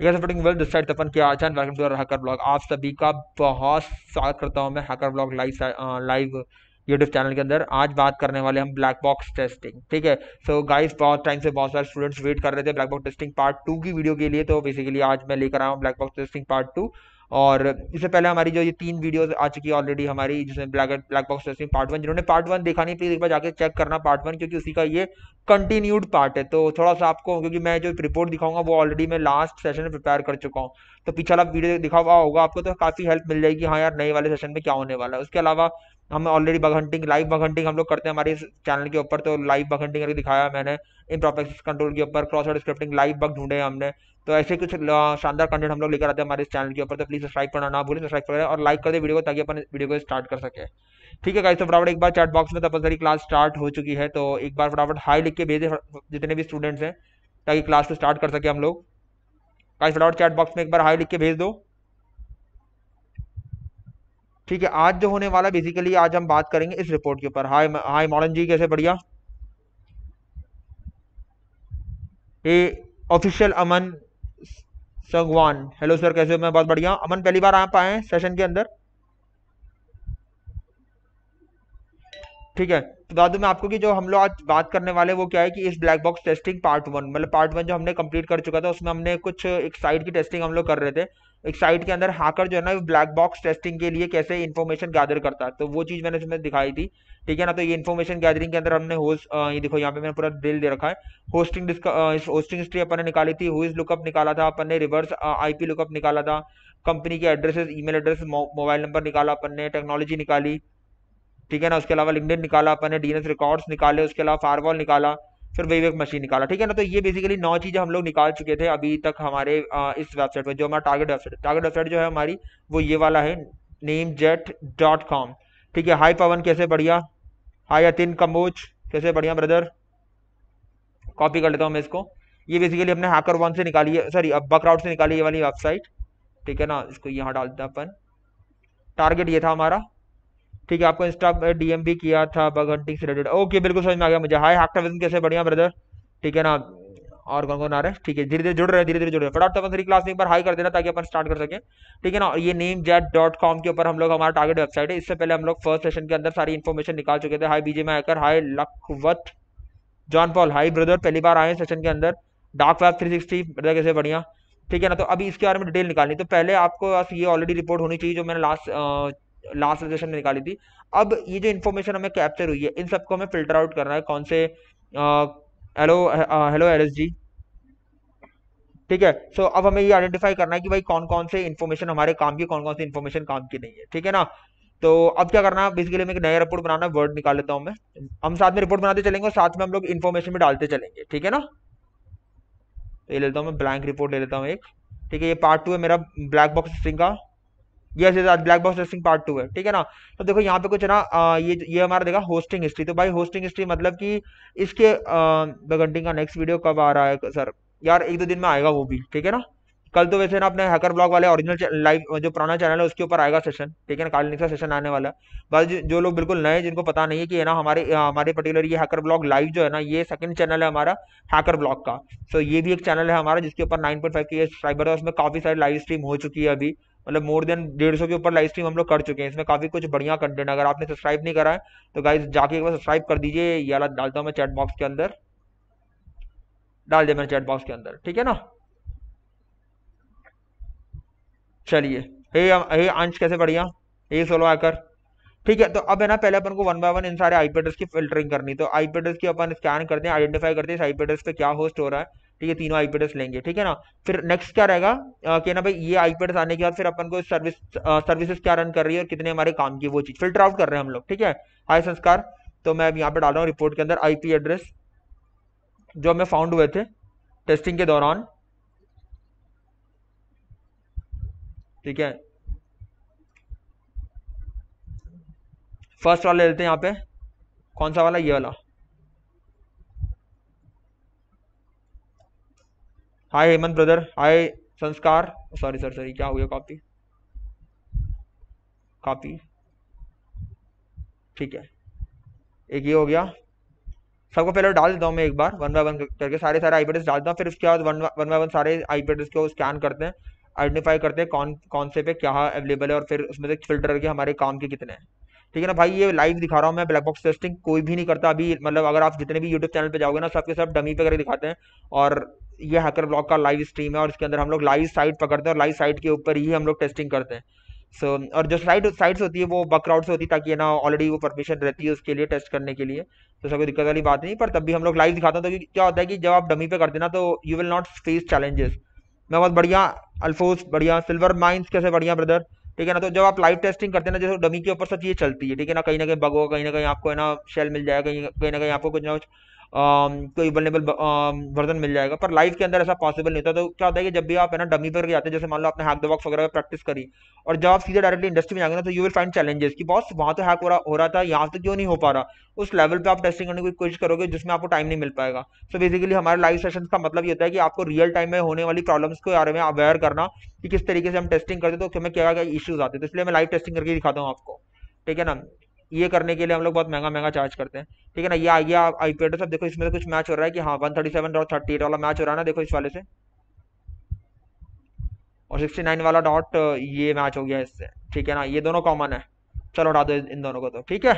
Side तपन के आचान वेलकम टू हैकर ब्लॉग आप सभी का बहुत स्वागत करता हूँ मैं hacker blog live live YouTube channel के अंदर। आज बात करने वाले हम ब्लैक बॉक्स टेस्टिंग ठीक है? सो गाइस बहुत टाइम से बहुत सारे स्टूडेंट्स वेट कर रहे थे black box testing part two की वीडियो के लिए तो बेसिकली आज मैं लेकर आया हूँ black box testing part two और इससे पहले हमारी जो ये तीन वीडियोस आ चुकी है ऑलरेडी हमारी, जिसमें black black box testing part one जिन्होंने पार्ट वन देखा नहीं प्लीज़ एक बार जाके चेक करना पार्ट वन क्योंकि उसी का ये कंटिन्यूड पार्ट है। तो थोड़ा सा आपको, क्योंकि मैं जो रिपोर्ट दिखाऊँगा, वो ऑलरेडी मैं लास्ट सेशन में प्रिपेयर कर चुका हूँ। तो पिछला वीडियो दिखा हुआ होगा आपको तो काफ़ी हेल्प मिल जाएगी हाँ यार, नए वाले सेशन में क्या होने वाला है। उसके अलावा हम already bug hunting live bug hunting हम लोग करते हैं हमारे चैनल के ऊपर तो लाइव बग हंटिंग करके दिखाया मैंने इन प्रॉपर कंट्रोल के ऊपर cross word scripting live bug ढूंढे हमने तो ऐसे कुछ शानदार कंटेंट हम लोग लेकर आते हैं हमारे चैनल के ऊपर तो प्लीज़ सब्सक्राइब करना ना भूलें सब्सक्राइब करें और लाइक कर दे वीडियो को, ताकि अपन वीडियो को स्टार्ट कर सके। ठीक है गाइस तो फटाफट एक बार चैट बॉक्स में तपसरी क्लास स्टार्ट हो चुकी है तो एक बार फटाफट हाई लिख के भेजे जितने भी स्टूडेंट्स हैं, ताकि क्लास को स्टार्ट कर सके हम लोग। गाइस फटाफट चैट बॉक्स में एक बार हाई लिख के भेज दो। ठीक है, आज जो होने वाला बेसिकली आज हम बात करेंगे इस रिपोर्ट के ऊपर। हाय हाय मॉडन जी, कैसे, बढ़िया? A official Aman Sangwan hello sir कैसे हो? मैं बहुत बढ़िया। अमन पहली बार आप आए हैं सेशन के अंदर? ठीक है तो दादू, मैं आपको कि जो हम लोग आज बात करने वाले वो क्या है कि इस black box testing part one मतलब पार्ट वन जो हमने कंप्लीट कर चुका था, उसमें हमने कुछ एक साइड की टेस्टिंग हम लोग कर रहे थे। एक साइट के अंदर हाकर जो है ना ब्लैक बॉक्स टेस्टिंग के लिए कैसे इन्फॉर्मेशन गैदर करता है। तो वो चीज़ मैंने इसमें दिखाई थी, ठीक है ना? तो ये इन्फॉर्मेशन गैदरिंग के अंदर हमने होस्ट ये देखो, यहाँ पे मैंने पूरा डिल दे रखा है। होस्टिंग होस्टिंग हिस्ट्री अपन ने निकाली थी हुईज लुकअप निकाला था, अपन ने रिवर्स आईपी लुकअप निकाला था कंपनी के addresses email address mobile number निकाला अपन ने टेक्नोलॉजी निकाली, ठीक है ना? उसके अलावा लिंकडिन निकाला अपन ने डीएनएस रिकॉर्ड्स निकाले, उसके अलावा फायरवॉल निकाला फिर वेवेक मशीन निकाला। ठीक है ना? तो ये बेसिकली नौ चीज़ें हम लोग निकाल चुके थे अभी तक हमारे इस वेबसाइट पर, जो हमारा टारगेट वेबसाइट टारगेट वेबसाइट जो है हमारी, वो ये वाला है नेम जेट डॉट कॉम ठीक है? हाई पवन, कैसे बढ़िया? हाई अतिन कम्बोज कैसे बढ़िया ब्रदर कॉपी कर लेता हूँ मैं इसको। ये बेसिकली हमने हैकर वन से निकाली है सॉरी अब बकराउट से निकाली ये वाली वेबसाइट ठीक है ना? इसको यहाँ डालते हैं अपन। टारगेट ये था हमारा। ठीक है, आपको इंस्टा डीएम भी किया था बग हंटिंग से रिलेटेड ओके बिल्कुल समझ में आ गया मुझे। हाई हैक्टाविज्म कैसे बढ़िया ब्रदर ठीक है ना? और कौन कौन आ रहे हैं? ठीक है धीरे धीरे जुड़ रहे हैं धीरे धीरे जुड़ रहे हैं। फटाफट अपन क्लास में एक बार हाई कर देना ताकि अपन स्टार्ट कर सकें। ठीक है ना? ये नेम जेट डॉट कॉम के ऊपर हम लोग, हमारा टारगेट वेबसाइट है। इससे पहले हम लोग फ़र्स्ट सेशन के अंदर सारी इन्फॉर्मेशन निकाल चुके थे। हाई बीजे में आकर hi Lakhwat John Paul hi brother पहली बार आए सेशन के अंदर। Dark web three sixty brother कैसे बढ़िया? ठीक है ना? तो अभी इसके बारे में डिटेल निकालनी तो पहले आपको बस ये ऑलरेडी रिपोर्ट होनी चाहिए जो मैंने लास्ट लास्ट में निकाली थी। अब ये जो इन्फॉर्मेशन हमें कैप्चर हुई है, इन सबको हमें फ़िल्टर आउट करना है। कौन से हेलो हेलो एल जी ठीक है? सो अब हमें ये आइडेंटिफाई करना है कि भाई कौन कौन से इन्फॉर्मेशन हमारे काम की कौन कौन सी इन्फॉर्मेशन काम की नहीं है। ठीक है ना? तो अब क्या करना है? बेसिकली हमें नया रिपोर्ट बनाना वर्ड निकाल लेता हूँ मैं। हम साथ में रिपोर्ट बनाते चलेंगे और साथ में हम लोग इन्फॉर्मेशन भी डालते चलेंगे। ठीक है ना? तो ये लेता हूँ मैं ब्लैंक रिपोर्ट ले लेता हूँ एक। ठीक है, ये पार्ट टू है मेरा ब्लैक बॉक्स स्ट्रिंग का। Yes yes black box testing part two है ठीक है ना? तो देखो यहाँ पे कुछ ना आ, ये ये हमारा देखा होस्टिंग हिस्ट्री तो भाई होस्टिंग हिस्ट्री मतलब कि इसके घंटी का नेक्स्ट वीडियो कब आ रहा है सर यार एक दो दिन में आएगा वो भी ठीक है ना? कल तो वैसे ना अपने हैकर ब्लॉग वाले ओरिजिनल लाइव जो पुराना चैनल है उसके ऊपर आएगा सेशन ठीक है ना? काल का सेशन आने वाला है। बस जो लोग बिल्कुल नए जिनको पता नहीं है कि है ना हमारे हमारे पर्टिकुलर ये हैकर ब्लॉग लाइव जो है ना ये सेकंड चैनल है हमारा हैकर ब्लॉग का। सो ये भी एक चैनल है हमारा जिसके ऊपर nine point five K subscriber है उसमें काफ़ी सारी लाइव स्ट्रीम हो चुकी है अभी। मतलब मोर देन डेढ़ सौ के ऊपर लाइव स्ट्रीम हम लोग कर चुके हैं। इसमें काफ़ी कुछ बढ़िया कंटेंट अगर आपने सब्सक्राइब नहीं करा है तो गाइज़ जाके एक बार सब्सक्राइब कर दीजिए। ये डालता हूँ मैं चैट बॉक्स के अंदर। डाल दिया मैंने चैट बॉक्स के अंदर। ठीक है ना? चलिए। हे हे अंश, कैसे बढ़िया? हे सोलो आकर ठीक है तो अब है ना, पहले अपन को वन बाय वन इन सारे आईपी एड्रेस की फिल्टरिंग करनी तो आईपी एड्रेस की अपन स्कैन करते हैं आइडेंटिफाई करते हैं इस आईपी एड्रेस पे क्या होस्ट हो रहा है। ठीक है, तीनों आईपी एड्रेस लेंगे, ठीक है ना? फिर नेक्स्ट क्या रहेगा? कि ना भाई, ये आईपी एड्रेस आने के बाद फिर अपन को सर्विस सर्विसेज़ क्या रन कर रही है और कितने हमारे काम की वो चीज़। फ़िल्टर आउट कर रहे हैं हम लोग, ठीक है? हाई संस्कार तो मैं अब यहाँ पे डाल रहा हूँ रिपोर्ट के अंदर आईपी एड्रेस जो हमें फाउंड हुए थे टेस्टिंग के दौरान। ठीक है? फ़र्स्ट वाला लेते हैं यहाँ पे। कौन सा वाला? ये वाला। हाय हेमंत ब्रदर हाय संस्कार सॉरी सर सॉरी क्या हो गया कॉपी कॉपी ठीक है। एक ये हो गया। सबको पहले डाल देता हूँ मैं एक बार वन बाय वन करके सारे सारे एड्रेस डाल देता हूँ, फिर उसके बाद वन वन बाय वन सारे आईपी एड्रेस को स्कैन करते हैं आइडेंटिफाई करते हैं कौन कौन से पे क्या अवेलेबल है और फिर उसमें से फ़िल्टर करके हमारे काम के कितने हैं। ठीक है ना भाई? ये लाइव दिखा रहा हूँ मैं ब्लैक बॉक्स टेस्टिंग कोई भी नहीं करता अभी मतलब अगर आप जितने भी यूट्यूब चैनल पे जाओगे ना, सबके सब डमी पे करके दिखाते हैं और ये हैकर ब्लॉग का लाइव स्ट्रीम है और इसके अंदर हम लोग लाइव साइट पकड़ते हैं और लाइव साइट के ऊपर ही हम लोग टेस्टिंग करते हैं। सो so, और जो साइट साइट्स होती है वो बकराउट से होती है ताकि ना ऑलरेडी वो परमिशन रहती है उसके लिए टेस्ट करने के लिए। तो सब दिक्कत वाली बात नहीं पर तब भी हम लोग लाइव दिखाते हैं तो क्या होता है कि जब आप डमी पे करते ना तो you will not face challenges मैं बहुत बढ़िया अल्फोज बढ़िया सिल्वर माइंस कैसे बढ़िया ब्रदर ठीक है ना? तो जब आप लाइव टेस्टिंग करते हैं ना जैसे डमी के ऊपर सब चीज़ें चलती है ठीक है ना? कहीं ना कहीं बग होगा कहीं ना कहीं आपको है ना शेल मिल जाएगा कहीं कहीं ना कहीं आपको कुछ ना कुछ कोई वनरेबल वर्जन मिल जाएगा। पर लाइव के अंदर ऐसा पॉसिबल नहीं होता। तो क्या होता है कि जब भी आप, है ना डमी पर जाते हैं, जैसे मान लो आपने हैक द बॉक्स वगैरह प्रैक्टिस करी, और जब आप सीधे डायरेक्टली इंडस्ट्री में जाएँगे ना तो यू विल फाइंड चैलेंजेस कि बॉस वहाँ तो हैक हो रहा हो रहा था, यहाँ तो क्यों नहीं हो पा रहा? उस लेवल पर आप टेस्टिंग करने की कोशिश करोगे, जिसमें आपको टाइम नहीं मिल पाएगा। सो बेसिकली हमारे लाइव सेशन का मतलब ये होता है कि आपको रियल टाइम में होने वाली प्रॉब्लम्स के बारे में अवेयर करना कि किस तरीके से हम टेस्टिंग करते तो हमें क्या क्या इश्यूज़ आते तो इसलिए मैं लाइव टेस्टिंग करके दिखाता हूँ आपको। ठीक है ना? ये करने के लिए हम लोग बहुत महँगा महँगा चार्ज करते हैं। ठीक है ना? ये आ गया आई पी अब देखो, इसमें से कुछ मैच हो रहा है कि हाँ one thirty seven dot thirty eight वाला मैच हो रहा है ना, देखो इस वाले से। और सिक्सटी नाइन वाला डॉट ये मैच हो गया इससे। ठीक है ना? ये दोनों कॉमन है। चलो उठा दो इन दोनों को तो। ठीक है?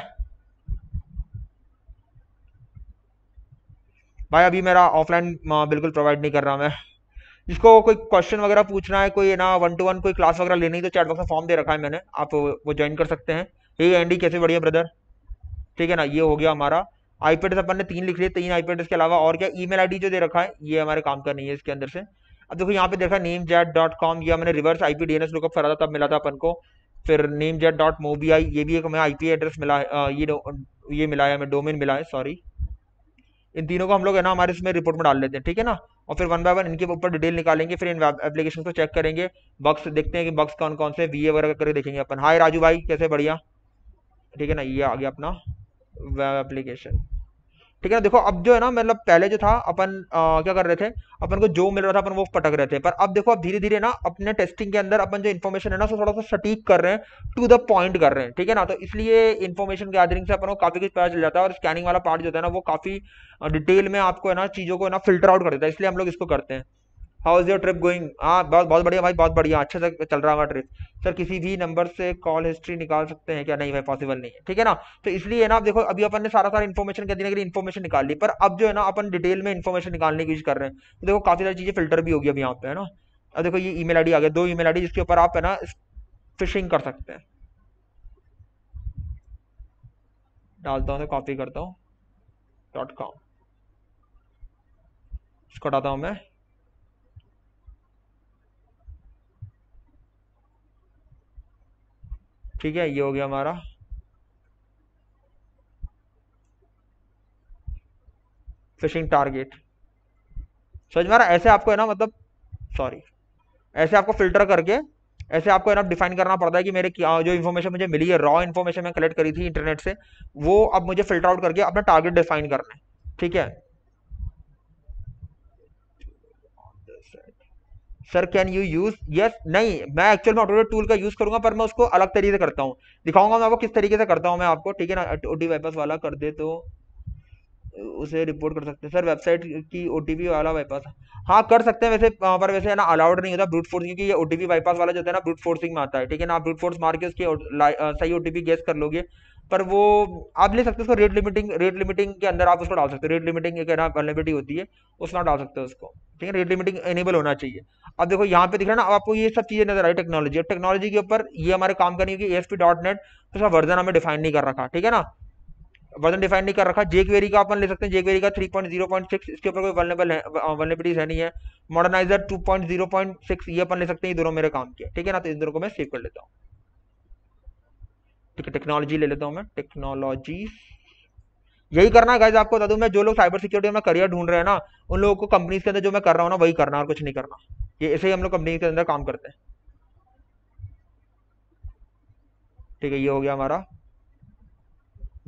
भाई, अभी मेरा ऑफलाइन बिल्कुल प्रोवाइड नहीं कर रहा मैं। जिसको कोई क्वेश्चन वगैरह पूछना है, कोई ना वन टू वन कोई क्लास वगैरह लेनी तो चैट बॉक्स में फॉर्म दे रखा है मैंने। आप वो ज्वाइन कर सकते हैं। हे एंडी कैसे बढ़िया ब्रदर ठीक है ना, ये हो गया हमारा। आईपीएड अपन ने तीन लिख लिए, तीन आईपीएड के अलावा और क्या? ईमेल आईडी जो दे रखा है, ये हमारे काम का नहीं है इसके अंदर से। अब देखो, यहाँ पे देखा नेम जेट डॉट कॉम ये मैंने रिवर्स आईपी डीएनएस लुकअप करा था, तब मिला था अपन को। फिर नेम जेट डॉट मोबीआई ये भी एक हमें आईपी एड्रेस मिला है ये ये मिला है, हमें डोमेन मिला है सॉरी इन तीनों को हम लोग, है ना, हमारे इसमें रिपोर्ट में डाल लेते हैं, ठीक है ना? और फिर वन बाय वन इनके ऊपर डिटेल निकालेंगे, फिर इन एप्लीकेशन को चेक करेंगे। बक्स देखते हैं कि बक्स कौन कौन से वी वगैरह करके देखेंगे अपन। हाय राजू भाई, कैसे बढ़िया? ठीक है ना ये आ गया अपना वेब एप्लीकेशन ठीक है ना देखो अब जो है ना मतलब पहले जो था अपन आ, क्या कर रहे थे? अपन को जो मिल रहा था अपन वो पटक रहे थे। पर अब देखो अब धीरे धीरे ना अपने टेस्टिंग के अंदर अपन जो इन्फॉर्मेशन है ना थोड़ा सा सटीक कर रहे हैं टू द पॉइंट कर रहे हैं। ठीक है ना तो इसलिए इन्फॉर्मेशन गैदरिंग से अपन को काफ़ी कुछ पता चल जाता है और स्कैनिंग वाला पार्ट जो है ना वो काफ़ी डिटेल में आपको है ना चीज़ों को ना फ़िल्टर आउट कर देता है। इसलिए हम लोग इसको करते हैं। How is your trip going हाँ बहुत बहुत बढ़िया भाई, बहुत बढ़िया। अच्छे से चल रहा है ट्रिप सर किसी भी नंबर से कॉल हिस्ट्री निकाल सकते हैं क्या? नहीं भाई पॉसिबल नहीं है। ठीक है ना? तो इसलिए ना आप देखो, अभी अपन ने सारा सारा इन्फॉर्मेशन क्या लिए इन्फॉर्मेशन निकाल ली, पर अब जो है ना, अपन डिटेल में इन्फॉर्मेशन निकालने की कोशिश कर रहे हैं। तो देखो, काफ़ी सारी चीज़ें फ़िल्टर भी होगी अभी यहाँ पे, है ना? अब देखो, ये ईमेल आईडी आ गया, दो ईमेल आईडी जिसके ऊपर आप, है ना फिशिंग कर सकते हैं। डालता हूँ कॉपी करता हूँ। डॉट कॉम इसको हटाता हूँ मैं। ठीक है, ये हो गया हमारा। फिशिंग टारगेट समझ में आ रहा ऐसे आपको है ना मतलब सॉरी ऐसे आपको फ़िल्टर करके, ऐसे आपको है ना डिफाइन करना पड़ता है कि मेरे जो इन्फॉर्मेशन मुझे मिली है रॉ इन्फॉर्मेशन मैं कलेक्ट करी थी इंटरनेट से, वो अब मुझे फ़िल्टर आउट करके अपना टारगेट डिफाइन करना है। ठीक है? Sir can you use yes नहीं, मैं एक्चुअल में ऑटोडेट टूल का यूज़ करूँगा, पर मैं उसको अलग तरीके से करता हूँ। दिखाऊँगा मैं आपको किस तरीके से करता हूँ मैं आपको, ठीक है ना? ओटी वाईपास वाला कर दे तो उसे रिपोर्ट कर सकते हैं। सर वेबसाइट की ओटीपी वाला बाईपास हाँ कर सकते हैं वैसे पर वैसे है ना अलाउड नहीं होता ब्रूट फोर्स क्योंकि ये ओटीपी बाईपास वाला जो है ना ब्रूट फोर्सिंग में आता है, ठीक है ना? आप ब्रूट फोर्स मार के उसकी सही ओटीपी गेस कर लोगे। पर वो, आप ले सकते हो उसको रेट लिमिटिंग रेट लिमिटिंग के अंदर आप उसको डाल सकते हो। रेट लिमिटिंग एक ना वेलेबिलिटी होती है उसमें डाल सकते हो उसको। ठीक है रेट लिमिटिंग एनेबल होना चाहिए। अब देखो, यहाँ पे दिख रहा है ना आपको ये सब चीज़ें नज़र आई टेक्नोलॉजी टेक्नोलॉजी के ऊपर ये हमारे काम का नहीं है एस पी डॉट नेट उसका वर्जन हमें डिफाइन नहीं कर रखा, ठीक है ना? वर्जन डिफाइन नहीं कर रखा। जे क्वेरी का अपन ले सकते हैं जे क्वेरी का 3.0.6 इसके ऊपर कोई वनलेबल है वनलेबिलिटीज है नहीं है। मॉडर्नाइजर 2.0.6 ये अपन ले सकते हैं, ये दोनों मेरे काम के ठीक है ना? तो इन दोनों को मैं सेव कर लेता हूँ। ठीक है टेक्नोलॉजी ले लेता हूँ मैं टेक्नोलॉजी यही करना है आपको, बता दूँ मैं, जो लोग साइबर सिक्योरिटी में करियर ढूंढ रहे हैं ना, उन लोगों को कंपनी के अंदर जो मैं कर रहा हूँ ना, वही करना और कुछ नहीं करना। ये ऐसे ही हम लोग कंपनी के अंदर काम करते हैं। ठीक है, ये हो गया हमारा।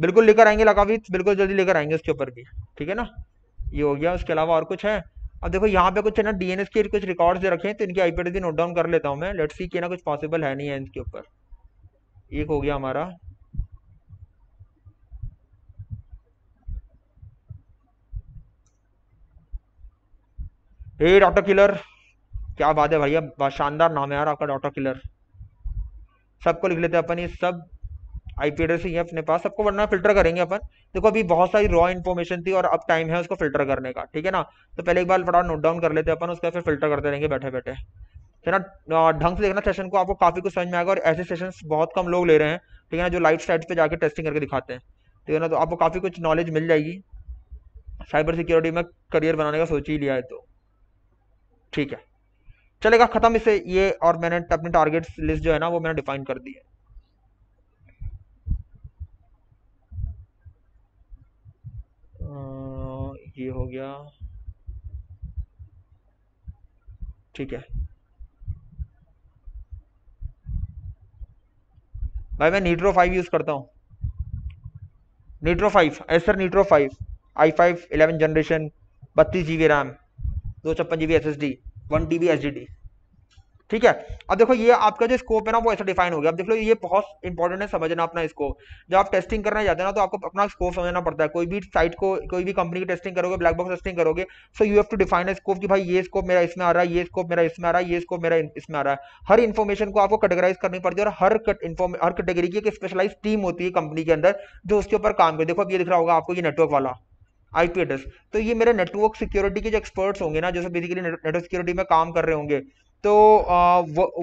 बिल्कुल लेकर आएँगे लगावित बिल्कुल जल्दी लेकर आएँगे उसके ऊपर भी। ठीक है ना? ये हो गया, उसके अलावा और कुछ है? अब देखो, यहाँ पे कुछ है ना डीएनएस के कुछ रिकॉर्ड्स दे रखे हैं तो इनकी आईपी भी नोट डाउन कर लेता हूँ मैं। लेट्स सी कि ना कुछ पॉसिबल है नहीं है इनके ऊपर। एक हो गया हमारा। हे डॉक्टर किलर क्या बात है भैया? शानदार नाम है यार आपका डॉक्टर किलर सबको लिख लेते हैं अपन ये सब। आईपी एड्रेस ही है अपने पास। सबको वरना फ़िल्टर करेंगे अपन। देखो, अभी बहुत सारी रॉ इन्फॉर्मेशन थी और अब टाइम है उसको फ़िल्टर करने का, ठीक है ना? तो पहले एक बार फटाफट नोट डाउन कर लेते हैं अपन, उसका फिर फ़िल्टर करते रहेंगे बैठे बैठे है ना ढंग से देखना सेशन को, आपको काफ़ी कुछ समझ में आएगा और ऐसे सेशन बहुत कम लोग ले रहे हैं, ठीक है ना, जो लाइट साइड पे जाके टेस्टिंग करके दिखाते हैं, ठीक है ना तो आपको काफ़ी कुछ नॉलेज मिल जाएगी। साइबर सिक्योरिटी में करियर बनाने का सोच ही लिया है तो ठीक है। चलेगा, खत्म इसे, ये और मैंने अपने टारगेट्स लिस्ट जो है ना, वो मैंने डिफाइन कर दी है। ये हो गया, ठीक है। भाई मैं नीट्रो फाइव यूज़ करता हूँ। Nitro five Acer Nitro five i five eleven generation बत्तीस जी बी रैम दो छप्पन G B S S D one T B S D D ठीक है? अब देखो, ये आपका जो स्कोप है ना, वो ऐसा डिफाइन हो गया। अब देख लो, ये बहुत इंपॉर्टेंट है, समझना अपना स्कोप जब आप टेस्टिंग करना जाते हैं ना तो आपको अपना स्कोप समझना पड़ता है। कोई भी साइट को, कोई भी कंपनी की टेस्टिंग करोगे ब्लैक बॉक्स टेस्टिंग करोगे so you have to define scope कि भाई ये स्कोप मेरा इसमें आ रहा है, ये स्कोप मेरा इसमें आ रहा है, ये स्कोप मेरा इसमें आ रहा है। हर इन्फॉर्मेशन को आपको कैटेगराइज करनी पड़ती है और हर हर कैटेगरी की एक स्पेशलाइज टीम होती है कंपनी के अंदर, जो उसके ऊपर काम करे देखो, अब ये दिख रहा होगा आपको, ये नेटवर्क वाला आईपी एड्रेस तो ये मेरे नेटवर्क सिक्योरिटी के जो एक्सपर्ट्स होंगे ना, जो बेसिकली नेटवर्क सिक्योरिटी में काम कर रहे होंगे तो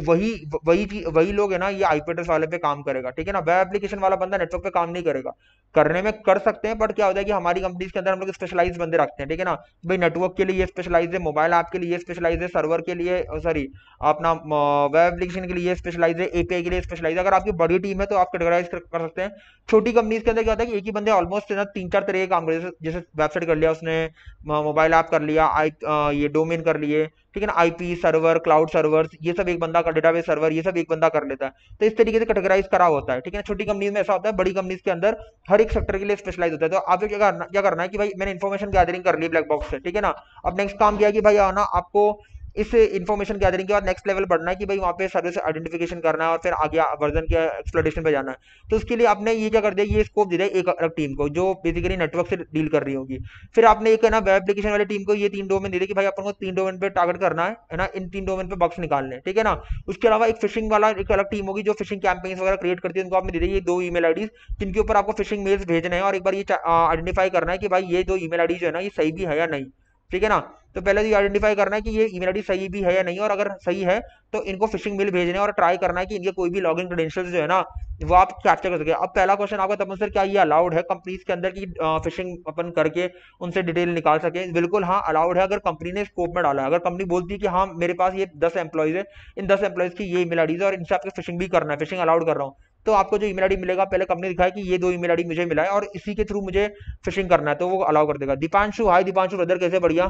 वही वही वही लोग है ना ये एड्रेस वाले पे काम करेगा ठीक है ना? वेब एप्लीकेशन वाला बंदा नेटवर्क पे काम नहीं करेगा। करने में कर सकते हैं बट क्या होता है कि हमारी कंपनीज़ के अंदर हम लोग स्पेशलाइज बंदे रखते हैं ठीक है ना? भाई नेटवर्क के लिए स्पेशलाइज है मोबाइल ऐप के लिए स्पेशलाइज है सर्वर के लिए सॉरी अपना वेब एप्लीकेशन के लिए स्पेशलाइज है एपीआई के लिए स्पेशलाइज है। अगर आपकी बड़ी टीम है तो आप कैटेगराइज कर, कर सकते हैं। छोटी कंपनीज़ के अंदर क्या होता है कि एक ही बंदे ऑलमोस्ट ना तीन चार तरह के काम कर जैसे वेबसाइट कर लिया उसने मोबाइल ऐप कर लिया आई ये डोमेन कर लिए ठीक है ना? आईपी सर्वर क्लाउड सर्वर्स ये सब एक बंदा का डेटाबेस सर्वर ये सब एक बंदा कर लेता है। तो इस तरीके से कैटेगराइज करा होता है, ठीक है ना? छोटी कंपनीज़ में ऐसा होता है, बड़ी कंपनीज़ के अंदर हर एक सेक्टर के लिए स्पेशलाइज होता है। तो आपको क्या करना क्या करना है कि भाई मैंने इन्फॉर्मेशन गैदरिंग कर ली ब्लैक बॉक्स से, ठीक है ना? अब नेक्स्ट काम किया कि भाई आना, आपको इस इन्फॉर्मेशन गैदरिंग के बाद नेक्स्ट लेवल बढ़ना है कि भाई वहाँ पे सर्विस आइडेंटिफिकेशन करना है और फिर आगे वर्जन के एक्सप्लोरेशन पे जाना है। तो उसके लिए आपने ये क्या कर दिया, ये स्कोप दे दिया एक अलग टीम को, जो बेसिकली नेटवर्क से डील कर रही होगी। फिर आपने एक है ना वेब एप्लीकेशन वाली टीम को ये तीन डोमेन दे दिया कि भाई अपन को तीन डोमेन पे टारगेट करना है ना? इन तीन डोमेन पे बक्स निकालने ठीक है ना? उसके अलावा एक फिशिंग वाला एक अलग टीम होगी जो फिशिंग कैंपेन्स वगैरह क्रिएट करती है, उनको आपने दे दिया ये दो ईमेल आईडीज जिनके ऊपर आपको फिशिंग मेल्स भेजने हैं और एक बार ये आइडेंटिफाई करना है कि भाई ये दो आईडी जो है ना, ये सही भी है या नहीं। ठीक है ना? तो पहले तो ये आइडेंटिफाई करना है कि ये ईमेल आईडी सही भी है या नहीं, और अगर सही है तो इनको फिशिंग मेल भेजने और ट्राई करना है कि इनके कोई भी लॉगिन क्रेडेंशियल्स जो है ना, वो आप कैप्चर कर सके। अब पहला क्वेश्चन आपका तब सर क्या ये अलाउड है कंपनीज़ के अंदर की फिशिंग अपन करके उनसे डिटेल निकाल सके? बिल्कुल हाँ अलाउड है। अगर कंपनी ने स्कोप में डाला है, अगर कंपनी बोलती है कि हाँ मेरे पास ये दस एम्प्लॉइज है, इन दस एम्प्लॉइज की ये ईमेल आईडीज और इनसे आपको फिशिंग भी करना है फिशिंग अलाउड कर रहा हूँ। तो आपको जो ईमेल आईडी मिलेगा, पहले कंपनी दिखाए कि ये दो ईमेल आईडी मुझे मिला है और इसी के थ्रू मुझे फिशिंग करना है तो वो अलाउ कर देगा। दीपांशु हाई दीपांशु ब्रदर कैसे बढ़िया?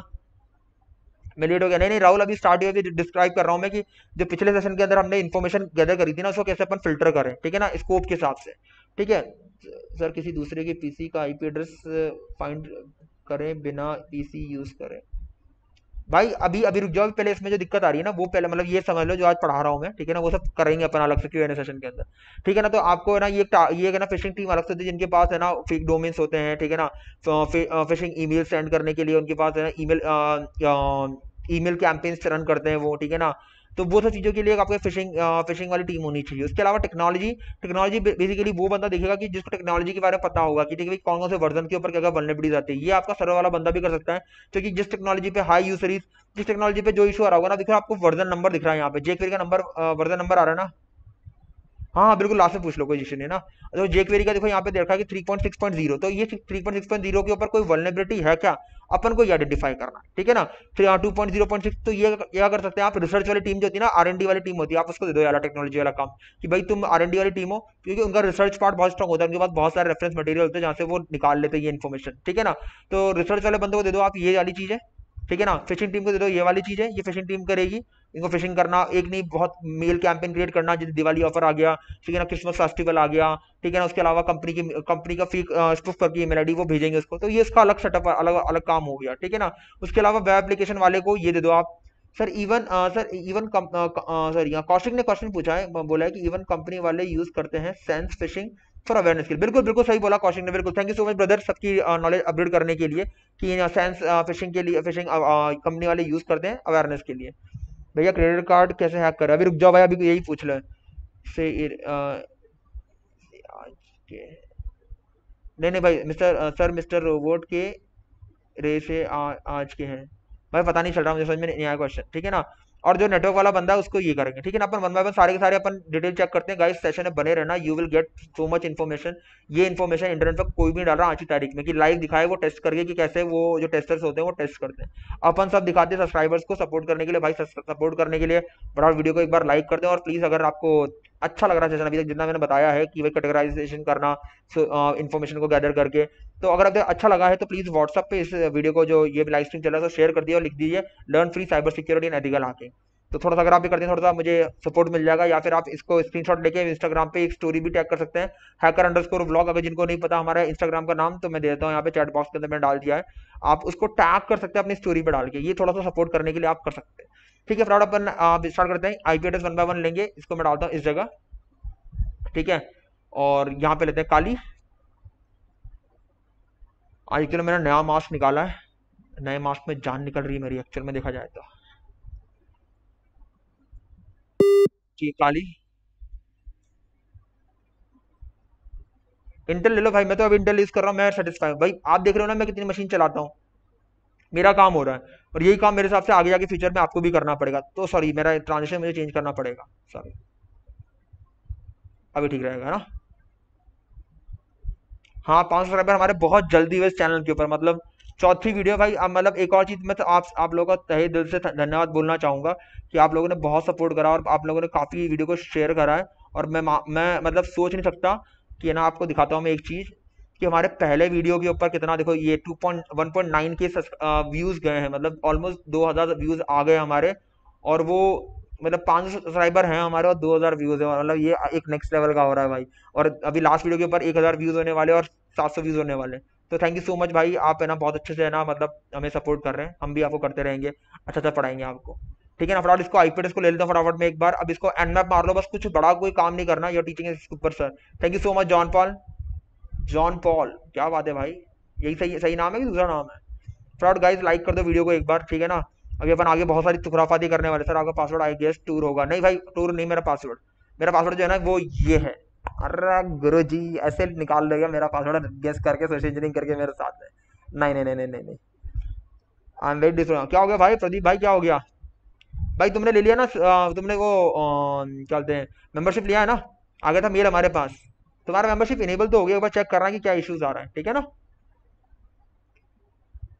मैं लेट हो गया। नहीं नहीं, राहुल, अभी स्टार्ट हुआ डिस्क्राइब कर रहा हूँ मैं कि जो पिछले सेशन के अंदर हमने इन्फॉर्मेशन गैदर करी थी ना, उसको कैसे अपन फ़िल्टर करें, ठीक है ना स्कोप के हिसाब से, ठीक है? सर किसी दूसरे के पीसी का आईपी एड्रेस फाइंड करें बिना पीसी यूज़ करें। भाई, अभी अभी रुक जाओ, पहले इसमें जो दिक्कत आ रही है ना, वो पहले मतलब ये समझ लो जो आज पढ़ा रहा हूँ मैं, ठीक है ना, वो सब करेंगे अपना अलग से क्यू एन सेशन के अंदर, ठीक है ना तो आपको है ना ये ये है ना फिशिंग टीम अलग से होती है, जिनके पास है ना फेक डोमेन्स होते हैं, ठीक है ना फिशिंग ईमेल सेंड करने के लिए उनके पास है ना ईमेल ईमेल कैंपेन्स रन करते हैं वो, ठीक है ना तो वो सब चीज़ों के लिए आपके फिशिंग फिशिंग वाली टीम होनी चाहिए। उसके अलावा टेक्नोलॉजी टेक्नोलॉजी बेसिकली वो बंदा देखेगा कि जिसको टेक्नोलॉजी के बारे में पता होगा कि ठीक है कौन कौन से वर्जन के ऊपर क्या क्या वनरेबिलिटीज आती है। ये आपका सर्वर वाला बंदा भी कर सकता है, क्योंकि जिस टेक्नोलॉजी पे हाई यूसरीज जिस टेक्नोलॉजी पे जो इशू आ रहा होगा ना, देखो आपको वर्जन नंबर दिख रहा है यहाँ पे। जेक का नंबर वर्जन नंबर आ रहा है ना? हाँ हाँ बिल्कुल लास्ट में पूछ लो कोई नहीं ना। तो जेक्वेरी का देखो यहाँ पे देखा कि 3.6.0 तो ये 3.6.0 के ऊपर कोई वल्नेबिलिटी है क्या? अपन को ये आइडेंटिफाई करना, ठीक है ना? फिर यहाँ two point zero point six तो ये क्या कर सकते हैं आप? रिसर्च वाली टीम जो होती है ना आर एन डी वाली टीम होती है, आप उसको दे दो वाला टेक्नोलॉजी वाला काम, कि भाई तुम आर एन डी वाली टीम हो, क्योंकि उनका रिसर्च पार्ट बहुत स्ट्रॉग होता है, उनके पास बहुत सारे रेफरेंस मटेरियल होते हैं जहाँ से वो निकाल लेते हैं ये इन्फॉर्मेशन ठीक है ना? तो रिसर्च वाले बंदे को दे दो आप ये वाली चीज़ है ठीक है ना? फिशिंग टीम को दे दो ये वाली चीज़ है ये फिशिंग टीम करेगी इनको फिशिंग करना, एक नहीं, बहुत मेल कैंपेन क्रिएट करना, जैसे दिवाली ऑफ़र आ गया, ठीक है ना, क्रिसमस फेस्टिवल आ गया, ठीक है ना, उसके अलावा कंपनी की, कंपनी का फ़ी स्पूफ करके ईमेल आईडी वो भेजेंगे उसको तो ये इसका अलग सेटअप अलग अलग काम हो गया, ठीक है ना। उसके अलावा वेब एप्लीकेशन वाले को ये दे दो आप। Sir even sir even sir यहाँ कौशिक ने क्वेश्चन पूछा है बोला है कि इवन कंपनी वाले यूज़ करते हैं सेंस फिशिंग फॉर अवेयरनेस के लिए। बिल्कुल बिल्कुल सही बोला कौशिक ने, बिल्कुल। Thank you so much brother सबकी नॉलेज अपडेट करने के लिए कि सेंस फिशिंग के लिए फिशिंग कंपनी वाले यूज़ करते हैं अवेयरनेस के लिए। भैया क्रेडिट कार्ड कैसे हैक कर? अभी रुक जाओ भाई अभी यही पूछ लो से नहीं नहीं भाई मिस्टर सर मिस्टर रोबोट के रे से आ, आज के हैं। भाई पता नहीं चल रहा मुझे समझ में नहीं आया क्वेश्चन ठीक है ना? और जो नेटवर्क वाला बंदा है, उसको ये करेंगे। ठीक है ना, अपन वन बाय वन सारे के सारे अपन डिटेल चेक करते हैं। गाइस सेशन में बने रहना। You will get so much information ये इन्फॉर्मेशन इंटरनेट पर कोई भी डाल रहा आज की तारीख में कि लाइव दिखाए, वो टेस्ट करके कि कैसे वो जो टेस्टर्स होते हैं, वो टेस्ट करते हैं। अपन सब दिखाते हैं सब्सक्राइबर्स को सपोर्ट करने के लिए। भाई सपोर्ट करने के लिए बड़ा वीडियो को एक बार लाइक कर दें और प्लीज़ अगर आपको अच्छा लग रहा है सेशन अभी तक जितना मैंने बताया है कि भाई कैटेगराइजेशन करना इन्फॉर्मेशन को गैदर करके। तो अगर आपको अच्छा लगा है तो प्लीज़ व्हाट्सअप पे इस वीडियो को, जो ये लाइव स्ट्रीम चल रहा है शेयर कर दिए और लिख दीजिए learn free cyber security in ethical आके तो थोड़ा सा अगर आप भी करते हैं, थोड़ा सा मुझे सपोर्ट मिल जाएगा, या फिर आप इसको स्क्रीनशॉट लेके इंस्टाग्राम पे एक स्टोरी भी टैग कर सकते हैं हैकर अंडर स्कोर अगर जिनको नहीं पता हमारा इंस्टाग्राम का नाम तो मैं देता हूँ, यहाँ पे चैट बॉक्स के अंदर मैंने डाल दिया है। आप उसको टैग कर सकते हैं अपनी स्टोरी पर डाल के, ये थोड़ा सा सपोर्ट करने के लिए आप कर सकते हैं। ठीक है फ्रॉड अपन स्टार्ट करते हैं। IP address one by one लेंगे, इसको मैं डालता हूँ इस जगह। ठीक है, और यहाँ पे लेते हैं काली। आज एक्चुअली मैंने नया मास्क निकाला है। नए मास्क में जान निकल रही है मेरी एक्चुअल में देखा जाए तो। चाहिए काली। इंटेल ले लो भाई, मैं तो अब इंटेल यूज़ कर रहा हूँ, मैं सेटिस्फाई भाई, आप देख रहे हो ना, मैं कितनी मशीन चलाता हूँ। मेरा काम हो रहा है। और यही काम मेरे हिसाब से आगे जाके फ्यूचर में आपको भी करना पड़ेगा। तो सॉरी मेरा ट्रांजेक्शन मुझे चेंज करना पड़ेगा। सॉरी अभी ठीक रहेगा ना? हाँ पाँच सब्सक्राइबर हमारे बहुत जल्दी हुए इस चैनल के ऊपर। मतलब चौथी वीडियो भाई, अब मतलब एक और चीज़ मैं तो आप आप लोगों का तहे दिल से धन्यवाद बोलना चाहूँगा कि आप लोगों ने बहुत सपोर्ट करा और आप लोगों ने काफ़ी वीडियो को शेयर करा है। और मैं मैं मतलब सोच नहीं सकता कि ना, आपको दिखाता हूँ मैं एक चीज़। कि हमारे पहले वीडियो के ऊपर कितना, देखो ये two point one point nine K views गए हैं मतलब ऑलमोस्ट दो हज़ार व्यूज़ आ गए हमारे, और वो मतलब पाँच सौ सब्सक्राइबर हैं हमारे और दो हज़ार व्यूज़ है मतलब ये एक नेक्स्ट लेवल का हो रहा है भाई। और अभी लास्ट वीडियो के ऊपर एक हज़ार व्यूज़ होने वाले और सात सौ व्यूज़ होने वाले तो थैंक यू सो मच भाई, आप है ना बहुत अच्छे से है ना मतलब हमें सपोर्ट कर रहे हैं। हम भी आपको करते रहेंगे अच्छा अच्छा पढ़ाएँगे आपको। ठीक है ना, फटाफट इसको आईपीएस को ले लेता हूँ फटाफट में एक बार। अब इसको एंड मैप मार लो, बस कुछ बड़ा कोई काम नहीं करना your teaching super sir thank you so much John Paul John Paul क्या बात है भाई? यही सही सही नाम है कि दूसरा नाम है? फ्रॉड गाइज़ लाइक कर दो वीडियो को एक बार, ठीक है ना? अभी अपन आगे बहुत सारी तुखराफाती करने वाले सर आपका पासवर्ड आई गेस टूर होगा। नहीं भाई टूर नहीं, मेरा पासवर्ड मेरा पासवर्ड जो है ना, वो ये है। अरे गुरु जी ऐसे निकाल लेगा मेरा पासवर्ड गेस करके सोशल इंजीनियरिंग करके मेरे साथ में। नहीं नहीं नहीं नहीं नहीं आई एम वेरी डिसऑन क्या हो गया भाई, प्रदीप भाई, क्या हो गया? भाई, तुमने ले लिया ना तुमने वो क्या बोलते हैं मेंबरशिप लिया है ना? आ गया था मेल हमारे पास। तुम्हारा मेंबरशिप इनेबल तो हो गया एक बार चेक करना कि क्या इश्यूज़ आ रहा है, ठीक है ना?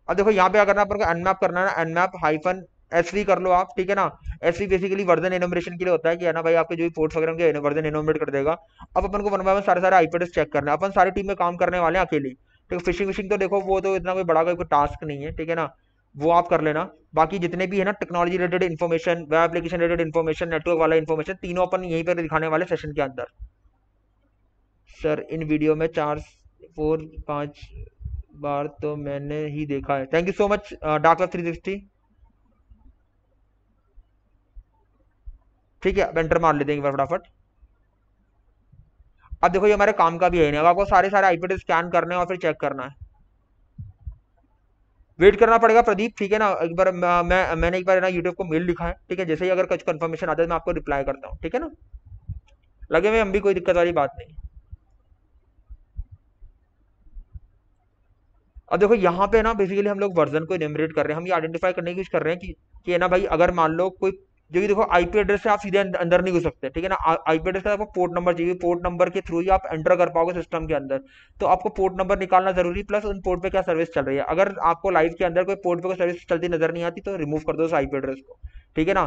अब देखो, यहाँ पे क्या करना है अनमैप करना है अनमैप हाइफन एस कर लो आप, ठीक है ना? एस बेसिकली वर्जन एनोमरेशन के लिए होता है कि, है ना भाई, आपके जो भी पोर्ट्स वगैरह होंगे वर्जन एनोमरेट कर देगा। अब अपन को वन बाय वन सारे सारे आईपीएस चेक करना है। अपन सारी टीम में काम करने वाले हैं अकेले। ठीक है फिशिंग विशिंग तो देखो, वो तो इतना कोई बड़ा कोई टास्क नहीं है, ठीक है ना? वो आप कर लेना। बाकी जितने भी है ना technology related information web application related information network वाला इन्फॉर्मेशन तीनों अपन यहीं पर दिखाने वाले सेशन के अंदर। सर, इन वीडियो में चार, फोर, पाँच बार तो मैंने ही देखा है। Thank you so much dark three sixty ठीक है एंटर मार लेते हैं फटाफट। अब देखो, ये हमारे काम का भी है नहीं। अब आपको सारे सारे आईपीडी स्कैन करने और फिर चेक करना है। वेट करना पड़ेगा, प्रदीप, ठीक है ना? एक बार, मैं मैंने एक बार ना यूट्यूब को मेल लिखा है, ठीक है? जैसे ही अगर कुछ कंफर्मेशन आता है मैं आपको रिप्लाई करता हूँ, ठीक है ना? लगे हुए हम भी कोई दिक्कत वाली बात नहीं। अब देखो यहाँ पे ना बेसिकली हम लोग वर्जन को इनमरेट कर रहे हैं। हम ये आइडेंटिफाई करने की कोशिश कर रहे हैं कि कि ना भाई अगर मान लो कोई, जो कि देखो आईपी एड्रेस से आप सीधे अंदर नहीं घुस सकते, ठीक है ना? आईपी एड्रेस का आपको पोर्ट नंबर चाहिए। पोर्ट नंबर के थ्रू ही आप एंटर कर पाओगे सिस्टम के अंदर। तो आपको पोर्ट नंबर निकालना ज़रूरी प्लस उन पोर्ट पे क्या सर्विस चल रही है? अगर आपको लाइव के अंदर कोई पोर्ट पे कोई सर्विस चलती नज़र नहीं आती तो रिमूव कर दो उस आईपी एड्रेस को, ठीक है ना?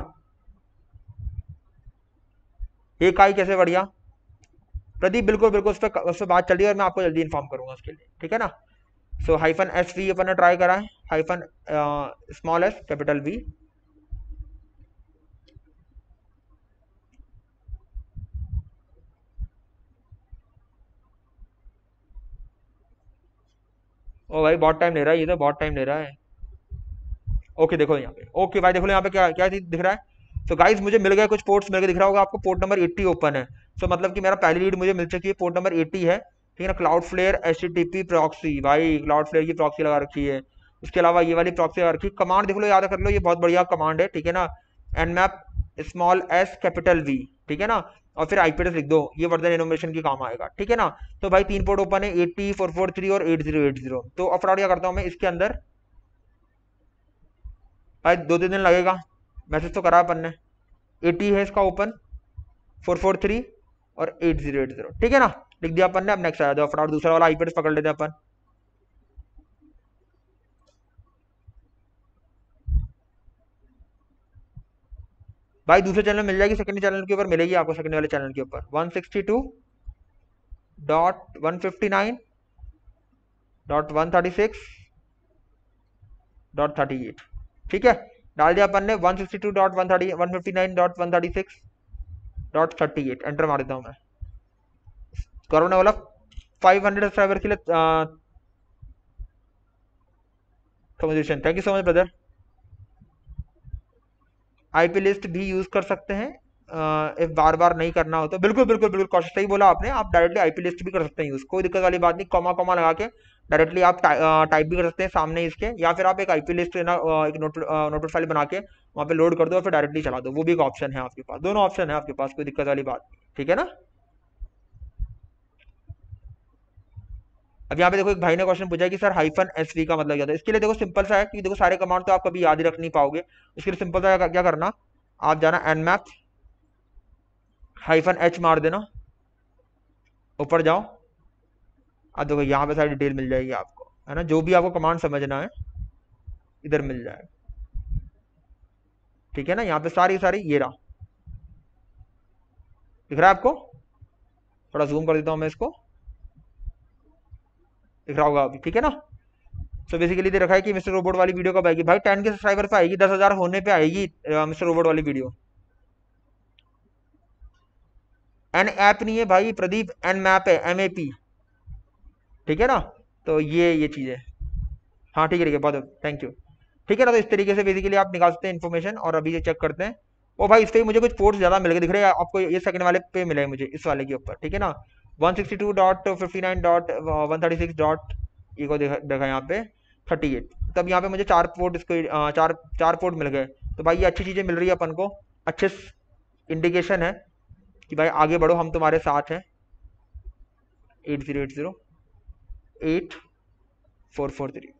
एक आई कैसे बढ़िया? प्रदीप, बिल्कुल बिल्कुल, उस पर उस पर बात चल रही है और मैं आपको जल्दी इन्फॉर्म करूँगा उसके लिए, ठीक है ना? सो हाइफन एस वी अपन ने ट्राई करा है hyphen small S capital V ओ भाई बहुत टाइम ले रहा है ये तो बहुत टाइम ले रहा है। ओके देखो यहाँ पे। ओके भाई देखो यहाँ पे क्या क्या चीज़ दिख रहा है। तो गाइस मुझे मिल गया कुछ पोर्ट्स मिल गए दिख रहा होगा आपको पोर्ट नंबर 80 ओपन है। सो so, मतलब कि मेरा पहली लीड मुझे मिल चुकी है पोर्ट नंबर एटी है। ठीक है ना क्लाउड फ्लेयर एच प्रॉक्सी भाई क्लाउड फ्लेयर की प्रॉक्सी लगा रखी है। उसके अलावा ये वाली प्रॉक्सी लगा रखी है। कमांड देख लो, याद कर लो, ये बहुत बढ़िया कमांड है, ठीक है ना? Nmap small S capital V ठीक है ना? और फिर आईपीएस लिख दो, ये वर्जन इनोवेशन की काम आएगा, ठीक है ना? तो भाई तीन पोर्ट ओपन है एट्टी फोर फोर थ्री और एट ज़ीरो एट ज़ीरो तो अब क्या करता हूँ मैं, इसके अंदर, भाई दो तीन दिन लगेगा मैसेज तो करा अपन ने। एटी है इसका ओपन फोर फोर थ्री और एट ज़ीरो एट ज़ीरो ठीक है ना? लिख दिया अपन ने अब नेक्स्ट आ फटाफट दूसरा वाला आईपीएस पकड़ लेते अपन। भाई, दूसरे चैनल मिल जाएगी सेकंड चैनल के ऊपर मिलेगी आपको सेकंड वाले चैनल के ऊपर। 162 डॉट 159 डॉट 136 डॉट 38 ठीक है? डाल दिया अपन ने 162 डॉट 130 159 डॉट 136 डॉट 38 एंटर मार देता हूँ मैं। गौरव ने बोला 500 सब्सक्राइबर के लिए communication thank you so much brother IP list भी यूज़ कर सकते हैं इफ़ बार बार नहीं करना हो तो। बिल्कुल बिल्कुल बिल्कुल कौशल सही बोला आपने, आप डायरेक्टली आईपी लिस्ट भी कर सकते हैं यूज़ कोई दिक्कत वाली बात नहीं कॉमा कॉमा लगा के डायरेक्टली आप टाइप भी कर सकते हैं सामने इसके, या फिर आप एक आईपी लिस्ट ना एक नोट नोट फ़ाइल बना के वहाँ पे लोड कर दो और फिर डायरेक्टली चला दो। वो भी एक ऑप्शन है आपके पास। दोनों ऑप्शन है आपके पास, कोई दिक्कत वाली बात। ठीक है ना? अब यहाँ पे देखो, एक भाई ने क्वेश्चन पूछा कि, सर हाइफन एस वी का मतलब क्या था? इसके लिए देखो सिंपल सा है कि देखो, सारे कमांड तो आप कभी याद ही रख नहीं पाओगे। इसके लिए सिंपल सा क्या करना? आप जाना एन मैप हाइफन एच मार देना। ऊपर जाओ। अब देखो, यहाँ पे सारी डिटेल मिल जाएगी आपको, है ना? जो भी आपको कमांड समझना है, इधर मिल जाएगा। ठीक है ना? यहाँ पे सारी सारी, ये रहा। दिख रहा है आपको? थोड़ा जूम कर देता हूँ मैं इसको। दिख रहा होगा अभी, ठीक है ना? सो बेसिकली दे रखा है कि मिस्टर रोबोट वाली वीडियो कब आएगी? भाई टेन के सब्सक्राइबर पे आएगी, दस हज़ार होने पे आएगी मिस्टर रोबोट वाली वीडियो एन ऐप नहीं है भाई, प्रदीप एन मैप है एम ए पी ठीक है ना? तो ये ये चीज़ है। हाँ ठीक है ठीक है, बहुत थैंक यू ठीक है ना? तो इस तरीके से बेसिकली आप निकाल सकते हैं इन्फॉर्मेशन और अभी ये चेक करते हैं। ओ भाई इस पर मुझे कुछ पोर्ट्स ज़्यादा मिल गए, दिख रहे हैं, आपको ये सेकंड वाले पे मिले मुझे, इस वाले के ऊपर, ठीक है ना? 162.59.136 डॉट ये को देखा देखा यहाँ पे 38 तब यहाँ पे मुझे चार पोर्ट इसको चार चार पोर्ट मिल गए। तो भाई ये अच्छी चीज़ें मिल रही है अपन को। अच्छे इंडिकेशन है कि भाई आगे बढ़ो, हम तुम्हारे साथ हैं। Eight zero eight zero eight four four three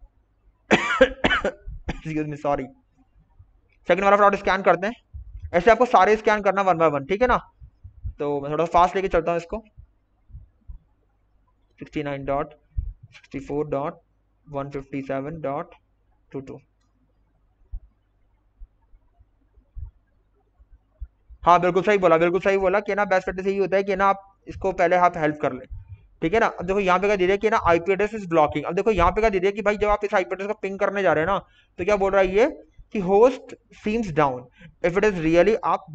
sorry second वाला फ्रॉड स्कैन करते हैं। ऐसे आपको सारे स्कैन करना वन बाय वन ठीक है ना? तो मैं थोड़ा फास्ट लेके चलता हूँ इसको। 69 dot 64 dot 157 dot 22 हाँ बिल्कुल सही बोला, बिल्कुल सही बोला कि ना बेस्ट प्रैक्टिस यही होता है कि ना आप इसको पहले आप हेल्प कर ले। ठीक है ना? अब देखो, यहाँ पे क्या दे दिया कि ना आईपी एड्रेस इज़ ब्लॉकिंग अब देखो, यहाँ पे क्या दे दिया कि भाई जब आप इस आईपी एड्रेस को पिंग करने जा रहे हैं ना तो क्या बोल रहा है ये कि host seems down if it is really up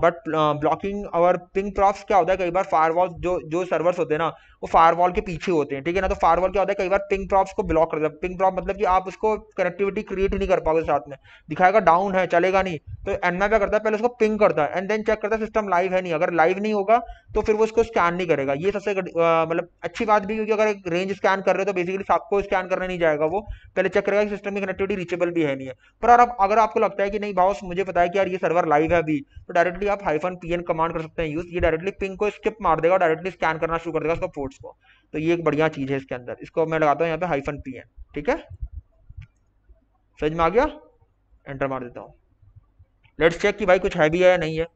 but blocking और पिंग प्रॉप्स क्या होता है कई बार फायरवॉल जो जो सर्वर्स होते हैं ना, वो फायरवॉल के पीछे होते हैं, ठीक है ना? तो फायरवॉल क्या होता है, कई बार पिंग प्रॉप्स को ब्लॉक कर देता है। पिंग प्रॉप मतलब कि आप उसको कनेक्टिविटी क्रिएट नहीं कर पाओगे साथ में। दिखाएगा डाउन है, चलेगा नहीं। तो एनना क्या करता है, पहले उसको पिंग करता है एंड देन चेक करता है सिस्टम लाइव है नहीं। अगर लाइव नहीं होगा तो फिर वो उसको स्कैन नहीं करेगा। ये सबसे मतलब अच्छी बात भी क्योंकि अगर एक रेंज स्कैन कर रहे हो तो बेसिकली सबको स्कैन करने नहीं जाएगा वो। पहले चेक करेगा कि सिस्टम की कनेक्टिविटी रीचेबल भी है नहीं है। पर अगर आपको लगता है कि नहीं बॉस मुझे पता कि यार ये सर्वर लाइव है अभी तो डायरेक्टली आप हाइफन पीएन कमांड कर सकते हैं यूज़ ये डायरेक्टली पिंग को स्किप मार देगा डायरेक्टली स्कैन करना शुरू कर देगा उसका पोर्ट्स को। तो ये एक बढ़िया चीज़ है इसके अंदर। इसको मैं लगाता हूँ यहाँ पे हाइफन पीएन ठीक है? समझ में आ गया? एंटर मार देता हूँ। लेट्स चेक कि भाई कुछ है भी है या नहीं है।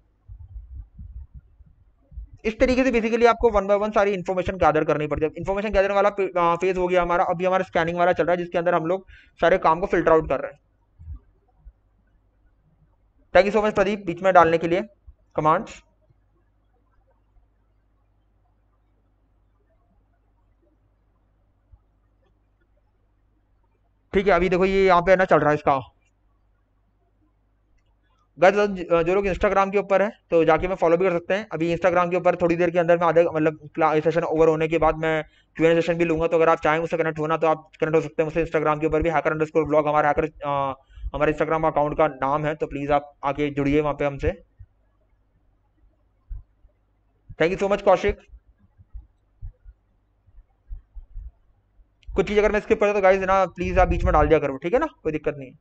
इस तरीके से बेसिकली आपको वन बाय वन सारी इन्फॉर्मेशन गैदर करनी पड़ती है। इन्फॉर्मेशन गैदर वाला फ़ेज़ हो गया हमारा। अभी हमारा स्कैनिंग वाला चल रहा है, जिसके अंदर हम लोग सारे काम को फ़िल्टर आउट कर रहे हैं। Thank you so much Pradeep बीच में डालने के लिए कमांड्स ठीक है अभी देखो ये यहाँ पे ना चल रहा है इसका गैस जो लोग इंस्टाग्राम के ऊपर है तो जाके मैं फॉलो भी कर सकते हैं अभी इंस्टाग्राम के ऊपर थोड़ी देर के अंदर में आधे मतलब सेशन ओवर होने के बाद मैं क्यू सेशन भी लूँगा तो अगर आप चाहें मुझसे कनेक्ट होना तो आप कनेक्ट हो सकते हैं मुझसे इंस्टाग्राम के ऊपर भी हैकर अंडर ब्लॉग हमारे हैकर हमारे इंस्टाग्राम अकाउंट का नाम है तो प्लीज़ आप आके जुड़िए वहाँ पे हमसे। Thank you so much Kaushik कुछ चीज़ अगर मैं स्किप करता तो गाइस ना प्लीज़ आप बीच में डाल दिया करो, ठीक है ना? कोई दिक्कत नहीं।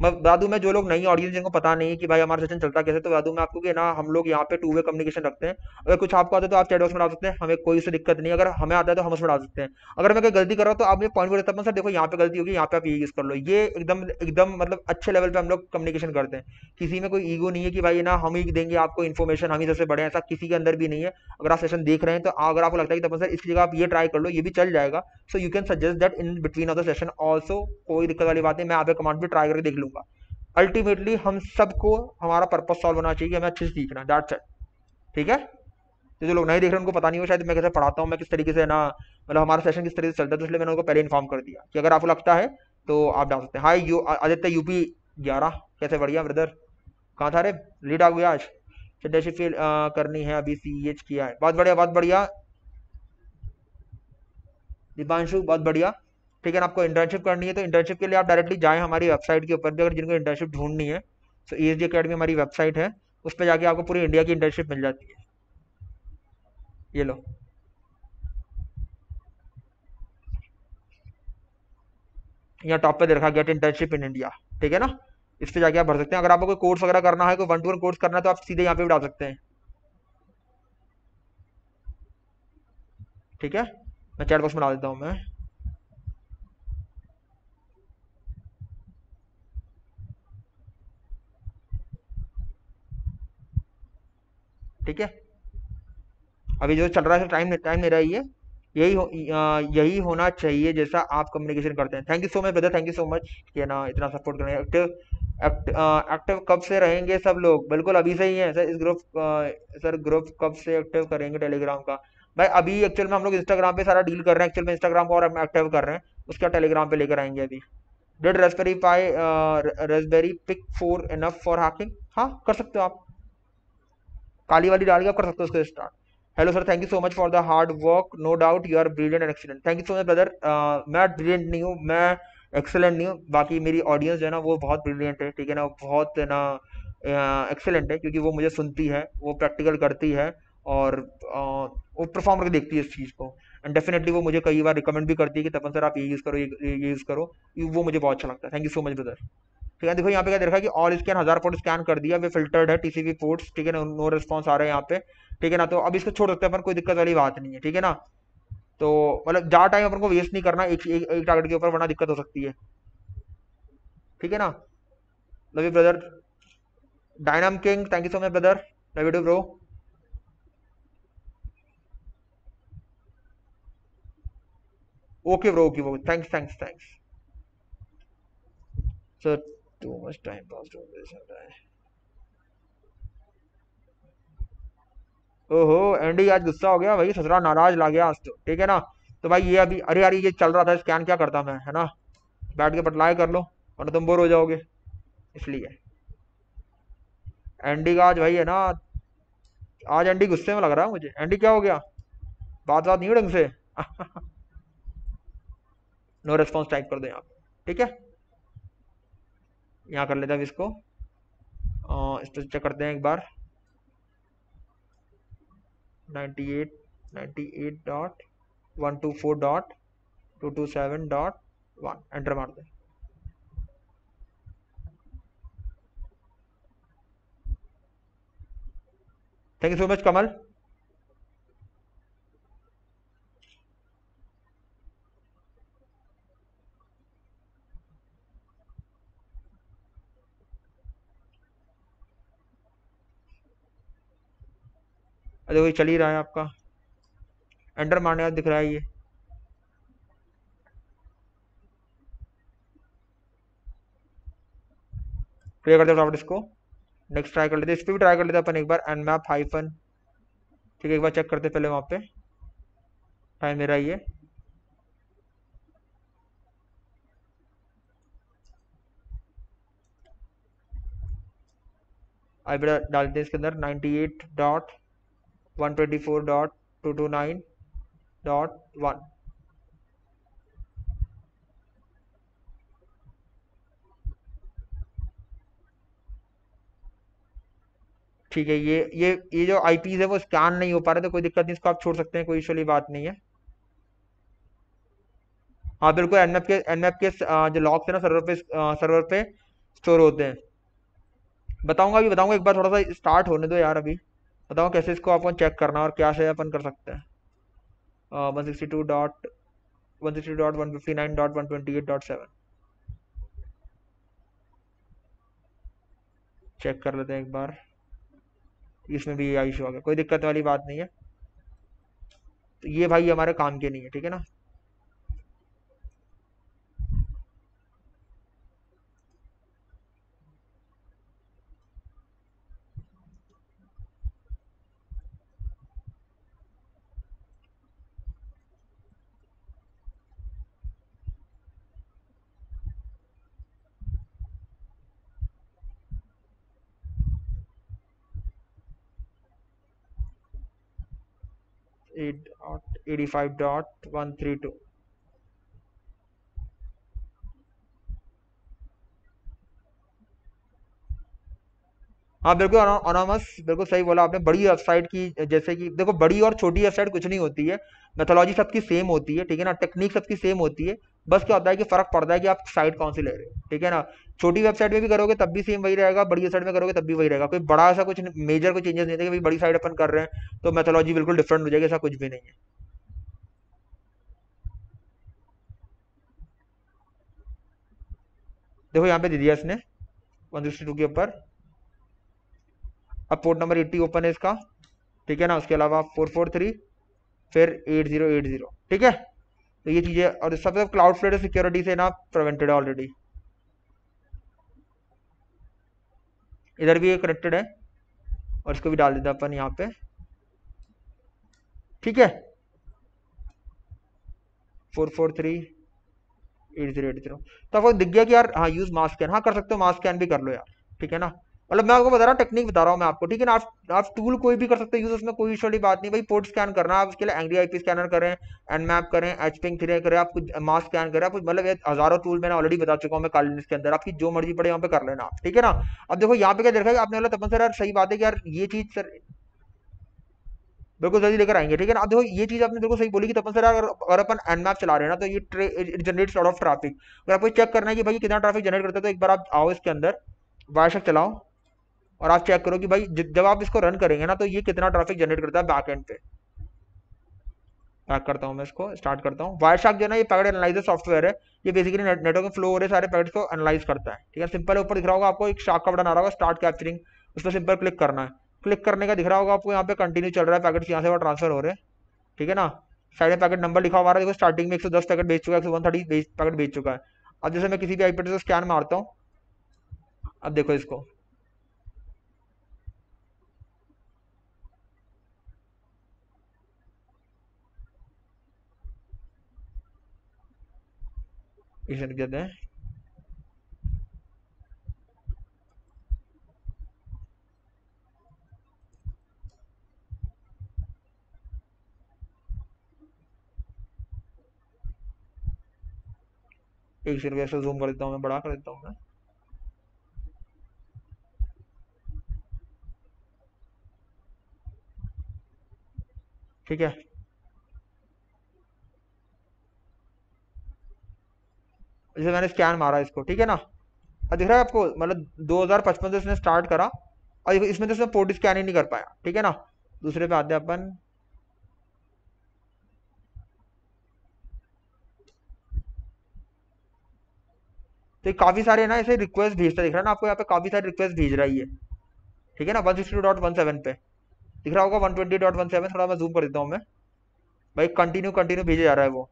मैं बता मैं जो लोग नई ऑडियंस जिनको पता नहीं है कि भाई हमारा सेशन चलता कैसे तो बता दूँ मैं आपको कि ना, हम लोग यहाँ पे टू वे कम्युनिकेशन रखते हैं। अगर कुछ आपको आता है तो आप चैट बॉक्स में डाल सकते हैं। हमें कोई से दिक्कत नहीं अगर हमें आता है तो हम उसमें डाल सकते हैं। अगर मैं कोई गलती कर रहा हूँ तो आप पॉइंट बोलते हैं सर देखो यहाँ पे गलती होगी, यहाँ पे आप ये यूज़ कर लो। ये एकदम एकदम मतलब अच्छे लेवल पे हम लोग कम्युनिकेशन करते हैं। किसी में कोई ईगो नहीं है कि भाई ना, हम ही देंगे आपको इन्फॉर्मेशन हम ही सबसे बड़े ऐसा किसी के अंदर भी नहीं है। अगर आप सेशन देख रहे हैं तो अगर आपको लगता है कि तपन सर इसकी आप ये ट्राई कर लो, ये भी चल जाएगा। So you can suggest that in between of the session also कोई दिक्कत वाली बात नहीं। मैं आप कमांड भी ट्राई करके देख लूँगा अल्टीमेटली हम सबको, हमारा पर्पज सॉल्व होना चाहिए, हमें अच्छे से सीखना दैट्स इट ठीक है? तो जो लोग नहीं देख रहे उनको पता नहीं हो, शायद मैं कैसे पढ़ाता हूँ, मैं किस तरीके से ना मतलब हमारा सेशन किस तरीके से चलता है तो इसलिए मैंने उनको पहले इन्फॉर्म कर दिया कि अगर आपको लगता है तो आप डाल सकते हैं। हाई यू आदित्य यूपी ग्यारह, कैसे बढ़िया ब्रदर कहाँ था रे? लीड आ गया आज। चंडेशी फील करनी है, अभी सी एच किया है। बहुत बढ़िया बहुत बढ़िया। दीपांशु, बहुत बढ़िया। ठीक है ना, आपको इंटर्नशिप करनी है तो इंटर्नशिप के लिए आप डायरेक्टली जाएँ हमारी वेबसाइट के ऊपर भी, अगर जिनको इंटर्नशिप ढूंढनी है। तो ई एस अकेडमी हमारी वेबसाइट है, उस पर जाके आपको पूरी इंडिया की इंटर्नशिप मिल जाती है। ये लो। यहाँ टॉप पे देखा गेट इंटर्नशिप इन इंडिया ठीक है ना? इस पर जाके आप भर सकते हैं। अगर आपको कोई कोर्स वगैरह करना है, कोई वन टू वन कोर्स करना है तो आप सीधे यहाँ पे भी डाल सकते हैं। ठीक है? मैं चैट बॉक्स में डाल देता हूँ मैं। ठीक है? अभी जो चल रहा है टाइम टाइम मेरा ही है यही हो, यही होना चाहिए जैसा आप कम्युनिकेशन करते हैं। Thank you so much brother thank you so much कि ना इतना सपोर्ट करने एक्टिव एक्टिव कब से रहेंगे सब लोग? बिल्कुल अभी से ही है सर इस ग्रुप सर ग्रुप कब से एक्टिव करेंगे टेलीग्राम का? भाई अभी एक्चुअल में हम लोग इंस्टाग्राम पे सारा डील कर रहे हैं। एक्चुअल में इंस्टाग्राम को और एक्टिव कर रहे हैं। उसका टेलीग्राम पे लेकर आएँगे अभी। Did raspberry pi raspberry pi four enough for hacking हाँ कर सकते हो आप। काली वाली डाल के आप कर सकते हो उसको start hello sir thank you so much for the hard work no doubt you are brilliant and excellent thank you so much brother मैं ब्रिलियंट नहीं हूँ, मैं एक्सेलेंट नहीं हूँ। बाकी मेरी ऑडियंस जो है ना, वो बहुत ब्रिलियंट है, ठीक है ना? बहुत ना एक्सेलेंट है, क्योंकि वो मुझे सुनती है, वो प्रैक्टिकल करती है और वो परफॉर्म करके देखती है इस चीज़ को। एंड डेफिनेटली वो मुझे कई बार रिकमेंड भी करती है कि तपन सर आप ये यूज़ करो, ये यूज़ करो। वो मुझे बहुत अच्छा लगता है। Thank you so much brother ठीक है देखो यहाँ पे क्या देखा कि ऑल स्कैन हज़ार पोर्ट स्कैन कर दिया वे फिल्टर्ड है टीसीपी पोर्ट्स ठीक है ना नो रिस्पॉन्स आ रहे हैं यहाँ पे ठीक है ना तो अब इसको छोड़ सकते हैं अपन कोई दिक्कत वाली बात नहीं है ठीक है ना तो मतलब ज़्यादा टाइम अपन को वेस्ट नहीं करना एक एक, एक टारगेट के ऊपर वरना दिक्कत हो सकती है ठीक है ना love you brother डायनाम king thank you so much brother love you bro okay bro okay bro thanks thanks thanks sir too much time pass रहा है ओहो एंडी आज गुस्सा हो गया भाई। ससुरा नाराज़ ला गया आज तो। ठीक है ना? तो भाई ये अभी, अरे यार, ये चल रहा था स्कैन क्या करता मैं, है ना? बैठ के पटलाए कर लो, वरना तुम बोर हो जाओगे। इसलिए। एंडी का आज भाई है ना, आज एंडी गुस्से में लग रहा है मुझे। एंडी क्या हो गया? बात बात नहीं ढंग से? नो रिस्पॉन्स टाइप कर दो यहाँ ठीक है? यहाँ कर लेता है इसको। इस पर चेक करते हैं एक बार। 98 98 dot, one two four dot, two two seven dot, one. Enter मार दें। Thank you so much Kamal. अरे वही चल ही रहा है आपका। एंटर मारने दिख रहा है ये। क्लियर करते फटाफट इसको। नेक्स्ट ट्राई कर लेते इस पर भी ट्राई कर लेते अपन एक बार। एंड मैप हाइफन ठीक है, एक बार चेक करते पहले वहाँ पे। टाइम मेरा ही है आई बेटा डालते हैं इसके अंदर। 98 डॉट 124.229.1 ठीक है, ये ये ये जो आईपीज है, वो स्कैन नहीं हो पा रहे तो कोई दिक्कत नहीं, इसको आप छोड़ सकते हैं, कोई इशू बात नहीं है। हाँ बिल्कुल एनएफ के एनएफ के जो लॉक्स है ना सर्वर पे सर्वर पे स्टोर होते हैं। बताऊँगा अभी, बताऊँगा, एक बार थोड़ा सा स्टार्ट होने दो यार अभी। बताओ कैसे इसको अपन चेक करना और क्या से अपन कर सकते हैं? One sixty two dot one sixty dot one fifty nine dot one twenty eight dot seven check कर लेते हैं एक बार। इसमें भी आई इशू आ गया। कोई दिक्कत वाली बात नहीं है। तो ये भाई हमारे काम के नहीं है, ठीक है ना? Eight dot eighty five dot one three two हाँ बिल्कुल अनोमस बिल्कुल सही बोला आपने। बड़ी वेबसाइट की, जैसे कि, देखो बड़ी और छोटी वेबसाइट कुछ नहीं होती है। मेथोलॉजी सबकी सेम होती है, ठीक है ना? टेक्निक सबकी सेम होती है। बस क्या होता है कि फ़र्क पड़ता है कि आप साइट कौन सी ले रहे हो, ठीक है ना? छोटी वेबसाइट में भी करोगे तब भी सेम वही रहेगा, बड़ी वेबसाइट में करोगे तब भी वही रहेगा। कोई बड़ा सा कुछ मेजर कोई चेंजेस नहीं थे कि बड़ी साइट अपन कर रहे हैं तो मेथोलॉजी बिल्कुल डिफरेंट हो जाएगी, ऐसा कुछ भी नहीं है। देखो यहाँ पे दे दिया इसने वन सिक्सटी टू के ऊपर। अब पोर्ट नंबर एट्टी ओपन है इसका, ठीक है ना? उसके अलावा फोर फोर थ्री फिर एट ज़ीरो एट ज़ीरो ठीक है? तो ये चीज़ें, और सबसे क्लाउड फ्लेट सिक्योरिटी से ना प्रिवेंटेड है ऑलरेडी इधर भी ये कनेक्टेड है, और इसको भी डाल देते अपन यहाँ पे। ठीक है? Four four three eight zero eight zero तो आपको दिख गया कि यार हाँ यूज़ मास्क स्कैन हाँ कर सकते हो मास्क स्कैन भी कर लो यार। ठीक है ना? मतलब मैं आपको बता रहा हूँ टेक्निक बता रहा हूँ मैं आपको, ठीक है ना? आप आप टूल कोई भी कर सकते हो यूज़ उसमें कोई वाली बात नहीं, भाई पोर्ट स्कैन करना, आप उसके लिए एंग्री आईपी स्कैनर करें एंड मैप करें एच पिंग थ्री करें, आप कुछ मास्क स्कैन करें, आप मतलब हज़ारों टूल मैंने ऑलरेडी बता चुका हूँ मैं के अंदर, आपकी जो मर्ज़ी पड़े यहाँ पे कर लेना आप, ठीक है ना? अब देखो यहाँ पे क्या देखा आपने बोला तपन सर यार सही बात है कि यार ये चीज़ सर बिल्कुल जल्दी लेकर आएँगे, ठीक है ना? देखो ये चीज़ आपने बिल्कुल सही बोली कि तपन सर अगर अगर अपन एन मैप चला रहे हैं ना तो ये जनरेट ऑफ़ ट्रैफ़िक अगर आपको चेक करना है कि भाई कितना ट्रैफ़िक जनरेट करता है तो एक बार आप आओ इसके अंदर वायशक चलाओ और आप चेक करो कि भाई जब आप इसको रन करेंगे ना तो ये कितना ट्रैफ़िक जनरेट करता है बैक एंड पे। पैक करता हूँ मैं इसको स्टार्ट करता हूँ। वायरशाक जो है ना, ये पैकेट एनालाइजर सॉफ्टवेयर है। ये बेसिकली नेटवर्क फ्लो हो रहे सारे पैकेट्स को एनालाइज करता है। ठीक है? सिंपल ऊपर दिख रहा होगा आपको, एक शाक का बटन आ रहा होगा स्टार्ट कैप्चरिंग उस पर सिंपल क्लिक करना है। क्लिक करने का दिख रहा होगा आपको, यहाँ पे कंटिन्यू चल रहा है पैकेट यहाँ से वो ट्रांसफ़र हो रहे हैं। ठीक है ना? साइड में पैकेट नंबर लिखा हुआ है, देखो स्टार्टिंग में एक सौ दस पैकेट बेच चुका है, एक सौ पैकेट बेच चुका है। अब जैसे मैं किसी भी आईपी से स्कैन मारता हूँ। अब देखो इसको। लिख देते हैं एक सेकंड ऐसे जूम कर देता हूँ, मैं बड़ा कर देता हूँ, मैं। ठीक है? जैसे मैंने स्कैन मारा इसको, ठीक है ना? अब दिख रहा है आपको मतलब 2055 से इसने स्टार्ट करा, और इसमें तो इसने पोर्ट स्कैन ही नहीं कर पाया, ठीक है ना? दूसरे पे आते अपन। तो काफ़ी सारे ना ऐसे रिक्वेस्ट भेजता दिख रहा है ना आपको, यहाँ पे काफ़ी सारे रिक्वेस्ट भेज रहा है ठीक है ना? One sixty dot one seven पे। दिख रहा होगा one twenty dot one seven, थोड़ा मैं जूम कर देता हूँ मैं। भाई कंटिन्यू कंटिन्यू भेजे जा रहा है वो।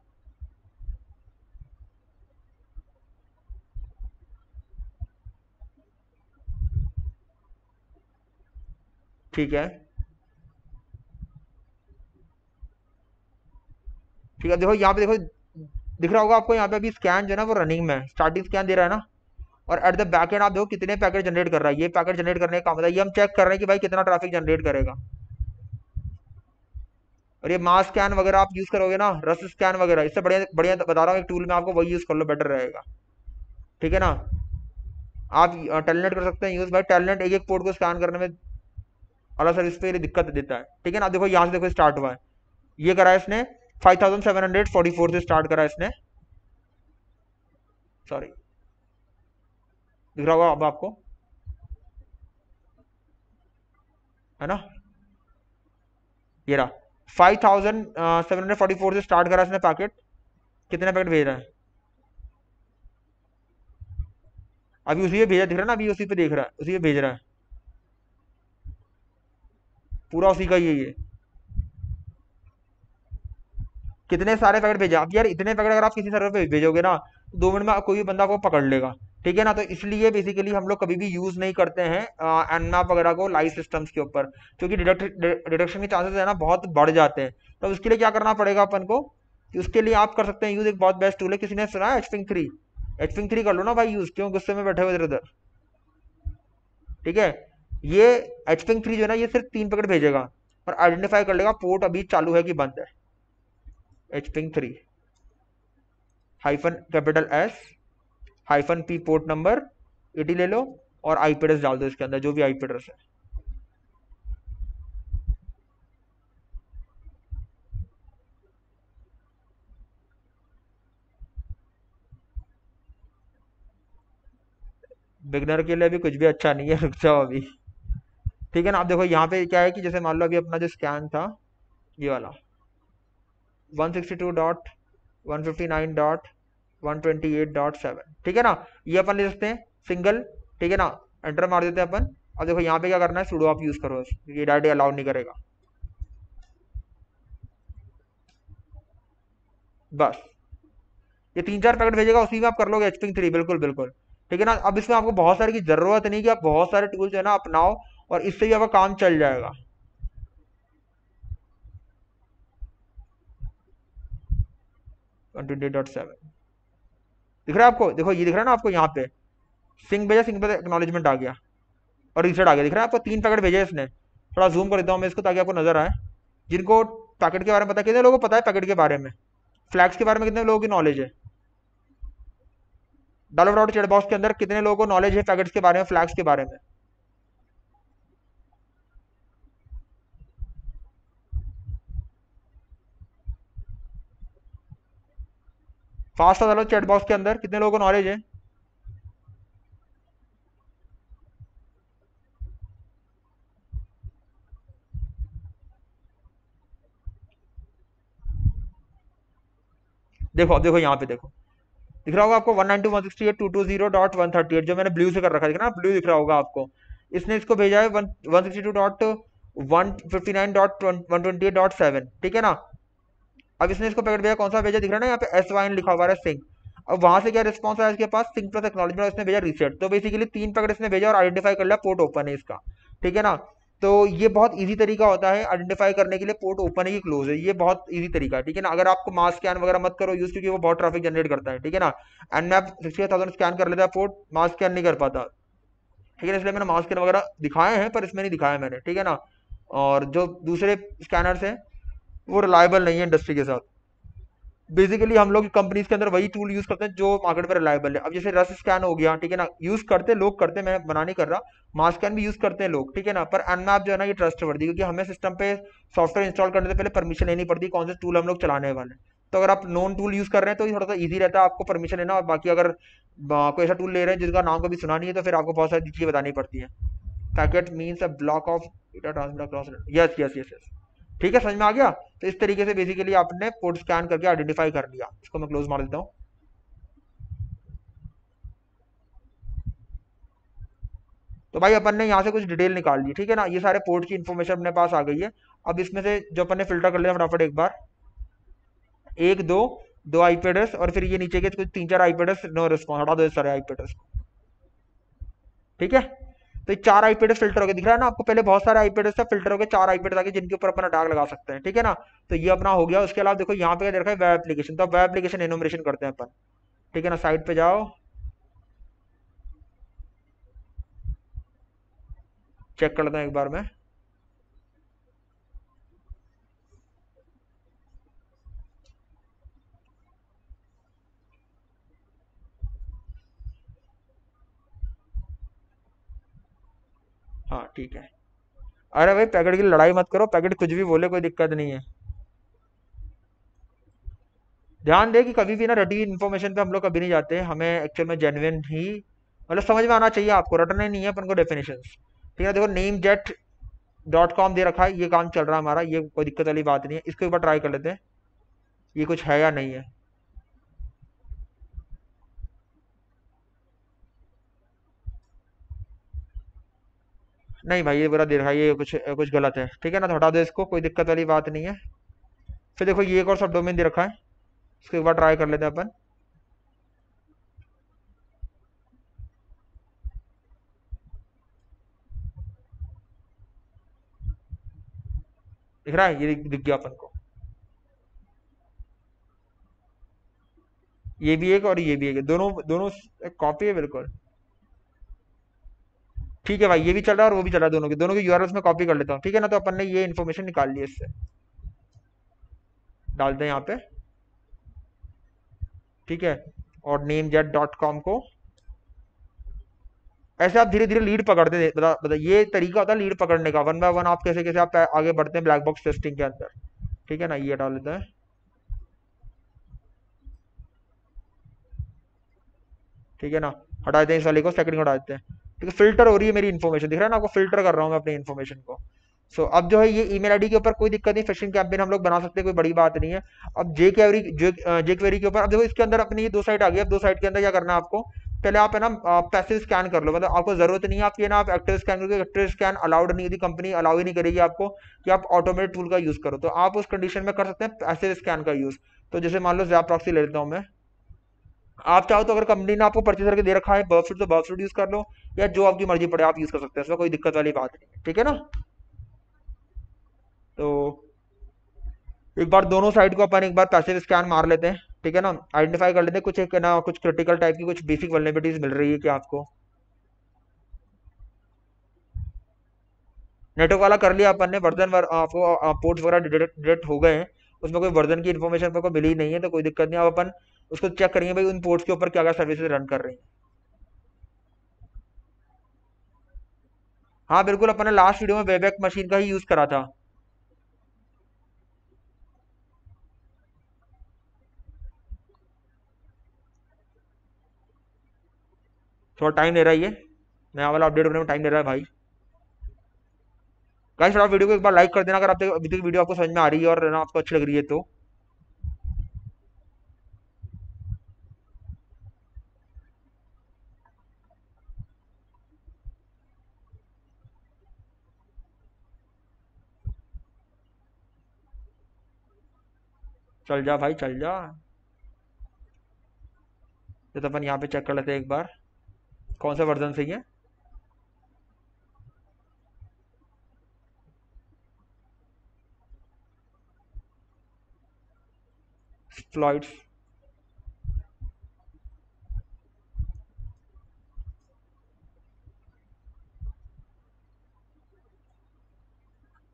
ठीक है? ठीक है, देखो, यहाँ पे देखो, दिख रहा होगा आपको, यहाँ पे अभी स्कैन जो है ना, वो रनिंग में स्टार्टिंग स्कैन दे रहा है ना? और एट द बैक एंड आप देखो कितने पैकेट जनरेट कर रहा है। ये पैकेट जनरेट करने का मतलब ये हम चेक कर रहे हैं कि भाई कितना ट्रैफ़िक जनरेट करेगा। और ये मास स्कैन वगैरह आप यूज़ करोगे ना, रस स्कैन वगैरह, इससे बढ़िया बढ़िया बता रहा हूँ, एक टूल में आपको वही यूज़ कर लो बेटर रहेगा। ठीक है ना? आप टेलनेट कर सकते हैं यूज़ भाई टेलनेट एक एक पोर्ट को स्कैन करने में अला सर्विस पे ये दिक्कत देता है। ठीक है ना? देखो, यहाँ से देखो स्टार्ट हुआ है। ये करा इसने five thousand seven hundred forty four से स्टार्ट करा इसने। सॉरी दिख रहा होगा अब आपको? है ना? ये रहा। Five thousand seven hundred forty four से स्टार्ट करा इसने पैकेट कितने पैकेट भेज रहा है? अभी उसी पे भेजा, दिख रहा है ना? अभी उसी पे देख रहा है, उसी पे भेज रहा है। पूरा उसी का ही है ये। कितने सारे पैकेट भेजा? आप यार इतने पैकेट अगर आप किसी सर्वर पे भेजोगे ना तो दो मिनट में कोई भी बंदा को पकड़ लेगा, ठीक है ना? तो इसलिए बेसिकली हम लोग कभी भी यूज़ नहीं करते हैं एनमैप वगैरह को लाइव सिस्टम्स के ऊपर, क्योंकि डिडक्शन के चांसेस है ना बहुत बढ़ जाते हैं। तो उसके लिए क्या करना पड़ेगा अपन को? कि उसके लिए आप कर सकते हैं यूज़ एक बहुत बेस्ट टूल है। किसी ने सुना है एचपिंग थ्री एचपिंग थ्री कर लो ना भाई यूज़ क्यों गुस्से में बैठे हुए इधर उधर ठीक है? ये एचपिंग थ्री जो है ना, ये सिर्फ़ तीन पैकेट भेजेगा और आइडेंटिफाई कर लेगा पोर्ट अभी चालू है कि बंद है। Hping three hyphen capital S hyphen P port number eighty ले लो और आईपी एड्रेस डाल दो इसके अंदर, जो भी आईपी एड्रेस है। बिगनर के लिए अभी कुछ भी अच्छा नहीं है, रुक जाओ अभी। ठीक है ना? आप देखो, यहाँ पे क्या है कि जैसे मान लो अभी अपना जो स्कैन था, ये वाला। 162 डॉट 159 डॉट 128 डॉट सेवन ठीक है ना? ये अपन ले सकते हैं सिंगल ठीक है ना? एंटर मार देते हैं अपन। अब देखो, यहाँ पे क्या करना है? सुडो आप यूज़ करो। ये डायरेक्ट अलाउ नहीं करेगा। बस। ये तीन चार पैकेट भेजेगा, उसी में आप कर लोगे एचपिंग थ्री बिल्कुल बिल्कुल। ठीक है ना? अब इसमें आपको बहुत सारे की ज़रूरत नहीं कि आप बहुत सारे टूल्स है ना, अपनाओ। और इससे भी आपका काम चल जाएगा। डॉट सेवन दिख रहा है आपको? देखो, ये दिख रहा है ना आपको यहाँ पे। सिंह भेजा सिंह पे एक्नॉलेजमेंट आ गया। और रिसेट आ गया। दिख रहा है आपको? तीन पैकेट भेजे इसने। थोड़ा जूम कर देता हूँ मैं इसको ताकि आपको नज़र आए। जिनको पैकेट के बारे में पता कितने लोगों को पता है पैकेट के बारे में? फ्लैग्स के बारे में कितने लोगों की नॉलेज है? डालो डाउट चेट बॉक्स के अंदर कितने लोगों को नॉलेज है पैकेट्स के बारे में फ्लैग्स के बारे में? फास्ट डालो चैट बॉक्स के अंदर। कितने लोगों को नॉलेज है? देखो देखो यहाँ पे देखो। दिख रहा होगा आपको one nine two one sixty eight two two zero dot one thirty eight जो मैंने ब्लू से कर रखा है ना ब्लू दिख रहा होगा आपको। इसने इसको भेजा है one one sixty two dot one fifty nine dot one twenty eight dot seven ठीक है ना? अब इसने इसको पैकेट भेजा कौन सा भेजा दिख रहा है ना यहाँ पे? एस वाइन लिखा हुआ है सिंह अब वहाँ से क्या रिस्पॉन्स आया इसके पास? सिंह प्लस एक्नॉलेजमेंट इसने भेजा रिसेट तो बेसिकली तीन पैकेट इसने भेजा और आइडेंटिफाई कर लिया पोर्ट ओपन है इसका। ठीक है ना? तो ये बहुत इजी तरीका होता है आइडेंटिफाई करने के लिए पोर्ट ओपन है कि क्लोज है। ये बहुत इजी तरीका है, ठीक है ना? अगर आपको मास स्कैन वगैरह मत करो यूज़ क्योंकि वो बहुत ट्रैफ़िक जनरेट करता है, ठीक है ना? And map sixty thousand scan कर लेता है पोर्ट मास स्कैन नहीं कर पाता। ठीक है इसलिए मैंने मास स्कैन वगैरह दिखाए हैं, पर इसमें नहीं दिखाया मैंने, ठीक है ना? और जो दूसरे स्कैनर्स हैं वो रिलायबल नहीं है इंडस्ट्री के साथ। बेसिकली हम लोग कंपनीज़ के अंदर वही टूल यूज़ करते हैं जो मार्केट में रिलायबल है। अब जैसे रस स्कैन हो गया, ठीक है ना? यूज़ करते लोग करते, मैं बना नहीं कर रहा। मास स्कैन भी यूज़ करते हैं लोग, ठीक है ना? पर एनमैप जो है ना, ये ट्रस्ट वर्दी क्योंकि हमें सिस्टम पे सॉफ्टवेयर इंस्टॉल करने से पहले परमिशन लेनी पड़ती है, कौन से टूल हम लोग चलाने वाले तो अगर आप नॉन टूल यूज़ कर रहे हैं तो ये थोड़ा सा ईजी रहता है, आपको परमिशन लेना। और बाकी अगर कोई ऐसा टूल ले रहे हैं जिसका नाम कभी सुना नहीं है तो फिर आपको बहुत सारी चीज़ें बतानी पड़ती है। Packet means a block of data yes yes yes yes ठीक है, समझ में आ गया? तो इस तरीके से बेसिकली आपने पोर्ट स्कैन करके आइडेंटिफाई कर लिया। इसको मैं क्लोज मार देता हूँ। तो भाई अपन ने यहाँ से कुछ डिटेल निकाल ली, ठीक है ना? ये सारे पोर्ट की इन्फॉर्मेशन अपने पास आ गई है। अब इसमें से जो अपन ने फ़िल्टर कर लिया फटाफट एक बार। एक, दो दो आईपी एड्रेस और फिर ये नीचे के कुछ तीन चार आईपी एड्रेस नो रिस्पॉन्स हटा दो सारे आईपी एड्रेस ठीक है? तो चार आईपीएड फ़िल्टर हो गए दिख रहा है ना? आपको पहले बहुत सारे आईपेड से फ़िल्टर हो गए चार आईपेड आगे जिनके ऊपर अपना डाक लगा सकते हैं, ठीक है ना? तो ये अपना हो गया। उसके अलावा देखो, यहाँ पे देखा है? वेब एप्लीकेशन तो वेब एप्लीकेशन एनोमरेशन करते हैं अपन, ठीक है ना? साइट पे जाओ। चेक कर लेता हूँ एक बार मैं। हाँ ठीक है। अरे भाई, पैकेट की लड़ाई मत करो, पैकेट कुछ भी बोले, कोई दिक्कत नहीं है। ध्यान दे कि कभी भी ना रटी इन्फॉर्मेशन पे हम लोग कभी नहीं जाते, हमें एक्चुअल में जेन्युइन ही मतलब समझ में आना चाहिए आपको, रटना नहीं है अपन को डेफिनेशन ठीक है, देखो नेम जेट डॉट कॉम दे रखा है, ये काम चल रहा है हमारा, ये कोई दिक्कत वाली बात नहीं है, इसको एक बार ट्राई कर लेते हैं, ये कुछ है या नहीं है। नहीं भाई, ये बुरा दे ये कुछ कुछ गलत है। ठीक है ना तो हटा दो इसको, कोई दिक्कत वाली बात नहीं है। फिर देखो, ये एक और सब डोमेन दे रखा है। इसको एक बार ट्राई कर लेते हैं अपन। दिख रहा है? ये दिख गया अपन को। ये भी एक और ये भी एक। दोनों दोनों कॉपी है बिल्कुल। ठीक है भाई, ये भी चल रहा है और वो भी चल रहा है, दोनों के दोनों के यूआरएल्स में कॉपी कर लेता हूँ, ठीक है ना? तो अपन ने ये इन्फॉर्मेशन निकाल ली इससे। डालते हैं यहाँ पे। ठीक है? और नेम जेट डॉट कॉम को। ऐसे आप धीरे धीरे लीड पकड़ते बता ये तरीका होता है लीड पकड़ने का। वन बाय वन आप कैसे कैसे आप आगे बढ़ते हैं ब्लैक बॉक्स टेस्टिंग के अंदर। ठीक है ना? ये डाल लेते हैं। ठीक है ना? हटा देते हैं इस वाले को सेकंड हटा देते हैं। ठीक है फ़िल्टर हो रही है मेरी इन्फॉर्मेशन दिख रहा है ना आपको फ़िल्टर कर रहा हूँ मैं अपनी इन्फॉर्मेशन को। सो so, अब जो है ये ईमेल आईडी के ऊपर कोई दिक्कत नहीं फिशिंग कैंपेन हम लोग बना सकते हैं कोई बड़ी बात नहीं है। अब जे क्वेरी जे क्वेरी के ऊपर अब देखो इसके अंदर अपनी ये दो साइड आ गई। अब दो साइड के अंदर क्या करना है आपको? पहले आप है ना पैसिव स्कैन कर लो। मतलब आपको ज़रूरत नहीं है आपकी ना आप एक्टिव स्कैन करके एक्टिव स्कैन अलाउड नहीं होती कंपनी अलाउ ही नहीं करेगी आपको कि आप ऑटोमेटिक टूल का यूज़ करो। तो आप उस कंडीशन में कर सकते हैं पैसिव स्कैन का यूज़ तो जैसे मान लो जैप प्रॉक्सी ले लेता हूँ मैं। आप चाहो तो अगर कंपनी ने आपको परचेज करके दे रखा है बर्फ़ तो बर्फ़ यूज़ कर लो, या जो आपकी मर्ज़ी पड़े आप यूज़ कर सकते हैं इसमें कोई दिक्कत वाली बात नहीं ठीक है ना? तो एक बार दोनों साइड को अपन एक बार पैसिव स्कैन मार लेते हैं, ठीक है ना? आइडेंटिफाई कर लेते हैं, कुछ एक ना, कुछ क्रिटिकल टाइप की कुछ बेसिक वलनेबिलिटीज मिल रही है क्या आपको? नेटवर्क वाला कर लिया अपन ने वर्जन आपको पोर्ट्स वगैरह डिटेक्ट हो गए हैं, उसमें कोई वर्जन की इन्फॉर्मेशन को मिली नहीं है तो कोई दिक्कत नहीं अब अपन उसको चेक करेंगे भाई, उन पोर्ट्स के ऊपर क्या क्या सर्विसेज़ रन कर रही हैं। हाँ बिल्कुल, अपने लास्ट वीडियो में वेबैक मशीन का ही यूज़ करा था। थोड़ा टाइम ले रहा है ये। नया वाला अपडेट होने में टाइम ले रहा है भाई। गाइस थोड़ा वीडियो को एक बार लाइक कर देना, अगर आप अभी तक वीडियो आपको समझ में आ रही है और ना, आपको अच्छी लग रही है तो। चल जा भाई, चल जा। ये तो अपन यहाँ पे चेक कर लेते हैं एक बार। कौन सा वर्जन सही है? फ्लॉइड्स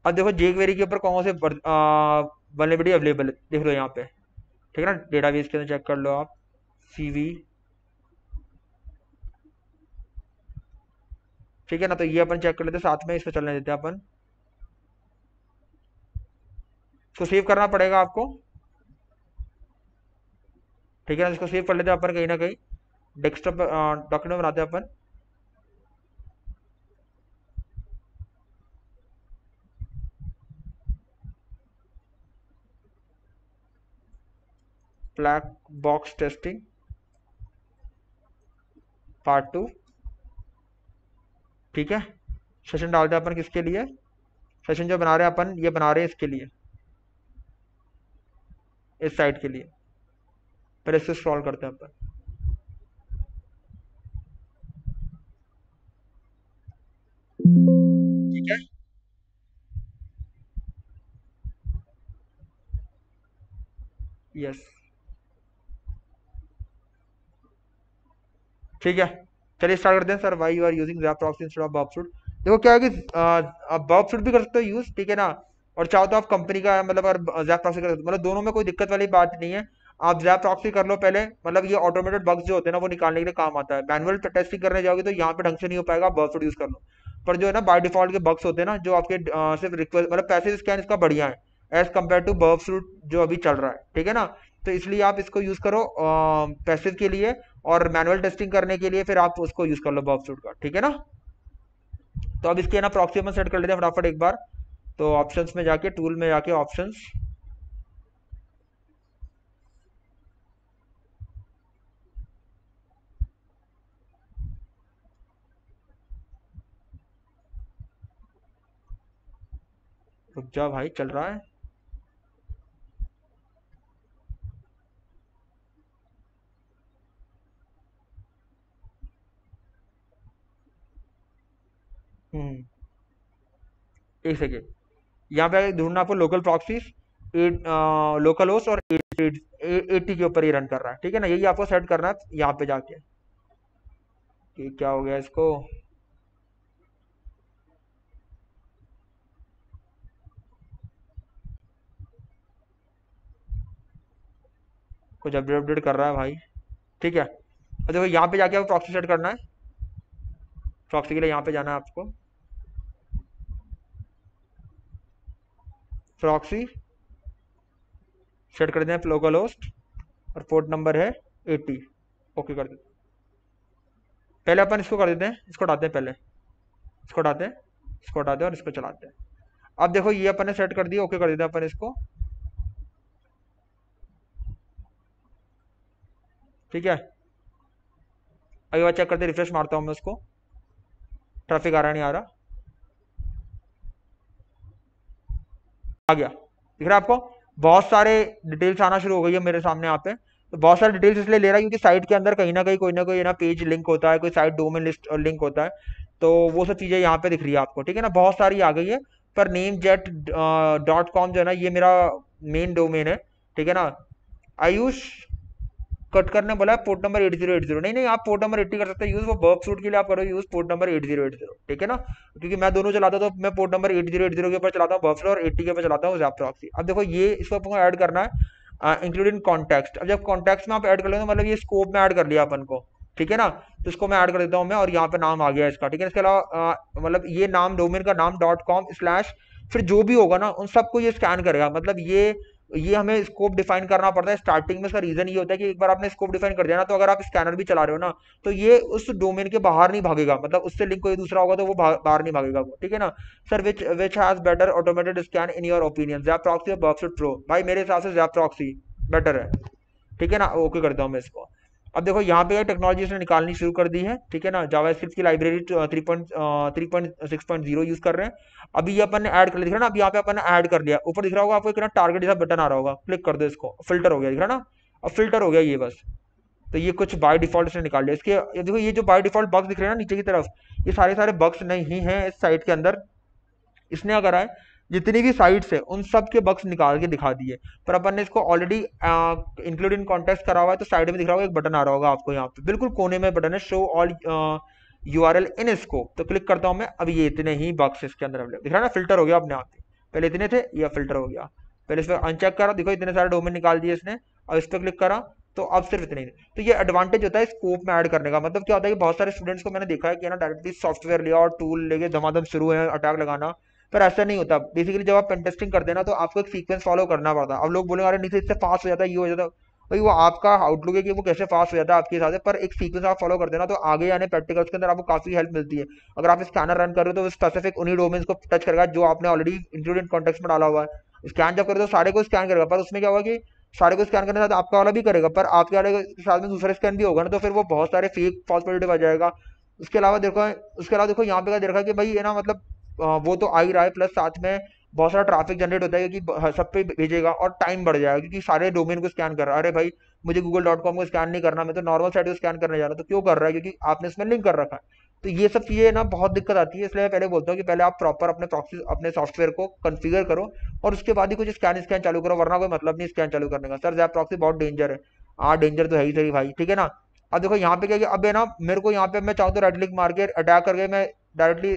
अब देखो जे क्वेरी के ऊपर कौन से वनलेबिलिटी अवेलेबल है देख लो यहाँ पे। ठीक है ना? डेटाबेस के अंदर चेक कर लो आप। सी वी ठीक है ना? तो ये अपन चेक कर लेते साथ में इसको चलने देते अपन। इसको सेव करना पड़ेगा आपको। ठीक है ना? इसको सेव कर लेते हैं अपन कहीं ना कहीं। डेस्कटॉप डॉक्यूमेंट बनाते हैं अपन। Black box testing part two ठीक है? सेशन डालते हैं अपन किसके लिए? सेशन जो बना रहे हैं अपन, ये बना रहे हैं इसके लिए। इस साइड के लिए। पहले इसको स्क्रॉल करते हैं अपन। ठीक है? यस ठीक है? चलिए स्टार्ट करते हैं sir why you are using Burp Suite देखो, क्या है कि आप बॉबसूट भी कर सकते हो यूज़ ठीक है ना? और चाहो तो आप कंपनी का मतलब अगर जैप प्रॉक्सी कर सकते हो मतलब दोनों में कोई दिक्कत वाली बात नहीं है। आप जैप प्रॉक्सी कर लो पहले मतलब ये ऑटोमेटेड बग्स जो होते हैं ना, वो निकालने के लिए काम आता है। मैनुअल टेस्टिंग करने जाओगे तो यहाँ पे ढंग से नहीं हो पाएगा बॉबसूट यूज़ कर लो। पर जो है ना बाय डिफ़ॉल्ट के बग्स होते हैं ना, जो आपके सिर्फ़ रिक्वेस्ट मतलब पैसे स्कैन इसका बढ़िया है as compare to Burp suite जो अभी चल रहा है, ठीक है ना? तो इसलिए आप इसको यूज़ करो पैसिव के लिए। और मैनुअल टेस्टिंग करने के लिए फिर आप उसको यूज़ कर लो बर्फ़ सूट का, ठीक है ना? तो अब इसके ना प्रॉक्सी सेट कर लेते हैं फटाफट एक बार। तो ऑप्शंस में जाके टूल में जाके ऑप्शंस रुक जा भाई, चल रहा है। एक सेकेंड यहाँ पे ढूंढना आपको लोकल प्रॉक्सीज लोकल होस्ट और एटी के ऊपर ही रन कर रहा है। ठीक है ना? यही आपको सेट करना है यहाँ पे जाके। कि क्या हो गया इसको? कुछ अपडेट अपडेट कर रहा है भाई। ठीक है? देखो यहाँ पे जाके आपको प्रॉक्सी सेट करना है। प्रॉक्सी के लिए यहाँ पे जाना है आपको। प्रॉक्सी सेट कर दें लोकल होस्ट और पोर्ट नंबर है एट्टी ओके कर देते पहले अपन इसको कर देते हैं, इसको हटाते हैं पहले। इसको हटाते हैं, इसको हटाते हैं और इसको चलाते हैं। अब देखो ये अपन ने सेट कर दिया ओके कर देते हैं अपन इसको। ठीक है? अभी बार चेक करते रिफ्रेश मारता हूँ मैं उसको। ट्रैफ़िक आ रहा नहीं आ रहा। आ गया। दिख रहा है आपको? बहुत सारे डिटेल्स आना शुरू हो गई है मेरे सामने यहाँ पे। तो बहुत सारे डिटेल्स इसलिए ले रहा है क्योंकि साइट के अंदर कहीं ना कहीं, कोई ना कोई ना पेज लिंक होता है, कोई साइट डोमेन लिस्ट लिंक होता है। तो वो सब चीज़ें यहाँ पे दिख रही है आपको, ठीक है ना? बहुत सारी आ गई है, पर नेम जेट डॉट कॉम जो है ना, ये मेरा मेन डोमेन है, ठीक है ना? आयुष कट करने बोला है port number eight zero eight zero नहीं नहीं, आप पोर्ट नंबर एट्टी कर सकते हैं। यूज़ वो बर्फ़ सूट के लिए आप करो use port number eight zero eight zero ठीक है ना? क्योंकि मैं दोनों चलाता हूँ तो मैं port number eight zero eight zero के ऊपर चलाता हूँ बर्फ़ और एट्टी के ऊपर चलाता हूँ जैप प्रॉक्सी अब देखो, ये इसको आपको ऐड करना है इंक्लूडिंग कॉन्टेक्स्ट अब जब कॉन्टेक्स्ट में आप ऐड कर लेंगे मतलब ये स्कोप में ऐड कर लिया अपन को। ठीक है ना? तो इसको मैं ऐड कर देता हूँ मैं, और यहाँ पे नाम आ गया इसका। ठीक है? इसके अलावा मतलब ये नाम डोमेन का नाम डॉट कॉम स्लैश फिर जो भी होगा ना, उन सबको ये स्कैन करेगा। मतलब ये ये हमें स्कोप डिफाइन करना पड़ता है। स्टार्टिंग में इसका रीजन ये होता है कि एक बार आपने स्कोप डिफाइन कर दिया ना तो अगर आप स्कैनर भी चला रहे हो ना तो ये उस डोमेन के बाहर नहीं भागेगा। मतलब उससे लिंक कोई दूसरा होगा तो वो बाहर नहीं भागेगा ठीक है ना? Sir which which has better automated scan in your opinion ZAP proxy और बॉक्स प्रो भाई, मेरे हिसाब से जैप प्रॉक्सी बेटर है। ठीक है ना? ओके करता हूँ मैं इसको। अब देखो यहाँ पे टेक्नोलॉजी इसने निकालनी शुरू कर दी है, ठीक है ना? जावा की library three point three point six point zero use कर रहे हैं। अभी अपन ने ऐड कर लिया ना? अब यहाँ पे अपन ने ऐड कर लिया। ऊपर दिख रहा होगा आपको एक ना टारगेट जैसा बटन आ रहा होगा। क्लिक कर दो इसको। फ़िल्टर हो गया, दिख रहा ना? अब फ़िल्टर हो गया ये बस। तो ये कुछ बाय डिफ़ॉल्ट इसने निकाल लिया। इसके देखो, ये जो बाय डिफ़ॉल्ट बग्स दिख रहे हैं ना नीचे की तरफ़, ये सारे सारे बग्स नहीं है इस साइट के अंदर। इसने अगर आए जितनी भी साइट्स है, उन सब के बक्स निकाल के दिखा दिए। पर अपन ने इसको ऑलरेडी इंक्लूड इन कॉन्टेक्ट करा हुआ है तो साइड में दिख रहा होगा, एक बटन आ रहा होगा आपको यहाँ पे। बिल्कुल कोने में बटन है show all U R L in scope तो क्लिक करता हूँ मैं, अब ये इतने ही बक्स इसके अंदर दिख रहा है ना फ़िल्टर हो गया अपने आप पहले इतने थे, या फ़िल्टर हो गया। पहले इस पर अनचेक करा, देखो इतने सारे डोमेन निकाल दिए इसने, अब इस पर क्लिक करा तो अब सिर्फ़ इतने ही। तो ये एडवांटेज होता है स्कोप में ऐड करने का। मतलब क्या होता है कि बहुत सारे स्टूडेंट्स को मैंने देखा है कि ना डायरेक्टली सॉफ्टवेयर लिया और टूल लेके धमाधम शुरू है अटैक लगाना। पर ऐसा नहीं होता। बेसिकली जब आप पेंटेस्टिंग करते ना तो आपको एक सीक्वेंस फॉलो करना पड़ता। है अब लोग बोलेंगे, अरे नीचे इससे फास्ट हो जाता है ये हो जाता। भाई, वो आपका आउटलुक है कि वो कैसे फास्ट हो जाता है आपके हिसाब से पर एक सीक्वेंस आप फॉलो कर देना तो आगे आने प्रैक्टिकल्स के अंदर आपको काफ़ी हेल्प मिलती है। अगर आप स्कैनर रन कर रहे हो तो स्पेसिफिक उन्हीं डोमेन्स को टच करेगा जो आपने ऑलरेडी इंक्लूडेड कॉन्टेक्ट में डाला हुआ है। स्कैन जब करें तो सारे को स्कैन करेगा, पर उसमें क्या होगा कि सारे को स्कैन करने के साथ आपका वाला भी करेगा, पर आपके वाले के साथ में दूसरा स्कैन भी होगा ना तो फिर वो बहुत सारे फेक फॉल्स पॉजिटिव आ जाएगा। उसके अलावा देखो, उसके अलावा देखो, यहाँ पे क्या देखा कि भाई है ना मतलब वो तो आ ही रहा है प्लस साथ में बहुत सारा ट्रैफ़िक जनरेट होता है क्योंकि सब पे भेजेगा और टाइम बढ़ जाएगा क्योंकि सारे डोमेन को स्कैन कर रहा है। अरे भाई, मुझे गूगल डॉट कॉम को स्कैन नहीं करना, मैं तो नॉर्मल साइट को स्कैन करने जा रहा हूँ तो क्यों कर रहा है? क्योंकि आपने इसमें लिंक कर रखा है। तो ये सब चीज़ें ना बहुत दिक्कत आती है, इसलिए मैं पहले बोलता हूँ कि पहले आप प्रॉपर अपने प्रॉक्सी अपने सॉफ्टवेयर को कन्फिगर करो और उसके बाद ही कुछ स्कैन स्कैन चालू करो, वरना कोई मतलब नहीं स्कैन चालू करने का। सर जैप प्रॉक्सी बहुत डेंजर है। हाँ डेंजर तो है ही सही भाई, ठीक है ना? अब देखो यहाँ पे क्या अब है ना, मेरे को यहाँ पे मैं चाहूँ तो रेड क्लिक मार के अटैक करके मैं डायरेक्टली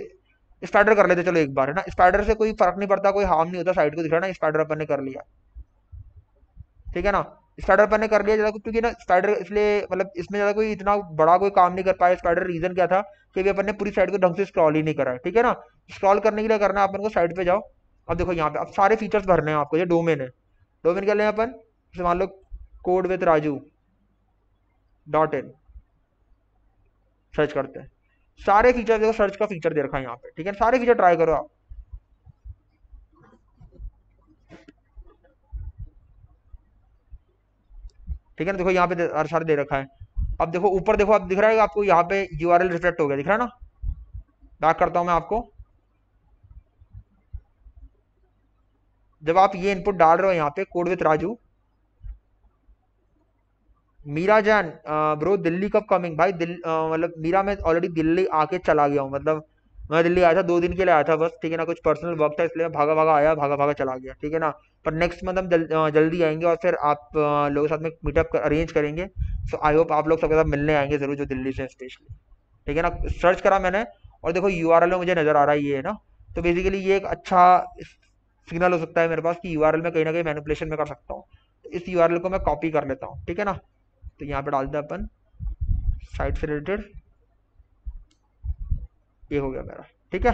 स्पाइडर कर लेते, चलो एक बार, है ना? स्पाइडर से कोई फ़र्क नहीं पड़ता, कोई हार्म नहीं होता साइड को दिख रहा ना, स्पाइडर अपन ने कर लिया। ठीक है ना? स्पाइडर अपन ने कर लिया ज़्यादा, क्योंकि ना स्पाइडर इसलिए मतलब इसमें ज़्यादा कोई इतना बड़ा कोई काम नहीं कर पाया, स्पाइडर रीज़न क्या था कि अपन ने पूरी साइड को ढंग से स्क्रॉल ही नहीं करा ठीक है ना? स्क्रॉल करने के लिए करना अपन को साइड पे जाओ। अब देखो यहाँ पे, अब सारे फीचर्स भरने हैं आपको, ये डोमेन है। डोमेन क्या लें अपन? मान लो code with Raju dot in search करते हैं। सारे फीचर देखो सर्च का फीचर दे रखा है यहाँ पे, ठीक है? सारे फीचर ट्राई करो आप। ठीक है ना? देखो यहाँ पे हर सारे दे रखा है। अब देखो, ऊपर देखो आप दिख रहा है आपको यहाँ पे यू आर एल रिफ्लेक्ट हो गया, दिख रहा है ना? बैक करता हूँ मैं आपको। जब आप ये इनपुट डाल रहे हो यहाँ पे कोड विथ राजू मीरा जान ब्रो दिल्ली कब कमिंग भाई मतलब मीरा मैं ऑलरेडी दिल्ली आके चला गया हूँ मतलब मैं दिल्ली आया था दो दिन के लिए आया था बस ठीक है ना कुछ पर्सनल वर्क था इसलिए भागा भागा आया भागा भागा चला गया ठीक है ना। पर नेक्स्ट मंथ हम जल, जल्दी आएँगे और फिर आप लोगों के साथ में मीटअप अरेंज करेंगे। सो आई होप आप लोग सबके साथ मिलने आएँगे ज़रूर जो दिल्ली से स्पेशली ठीक है ना। सर्च करा मैंने और देखो यू आर एल में मुझे नज़र आ रहा है ये है ना। तो बेसिकली ये एक अच्छा सिग्नल हो सकता है मेरे पास कि यू आर एल में कहीं ना कहीं मैनिपुलेशन में कर सकता हूँ। तो इस यू आर एल को मैं कॉपी कर लेता हूँ ठीक है ना। तो यहाँ पे डाल दें अपन। साइट से रिलेटेड ये हो गया मेरा। ठीक है?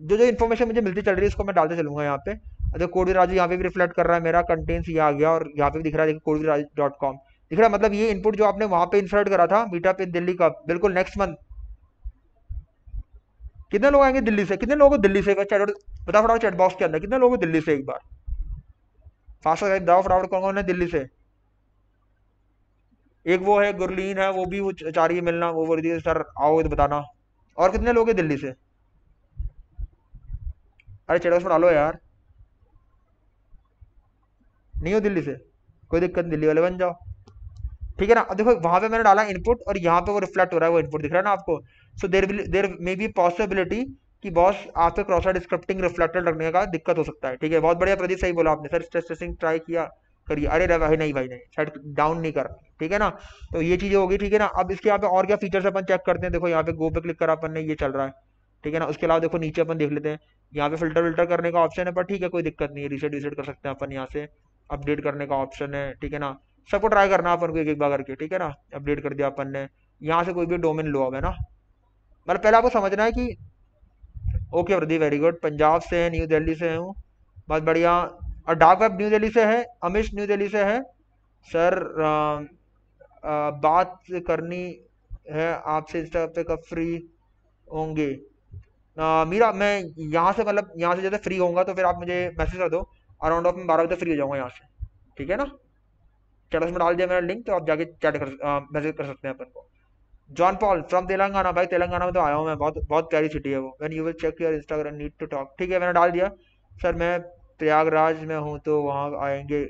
जो जो इन्फॉर्मेशन मुझे मिलती चल रही है, इसको मैं डालते चलूँगा यहाँ पे। अगर कोडवी राजू यहाँ पे भी रिफ्लेक्ट कर रहा है मेरा कंटेंट्स ये आ गया और यहाँ पे भी दिख रहा है कोडवी राजू डॉट कॉम दिख रहा है मतलब ये इनपुट जो आपने वहाँ पे इंसर्ट करा था मीटअप इन दिल्ली का बिल्कुल नेक्स्ट मंथ कितने लोग आएँगे दिल्ली से? कितने लोगों को दिल्ली से बता फटाफट चैट बॉक्स के अंदर, कितने लोगों को दिल्ली से एक बार? फास्ट बताओ फटाफट कौन कौन है दिल्ली से? एक वो है, गुरलीन है, वो भी वो चाह रही है मिलना, वो बोल रही है, सर, आओ तो बताना। और कितने लोग हैं दिल्ली से? अरे चढ़ो डालो यार। नहीं हो दिल्ली से? कोई दिक्कत दिल्ली वाले बन जाओ। ठीक है ना? देखो, वहाँ पे मैंने डाला इनपुट और यहाँ पे वो रिफ्लेक्ट हो रहा है, वो इनपुट दिख रहा है ना आपको। So there there may be possibility कि बॉस आपके क्रॉस साइड स्क्रिप्टिंग रिफ्लेक्टेड रखने का दिक्कत हो सकता है। ठीक है? बहुत बढ़िया प्रदीप, सही बोला आपने। सर स्ट्रेस टेस्टिंग ट्राई किया। करिए। अरे भाई, नहीं भाई, नहीं साइड डाउन नहीं करना ठीक है ना? तो ये चीज़ें होगी ठीक है ना? अब इसके यहाँ पे और क्या फीचर्स अपन चेक करते हैं? देखो, यहाँ पे गो पे क्लिक करा, अपन ने ये चल रहा है। ठीक है ना? उसके अलावा देखो, नीचे अपन देख लेते हैं। यहाँ पे फ़िल्टर विल्टर करने का ऑप्शन है, पर ठीक है, कोई दिक्कत नहीं है। रिसेट विसेट कर सकते हैं अपन यहाँ से। अपडेट करने का ऑप्शन है, ठीक है ना? सबको ट्राई करना अपन को एक एक बार करके, ठीक है ना? अपडेट कर दिया अपन ने। यहाँ से कोई भी डोमेन लो अब, है ना? मतलब पहले आपको समझना है कि okay Pradeep very good Punjab से है न्यू दिल्ली से हूँ। बहुत बढ़िया। और डार्क वेब न्यू दिल्ली से है अमिश न्यू दिल्ली से है। सर आ, आ, बात करनी है आपसे इंस्टा पे कब फ्री होंगे? मीरा मैं यहाँ से मतलब यहाँ से जैसे फ्री होऊँगा तो फिर आप मुझे मैसेज कर दो। अराउंड ऑफ़ मैं बारह बजे फ्री हो जाऊँगा यहाँ से। ठीक है ना? चैट में डाल दिया मेरा लिंक तो आप जाके चैट कर मैसेज कर सकते हैं अपन को। जॉन पॉल फ्रॉम तेलंगाना भाई तेलंगाना में तो आया हूँ मैं। बहुत बहुत प्यारी सिटी है वो। When you will check your Instagram need to talk ठीक है मैंने डाल दिया। सर मैं प्रयागराज में हूँ तो वहाँ आएँगे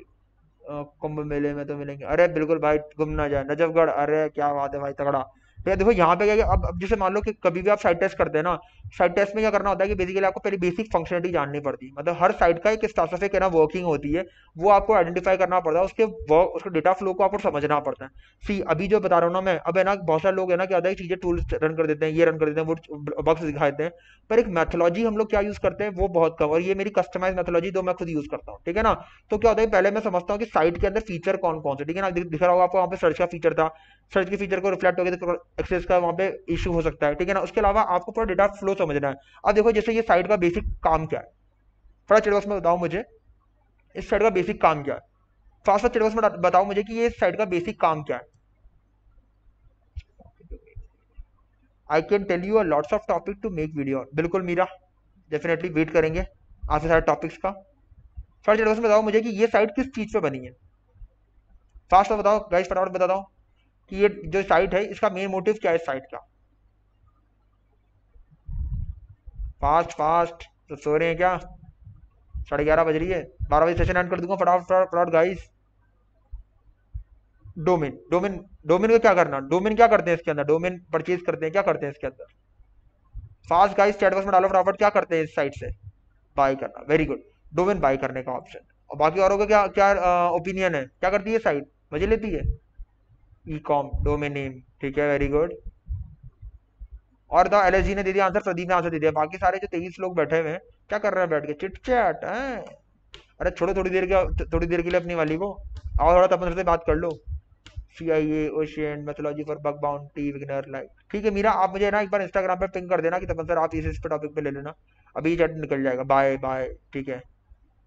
कुंभ मेले में तो मिलेंगे। अरे, बिल्कुल भाई घूमना जाए। नजफगढ़, अरे, क्या बात है भाई, तगड़ा। तो देखो यहाँ पे क्या अब जैसे मान लो कि कभी भी आप साइड टेस्ट करते हैं ना साइड टेस्ट में क्या करना होता है कि बेसिकली आपको पहले बेसिक फंक्शनलिटी जाननी पड़ती है। मतलब हर साइड का एक स्पेसिफिक है ना वर्किंग होती है। वो आपको आइडेंटिफाई करना पड़ता है, उसके वर्क उसके डेटा फ्लो को आपको समझना पड़ता है। सी अभी जो बता रहा हूँ ना मैं, अब है ना, बहुत सारे लोग है ना क्या होता है चीज़ें टूल्स रन कर देते हैं, ये रन कर देते हैं, वो बक्स दिखा देते हैं। पर एक मैथोलॉजी हम लोग क्या यूज़ करते हैं, वो बहुत कम और ये मेरी कस्टमाइज मैथोलॉजी तो मैं खुद यूज़ करता हूँ, ठीक है ना? तो क्या होता है, पहले मैं समझता हूँ कि साइट के अंदर फीचर कौन कौन से, ठीक है ना? दिख रहा होगा आपको, वहाँ पे सर्च का फीचर था। सर्च के फीचर को रिफ्लेक्ट हो गया एक्सेस का वहाँ पे इशू हो सकता है, ठीक है ना? उसके अलावा आपको पूरा डेटा फ्लो समझना है। अब देखो, जैसे ये साइट का बेसिक काम क्या है? थोड़ा चेटबॉक्स में बताओ मुझे, इस साइट का बेसिक काम क्या है? फास्ट फास्ट चेटबॉक्स में बताओ मुझे कि ये साइट का बेसिक काम क्या है। I can tell you lots of topic to make video बिल्कुल मीरा डेफिनेटली वेट करेंगे आपसे सारे टॉपिक्स का। फ़र्स्ट चेटबॉक्स में बताओ मुझे कि ये साइट किस चीज़ पे बनी है? फास्ट बताओ गाइस फटाफट बता दो कि ये जो साइट है, इसका मेन मोटिव क्या है साइट का? फास्ट फास्ट तो सो रहे हैं क्या? साढ़े ग्यारह बज रही है। बारह बजे सेशन एंड कर दूँगा फटाफट फटाफट गाइस डोमेन डोमेन डोमेन को क्या करना? डोमेन क्या करते हैं इसके अंदर? डोमेन परचेज करते हैं, क्या करते हैं इसके अंदर? फास्ट गाइस चैट बॉक्स में डालो फटाफट, क्या करते हैं इस साइट से? बाय करना वेरी गुड डोमेन बाय करने का ऑप्शन और बाकी औरों का क्या क्या ओपिनियन है? क्या करती है साइट मज़े लेती है? ई कॉम डोमेन नेम ठीक है वेरी गुड और द एल ने दे दिया आंसर प्रदीप ने आंसर दे दिया। बाकी सारे जो तेईस लोग बैठे हुए हैं, क्या कर रहे हैं बैठ के? चिट चैट है? अरे छोड़ो, थोड़ी देर के, थोड़ी देर के लिए अपनी वाली को। आओ थोड़ा तपन से बात कर लो। See I a ocean methodology for bug bounty beginner like ठीक है, मीरा, आप मुझे ना एक बार इंस्टाग्राम पे पिंग कर देना कि तपन सर आप इस इस पे टॉपिक पे ले लेना। अभी चैट निकल जाएगा। बाय बाय ठीक है।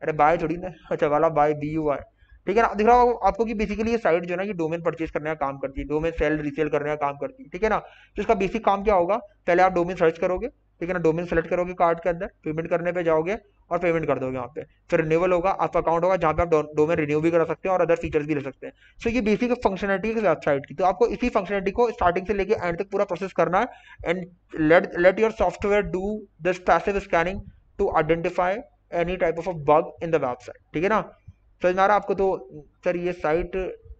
अरे बाय थोड़ी ना। अच्छा वाला बाय बी यू आर ठीक है ना? दिख रहा हो आपको कि बेसिकली ये साइट जो है ना, ये डोमेन परचेज करने का काम करती है डोमेन सेल रीसेल करने का काम करती है, ठीक है ना? तो इसका बेसिक काम क्या होगा? पहले आप डोमेन सर्च करोगे, ठीक है ना? डोमेन सेलेक्ट करोगे कार्ड के अंदर पेमेंट करने पे जाओगे और पेमेंट कर दोगे यहाँ पे। फिर रिन्यूअल होगा, आपका अकाउंट होगा, जहाँ पे आप डोमेन रिन्यू भी कर सकते हैं और अदर फीचर्स भी ले सकते हैं। सो ये बेसिक फंक्शनलिटी है वेबसाइट की। तो आपको इसी फंक्शनलिटी को स्टार्टिंग से लेके एंड तक पूरा प्रोसेस करना है and let let your software do this passive scanning to identify any type of a bug in the website ठीक है ना? समझ में आ रहा आपको तो सर ये साइट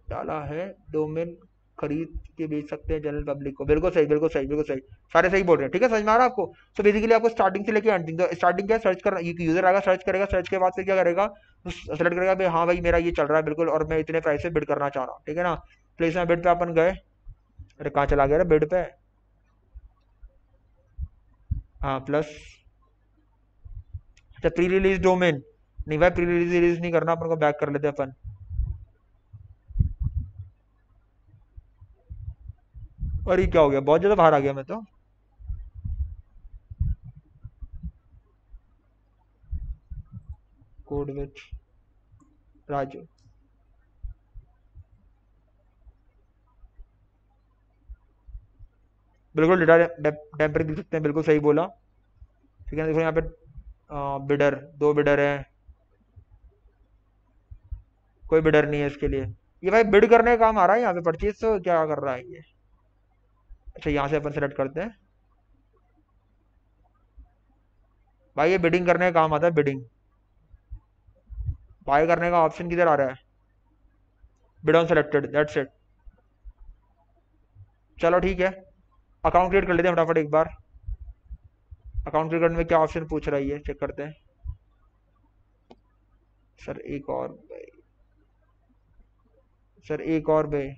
डाला है डोमेन खरीद के बेच सकते हैं जनरल पब्लिक को। बिल्कुल सही बिल्कुल सही बिल्कुल सही। सारे सही बोल रहे हैं, ठीक है, समझ में आ रहा आपको? सो बेसिकली आपको स्टार्टिंग से लेके एंडिंग तो स्टार्टिंग क्या सर्च कर यूज़र आएगा सर्च करेगा सर्च के बाद फिर क्या करेगा? सेलेक्ट करेगा भाई हाँ भाई मेरा ये चल रहा है, बिल्कुल, और मैं इतने प्राइस से बिड करना चाह रहा हूँ, ठीक है ना? प्लेस में बिड पे अपन गए। अरे कहाँ चला गया बिड पे? हाँ प्लस अच्छा प्री रिलीज़ डोमेन नहीं भाई प्री रिलीज़ रिलीज़ नहीं करना, अपन को बैक कर लेते अपन। और ये क्या हो गया? बहुत ज़्यादा बाहर आ गया मैं तो। Code which? राजू। बिल्कुल डेटा टेम्परिंग देख सकते हैं, बिल्कुल सही बोला। ठीक है, देखो यहाँ पे बिडर दो बिडर है। कोई बिडर नहीं है इसके लिए। ये भाई बिड करने का काम आ रहा है यहाँ पे परचेज तो क्या कर रहा है ये? अच्छा यहाँ से अपन सेलेक्ट करते हैं। भाई ये बिडिंग करने का काम आता है बिडिंग बाय करने का ऑप्शन किधर आ रहा है? Bid on selected that's it चलो ठीक है। अकाउंट क्रिएट कर लेते हैं फटाफट एक बार। अकाउंट क्रिएट करने में क्या ऑप्शन पूछ रहा है ये? चेक करते हैं। सर, एक और भाई सर एक और भाई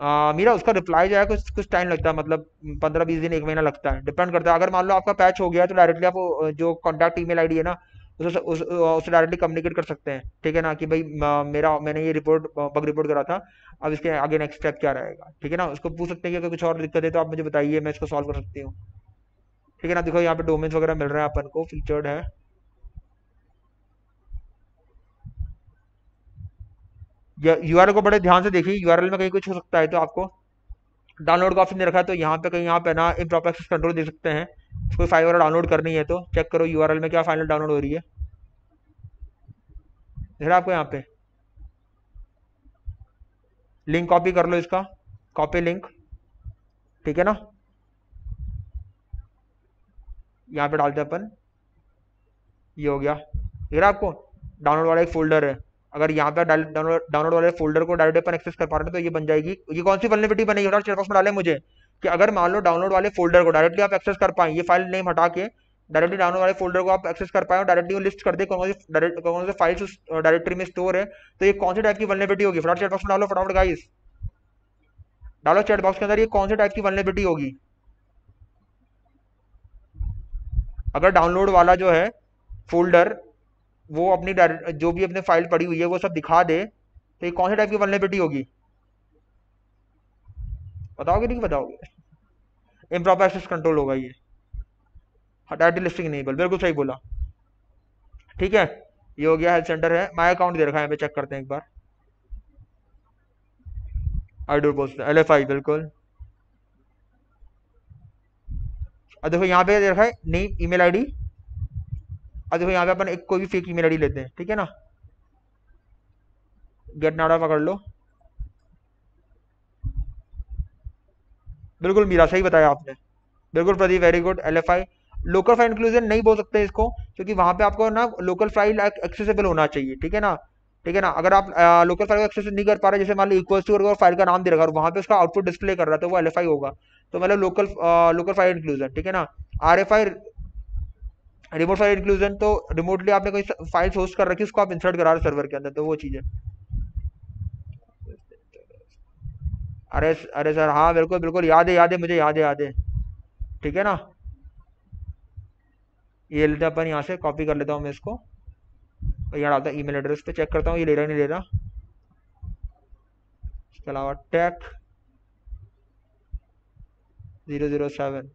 आ, मेरा उसका रिप्लाई जो है कुछ कुछ टाइम लगता है मतलब पंद्रह बीस दिन एक महीना लगता है। डिपेंड करता है। अगर मान लो आपका पैच हो गया तो डायरेक्टली आप जो कॉन्टैक्ट ईमेल आईडी है ना उस उस उससे डायरेक्टली कम्युनिकेट कर सकते हैं। ठीक है ना? कि भाई मेरा मैंने ये रिपोर्ट बग रिपोर्ट करा था अब इसके आगे नेक्स्ट स्टेप क्या रहेगा? ठीक है ना? उसको पूछ सकते हैं कि अगर कुछ और दिक्कत है तो आप मुझे बताइए मैं इसको सॉल्व कर सकती हूँ। ठीक है ना? देखो यहाँ पे डोमेन्स वगैरह मिल रहे हैं अपन को फीचर्ड है। यूआरएल को बड़े ध्यान से देखिए यूआरएल में कहीं कुछ हो सकता है तो आपको डाउनलोड का ऑप्शन दे रखा है तो यहाँ पे कहीं यहाँ पे ना इम्प्रॉपर एक्सेस कंट्रोल दे सकते हैं। कोई फ़ाइल वगैरह डाउनलोड करनी है तो चेक करो यूआरएल में क्या फ़ाइल डाउनलोड हो रही है। देख आपको यहाँ पे? लिंक कॉपी कर लो इसका कॉपी लिंक ठीक है ना? यहाँ पे डालते अपन, ये हो गया। देख आपको? डाउनलोड वाला एक फोल्डर है। अगर यहाँ पे डाउनलोड वाले फोल्डर को डायरेक्ट अपन एक्सेस कर पा रहे हैं तो ये बन जाएगी। ये कौन सी वनलिबिलिटी बनेगी चैट बॉक्स में डाले मुझे कि अगर मान लो डाउनलोड वाले फोल्डर को डायरेक्टली आप एक्सेस कर पाए, ये फ़ाइल नेम हटा के डायरेक्टली डाउनलोड वाले फोल्डर को आप एक्सेस कर पाए और डायरेक्टली लिस्ट कर दे कौन सी कौन से फाइल्स डायरेक्टरी में स्टोर है तो ये कौन सी टाइप की वनलिबिलिटी होगी? फटाफट चैट बॉक्स में डालो, फटाफट गाइस डालो चैट बॉक्स के अंदर, ये कौन से टाइप की वनलिबिलिटी होगी? अगर डाउनलोड वाला जो है, फोल्डर वो अपनी जो भी अपने फ़ाइल पड़ी हुई है, वो सब दिखा दे तो ये कौन से टाइप की वनलेबिलिटी होगी? बताओगे नहीं बताओगे? इम्प्रॉपर एक्सेस कंट्रोल होगा ये। डायरेक्टली लिस्टिंग इनेबल बिल्कुल सही बोला। ठीक है, ये हो गया हेल्थ सेंटर है। माई अकाउंट दे रखा है चेक करते हैं एक बार। I post L F I बिल्कुल। देखो, यहाँ पे दे रखा है नेम ईमेल आईडी अब देखो यहाँ पे अपन एक कोई भी फेक ईमेल आईडी लेते हैं ठीक है ना? गेट नाडा पकड़ लो। बिल्कुल मीरा सही बताया आपने। बिल्कुल Pradeep very good L F I local file inclusion नहीं बोल सकते इसको क्योंकि वहाँ पे आपको ना लोकल फ़ाइल एक्सेसिबल होना चाहिए ठीक है ना? ठीक है ना? अगर आप आ, लोकल फ़ाइल को एक्सेस नहीं कर पा रहे जैसे मान लो इक्वल टू फ़ाइल का नाम दे रखा और वहाँ पे उसका आउटपुट डिस्प्ले कर रहा है तो वो एलएफआई होगा। तो मतलब लोकल लोकल फ़ाइल इंक्लूजन ठीक है ना? R F I remote file inclusion तो रिमोटली आपने कोई फ़ाइल होस्ट कर रखी, उसको आप इंसर्ट करा रहे सर्वर के अंदर तो वो चीज़। है अरे अरे सर हाँ बिल्कुल बिल्कुल, याद है याद है, मुझे याद है याद है। ठीक है ना? ये लेते अपन यहाँ से कॉपी कर लेता हूँ मैं इसको। और यहाँ डालता हूँ ईमेल एड्रेस पे चेक करता हूँ, ये ले रहा नहीं ले रहा। इसके अलावा टैक ज़ीरो ज़ीरो सेवन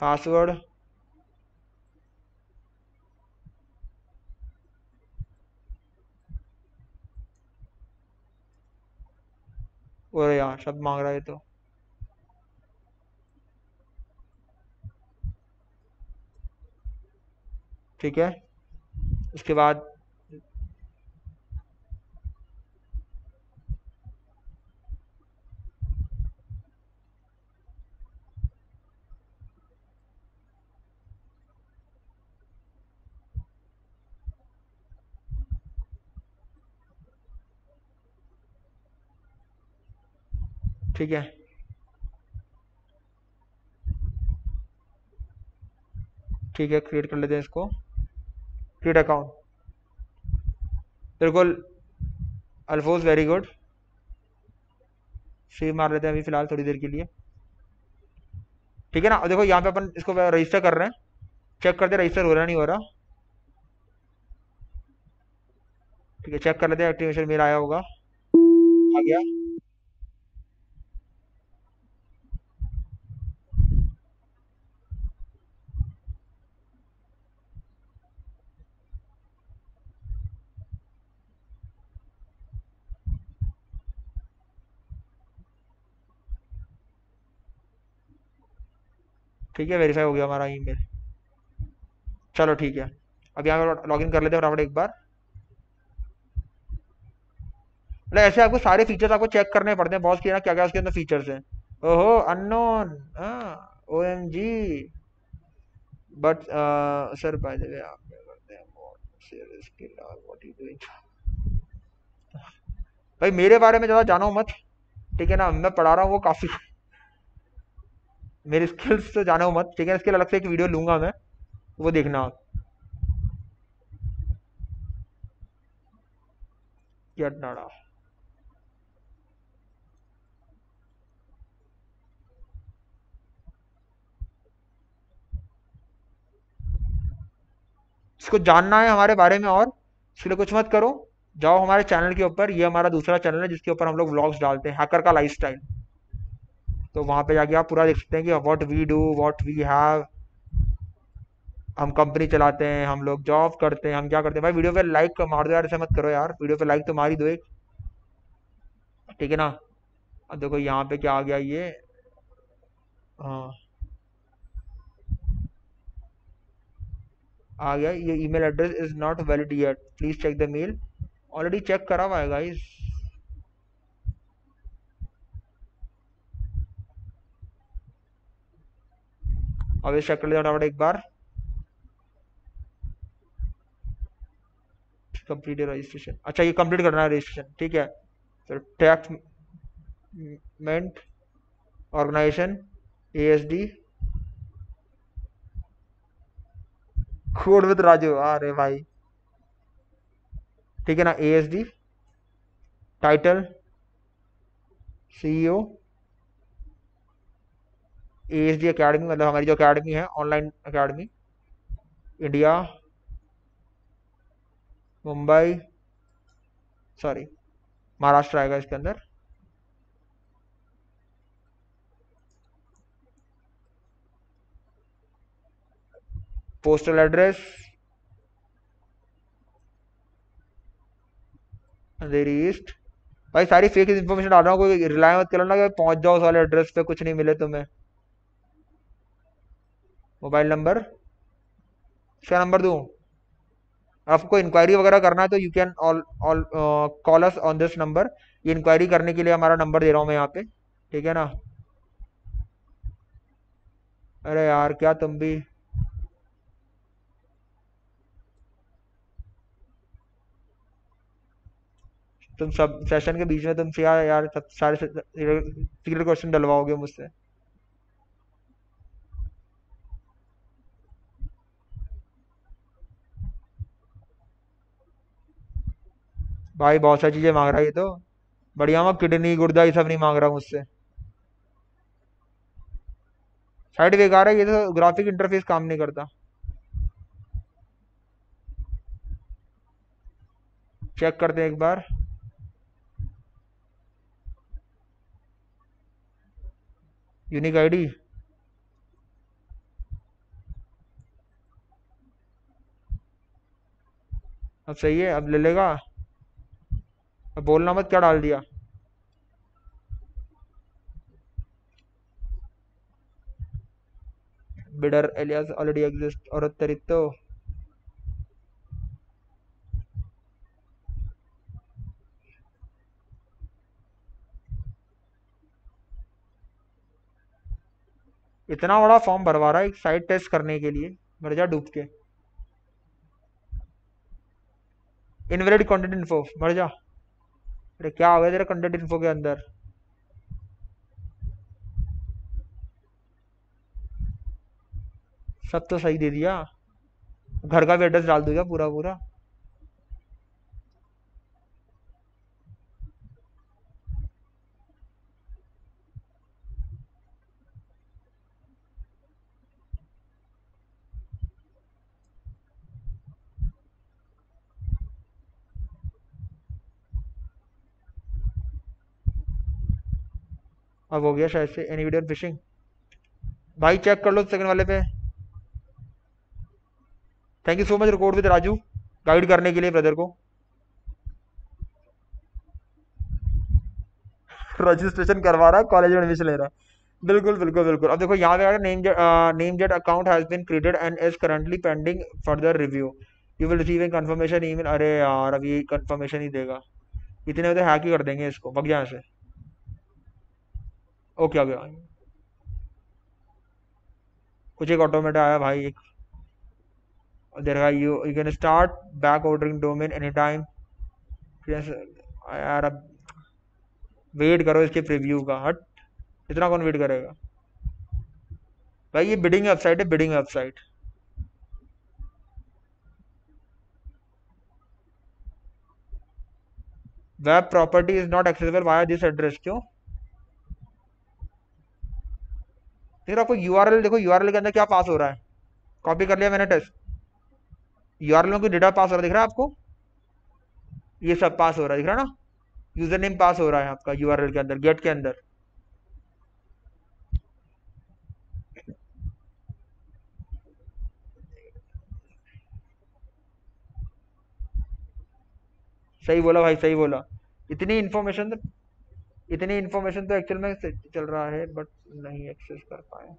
पासवर्ड और यार शब्द मांग रहा है तो। ठीक है? उसके बाद ठीक है ठीक है क्रिएट कर लेते हैं इसको। क्रिएट अकाउंट बिल्कुल अल्फोज वेरी गुड सेव मार लेते हैं अभी फ़िलहाल थोड़ी देर के लिए। ठीक है ना? देखो, यहाँ पे अपन इसको रजिस्टर कर रहे हैं। चेक करते रजिस्टर हो रहा नहीं हो रहा। ठीक है चेक कर लेते हैं एक्टिवेशन मेरा आया होगा। आ गया। ठीक है वेरीफाई हो गया हमारा ईमेल चलो ठीक है। अब यहाँ पर लॉगिन कर लेते हैं फटाफट एक बार। मतलब ऐसे आपको सारे फीचर्स आपको चेक करने पड़ते हैं। बॉस किया ना क्या क्या उसके अंदर फीचर्स हैं। ओहो unknown O M G but sir भाई, मेरे बारे में ज़्यादा जानो मत। ठीक है ना, मैं पढ़ा रहा हूँ वो काफ़ी। मेरी स्किल्स तो जानो मत, ठीक है? इसके अलग से एक वीडियो लूँगा मैं, वो देखना आप। इसको जानना है हमारे बारे में और इसलिए कुछ मत करो। जाओ हमारे चैनल के ऊपर, ये हमारा दूसरा चैनल है, जिसके ऊपर हम लोग व्लॉग्स डालते हैं हैकर का लाइफस्टाइल तो वहाँ पे जाके आप पूरा देख सकते हैं कि what we do what we have हम कंपनी चलाते हैं, हम लोग जॉब करते हैं, हम क्या करते हैं। भाई वीडियो पे लाइक मार दो यार, ऐसे मत करो यार। वीडियो पे लाइक तो मार ही दो एक। ठीक है ना? अब देखो यहाँ पे क्या आ गया ये। हाँ। आ गया, ये email address is not valid yet please check the mail already check करा हुआ है गाइस अब चेक कर लिया फटाफट एक बार। कंप्लीट रजिस्ट्रेशन अच्छा ये कंप्लीट करना है रजिस्ट्रेशन ठीक है। फिर टैक्स मेंट organization A S D code with Raju अरे भाई। ठीक है ना A S D title CEO A S D academy मतलब हमारी जो अकेडमी है online academy India Mumbai sorry Maharashtra आएगा इसके अंदर। पोस्टल एड्रेस अंधेरी ईस्ट भाई सारी फेक इन्फॉर्मेशन डाल रहा हूँ, कोई रिलाय मत करना कि पहुँच जाओ उस वाले एड्रेस पे, कुछ नहीं मिले तुम्हें। Mobile number? क्या नंबर दूँ? आपको इंक्वायरी वगैरह करना है तो you can all all call us on this number ये इंक्वायरी करने के लिए हमारा नंबर दे रहा हूँ मैं यहाँ पे, ठीक है ना? अरे यार, क्या तुम भी? तुम सब सेशन के बीच में तुम यार यार, सारे सीक्रेट क्वेश्चन डलवाओगे मुझसे। भाई, बहुत सारी चीज़ें मांग रहा है ये तो। बढ़िया, मैं किडनी, गुर्दा, ये सब नहीं मांग रहा मुझसे। साइड बेकार है, ये तो ग्राफिक इंटरफेस काम नहीं करता। चेक करते हैं एक बार। यूनिक आईडी अब सही है, अब ले लेगा। अब बोलना मत, क्या डाल दिया? बिडर एलियास ऑलरेडी एग्जिस्ट और अतिरिक्त इतना बड़ा फॉर्म भरवा रहा है एक साइट टेस्ट करने के लिए, मर जा डूब के। इनवैलिड कंटेंट इन्फो मर जा। अरे क्या हो गया तेरे कंटेंट इन्फो के अंदर? सब तो सही दे दिया। घर का भी एड्रेस डाल दो क्या पूरा पूरा अब हो गया शायद से एनी वीडियो फिशिंग भाई चेक कर लो सेकंड वाले पे। Thank you so much record with Raju guide करने के लिए ब्रदर को। रजिस्ट्रेशन करवा रहा है कॉलेज में एडमिशन ले रहा। है बिल्कुल बिल्कुल बिल्कुल। अब देखो, यहाँ पे name NameJet account has been created and is currently pending further review you will receive confirmation email अरे यार ये कंफर्मेशन ही देगा। इतने तो हैक ही कर देंगे इसको। बग जाए से। ओके आ गया कुछ एक ऑटोमेट आया भाई, एक। देखा you you can start back ordering domain any time यार, अब वेट करो इसके प्रीव्यू का, हट। इतना कौन वेट करेगा? भाई, ये बिडिंग वेबसाइट है bidding website web property is not accessible via this address क्यों? फिर आपको यूआरएल देखो यूआरएल के अंदर क्या पास हो रहा है? कॉपी कर लिया मैंने टेस्ट यूआरएल में कोई डेटा पास हो रहा दिख रहा है आपको? ये सब पास हो रहा है, दिख रहा है ना? यूज़र नेम पास हो रहा है आपका यूआरएल के अंदर गेट के अंदर. सही बोला भाई, सही बोला. इतनी इंफॉर्मेशन तो इतनी इन्फॉर्मेशन तो एक्चुअल में चल रहा है बट नहीं एक्सेस कर पाए।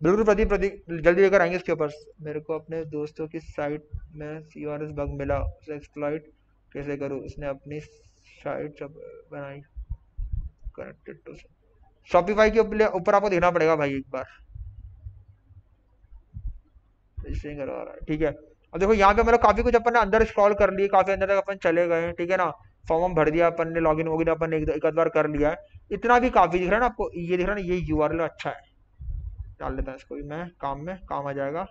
बिल्कुल प्रदीप प्रदीप, जल्दी लेकर आएँगे इसके ऊपर। मेरे को अपने दोस्तों की साइट में सी आर एस बग मिला, उसे एक्सप्लॉइट कैसे करूँ? उसने अपनी साइट बनाई कनेक्टेड टू शॉपिफाई के ऊपर आपको देखना पड़ेगा भाई एक बार। ठीक है। अब देखो यहाँ पे मतलब काफ़ी कुछ अपन ने अंदर स्क्रॉल कर लिए काफ़ी अंदर तक अपन चले गए ठीक है ना? फॉर्म हम भर दिया अपन ने लॉग इन वॉगिन अपन ने एक, एक बार कर लिया है। इतना भी काफ़ी दिख रहा है ना आपको ये दिख रहा है ना ये यूआरएल अच्छा है। डाल देता है इसको भी मैं काम में काम आ जाएगा।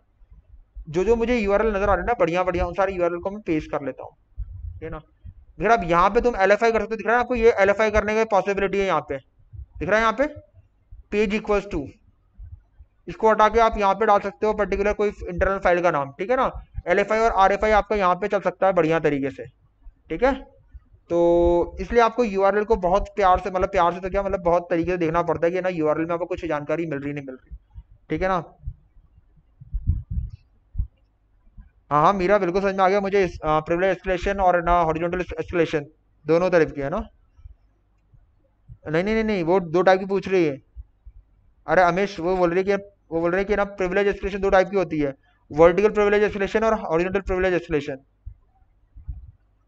जो जो मुझे यूआरएल नज़र आ रहे है ना बढ़िया बढ़िया उन सारे यूआरएल को मैं पेश कर लेता हूँ ठीक है ना? फिर आप यहाँ पे तुम एलएफआई कर सकते हो दिख रहा है आपको ये एलएफआई करने की पॉसिबिलिटी है यहाँ पे। दिख रहा है यहाँ पे? पेज इक्वल्स टू इसको हटा के आप यहाँ पे डाल सकते हो पर्टिकुलर कोई इंटरनल फ़ाइल का नाम, ठीक है ना? एलएफआई और आरएफआई आपका यहाँ पे चल सकता है बढ़िया तरीके से, ठीक है? तो इसलिए आपको यूआरएल को बहुत प्यार से मतलब प्यार से तो क्या मतलब बहुत तरीके से देखना पड़ता है कि ना यूआरएल में आपको कुछ जानकारी मिल रही, नहीं मिल रही, ठीक है ना? हाँ हाँ मेरा, बिल्कुल समझ में आ गया मुझे प्रिविलेज एस्केलेशन और ना हॉरिजॉन्टल एस्केलेशन दोनों तरफ़ की है ना? नहीं नहीं नहीं नहीं, वो दो टाइप की पूछ रही है। अरे अमेश, वो बोल रही है कि वो बोल रहे हैं कि ना प्रिविलेज एस्केलेशन दो टाइप की होती है। वर्टिकल प्रिविलेज एस्केलेशन और हॉरिजॉन्टल प्रिविलेज एस्केलेशन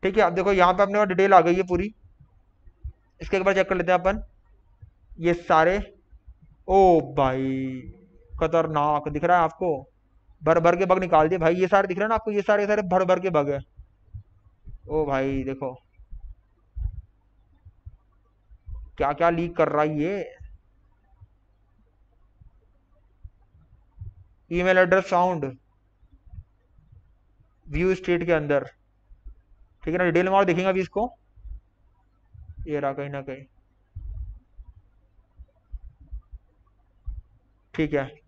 ठीक है, अब देखो यहाँ पे अपने डिटेल आ गई है पूरी। इसके एक बार चेक कर लेते हैं अपन। ये सारे, ओ भाई, खतरनाक दिख रहा है आपको। भर भर के बग निकाल दिए। भाई, ये सारे दिख रहे हैं ना आपको? ये सारे सारे भर भर के बग है। ओ भाई, देखो। क्या क्या लीक कर रहा है ये? Email address sound, view state के अंदर। ठीक है ना, डिटेल में और देखेंगे अभी इसको। ये रहा कहीं ना कहीं। ठीक है।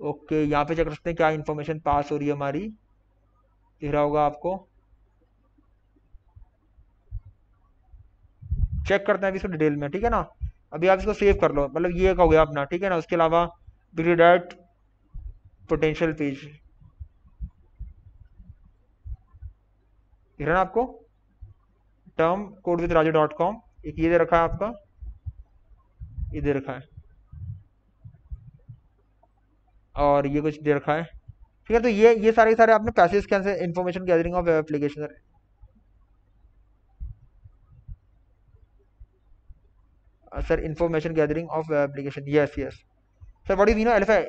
ओके, यहाँ पे चेक कर सकते हैं क्या इन्फॉर्मेशन पास हो रही है हमारी। दिख रहा होगा आपको। चेक करते हैं अभी इसको डिटेल में, ठीक है ना? अभी आप इसको सेव कर लो। मतलब ये हो गया अपना, ठीक है ना? उसके अलावा बिगडेट पोटेंशियल पेज ना आपको? Term code with Raju dot com एक ये दे रखा है आपका। ये दे रखा है। और ये कुछ दे रखा है। ठीक है तो ये ये सारे सारे आपने पैसेज कैसे information gathering of web application Uh, sir information gathering of application. Yes yes. Sir what do you know alpha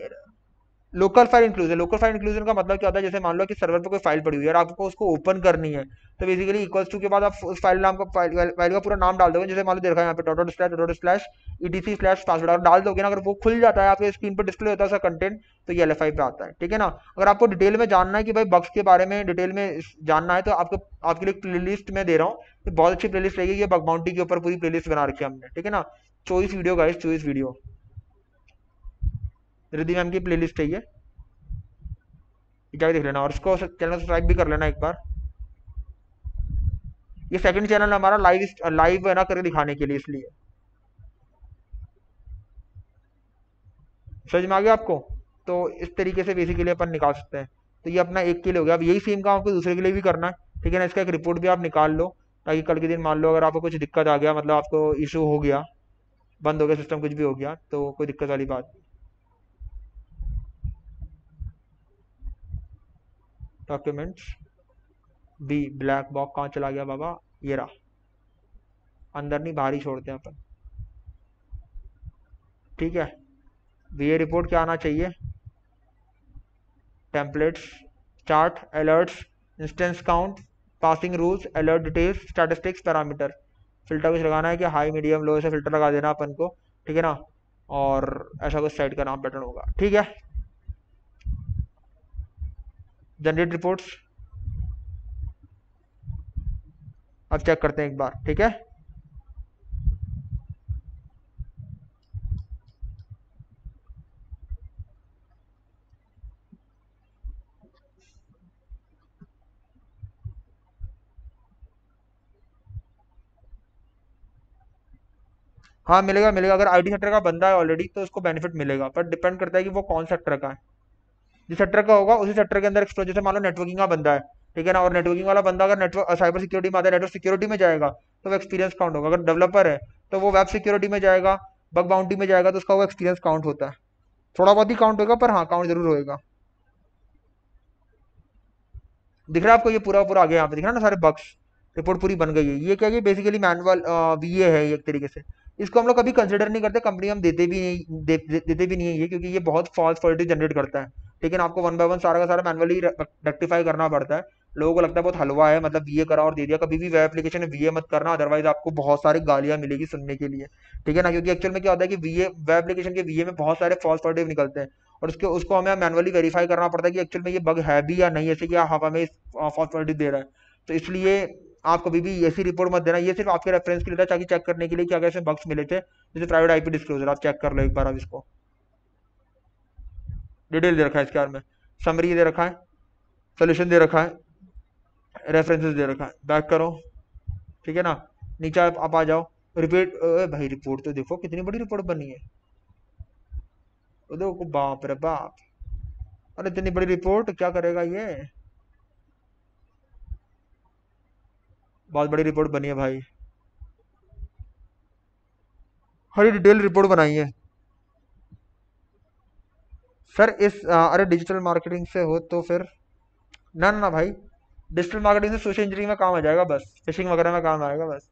local file inclusion local file inclusion का मतलब क्या होता है? जैसे मान लो कि सर्वर पे कोई फ़ाइल पड़ी हुई है और आपको उसको ओपन करनी है तो बेसिकली इक्वल्स टू के बाद आप उस फ़ाइल नाम का फ़ाइल, फ़ाइल का पूरा नाम डाल दोगे। जैसे मान लो देखा यहाँ पे dot slash dot slash ETC slash password अगर डाल दोगे ना अगर वो खुल जाता है आपके स्क्रीन पर डिस्प्ले होता है उसका कंटेंट तो ये एल एफ़ आई पे आता है। ठीक है ना? अगर आपको डिटेल में जानना है कि भाई बग्स के बारे में डिटेल में जानना है तो आपको आपके लिए प्ले लिस्ट में दे रहा हूँ। बहुत अच्छी प्ले लिस्ट रहेगी ये बग बाउंटी के ऊपर पूरी प्ले लिस्ट बना रखी है हमने। ठीक है ना? चौबीस वीडियो गाइस चौबीस वीडियो रिद्धि मैम की प्ले लिस्ट है ये। जाके देख लेना, और इसको चैनल सब्सक्राइब भी कर लेना एक बार। ये सेकंड चैनल हमारा लाइव लाइव है ना करके दिखाने के लिए इसलिए। समझ में आ गया आपको? तो इस तरीके से बेसिकली अपन निकाल सकते हैं। तो ये अपना एक के लिए हो गया। अब यही सेम काम आपको दूसरे के लिए भी करना है। ठीक है ना? इसका एक रिपोर्ट भी आप निकाल लो, ताकि कल के दिन मान लो अगर आपको कुछ दिक्कत आ गया मतलब आपको इशू हो गया, बंद हो गया सिस्टम कुछ भी हो गया तो कोई दिक्कत वाली बात नहीं। डॉक्यूमेंट्स बी ब्लैक बॉक्स कहाँ चला गया बाबा? ये रहा। अंदर नहीं, बाहर ही छोड़ते हैं अपन। ठीक है? ये रिपोर्ट क्या आना चाहिए? Templates chart alerts instance count passing rules alert details statistics parameter filter कुछ लगाना है कि हाई मीडियम लो ऐसे फ़िल्टर लगा देना अपन को। ठीक है ना? और ऐसा कुछ साइड का नाम बटन होगा। ठीक है? Generate reports. अब चेक करते हैं एक बार, ठीक है? हाँ मिलेगा मिलेगा। अगर आईटी सेक्टर का बंदा है ऑलरेडी तो उसको बेनिफिट मिलेगा, पर डिपेंड करता है कि वो कौन सेक्टर का है। जिस सेक्टर का होगा उसी सेक्टर के अंदर एक्सप्लोर जैसे मान लो नेटवर्किंग का बंदा है ठीक है ना? और नेटवर्किंग वाला बंदा अगर नेटवर्क साइबर सिक्योरिटी में आता है नेटवर्क सिक्योरिटी में जाएगा तो वो एक्सपीरियंस काउंट होगा। अगर डेवलपर है तो वो वेब सिक्योरिटी में जाएगा बग बाउंड्री में जाएगा तो उसका वो एक्सपीरियंस काउंट होता है। थोड़ा बहुत ही काउंट होगा पर हाँ काउंट ज़रूर होएगा। दिख रहा है आपको ये पूरा पूरा आगे यहाँ पे? दिख रहा है ना सारे बग्स रिपोर्ट पूरी बन गई है। ये क्या है बेसिकली मैनुअल वी है एक तरीके से। इसको हम लोग कभी कंसिडर नहीं करते कंपनी हम देते भी नहीं दे, दे, देते भी नहीं है क्योंकि ये बहुत फॉल्स पॉलिटी जनरेट करता है। लेकिन आपको वन बाय वन सारा का सारा मैनुअली रेक्टिफाई करना पड़ता है। लोगों को लगता है बहुत हलवा है मतलब बीए करा और दे दिया। कभी भी वेब एप्लीकेशन में बीए मत करना अदरवाइज़ आपको बहुत सारी गालियाँ मिलेगी सुनने के लिए। ठीक है ना, क्योंकि एक्चुअल में क्या होता है कि बीए वेब एप्लीकेशन के बीए में बहुत सारे फॉल्स पॉजिटिव निकलते हैं। और उसके, उसको हमें मैनुअली वेरीफाई करना पड़ता है कि एक्चुअल में ये बग है भी या नहीं, ऐसे कि आप हमें फॉल्स पॉजिटिव दे रहा है। तो इसलिए आप कभी भी ऐसी रिपोर्ट मत देना। ये सिर्फ़ आपके रेफरेंस के लिए ताकि चेक करने के लिए क्या कैसे बग्स मिले थे। जैसे प्राइवेट आईपी डिस्क्लोजर आप चेक कर लो एक बार अब इसको। डिटेल दे रखा है इसके बारे में। समरी दे रखा है सोल्यूशन दे रखा है रेफरेंसेस दे रखा है। बैक करो ठीक है ना? नीचे आप, आ जाओ। रिपीट भाई रिपोर्ट तो देखो कितनी बड़ी रिपोर्ट बनी है। देखो बाप रे बाप। अरे इतनी बड़ी रिपोर्ट क्या करेगा ये? बहुत बड़ी रिपोर्ट बनी है भाई। हरी डिटेल रिपोर्ट बनाई है। सर, इस अरे डिजिटल मार्केटिंग से हो तो फिर, ना ना भाई डिजिटल मार्केटिंग से सोशल इंजीनियरिंग में काम आ जाएगा बस फिशिंग वगैरह में काम आएगा बस।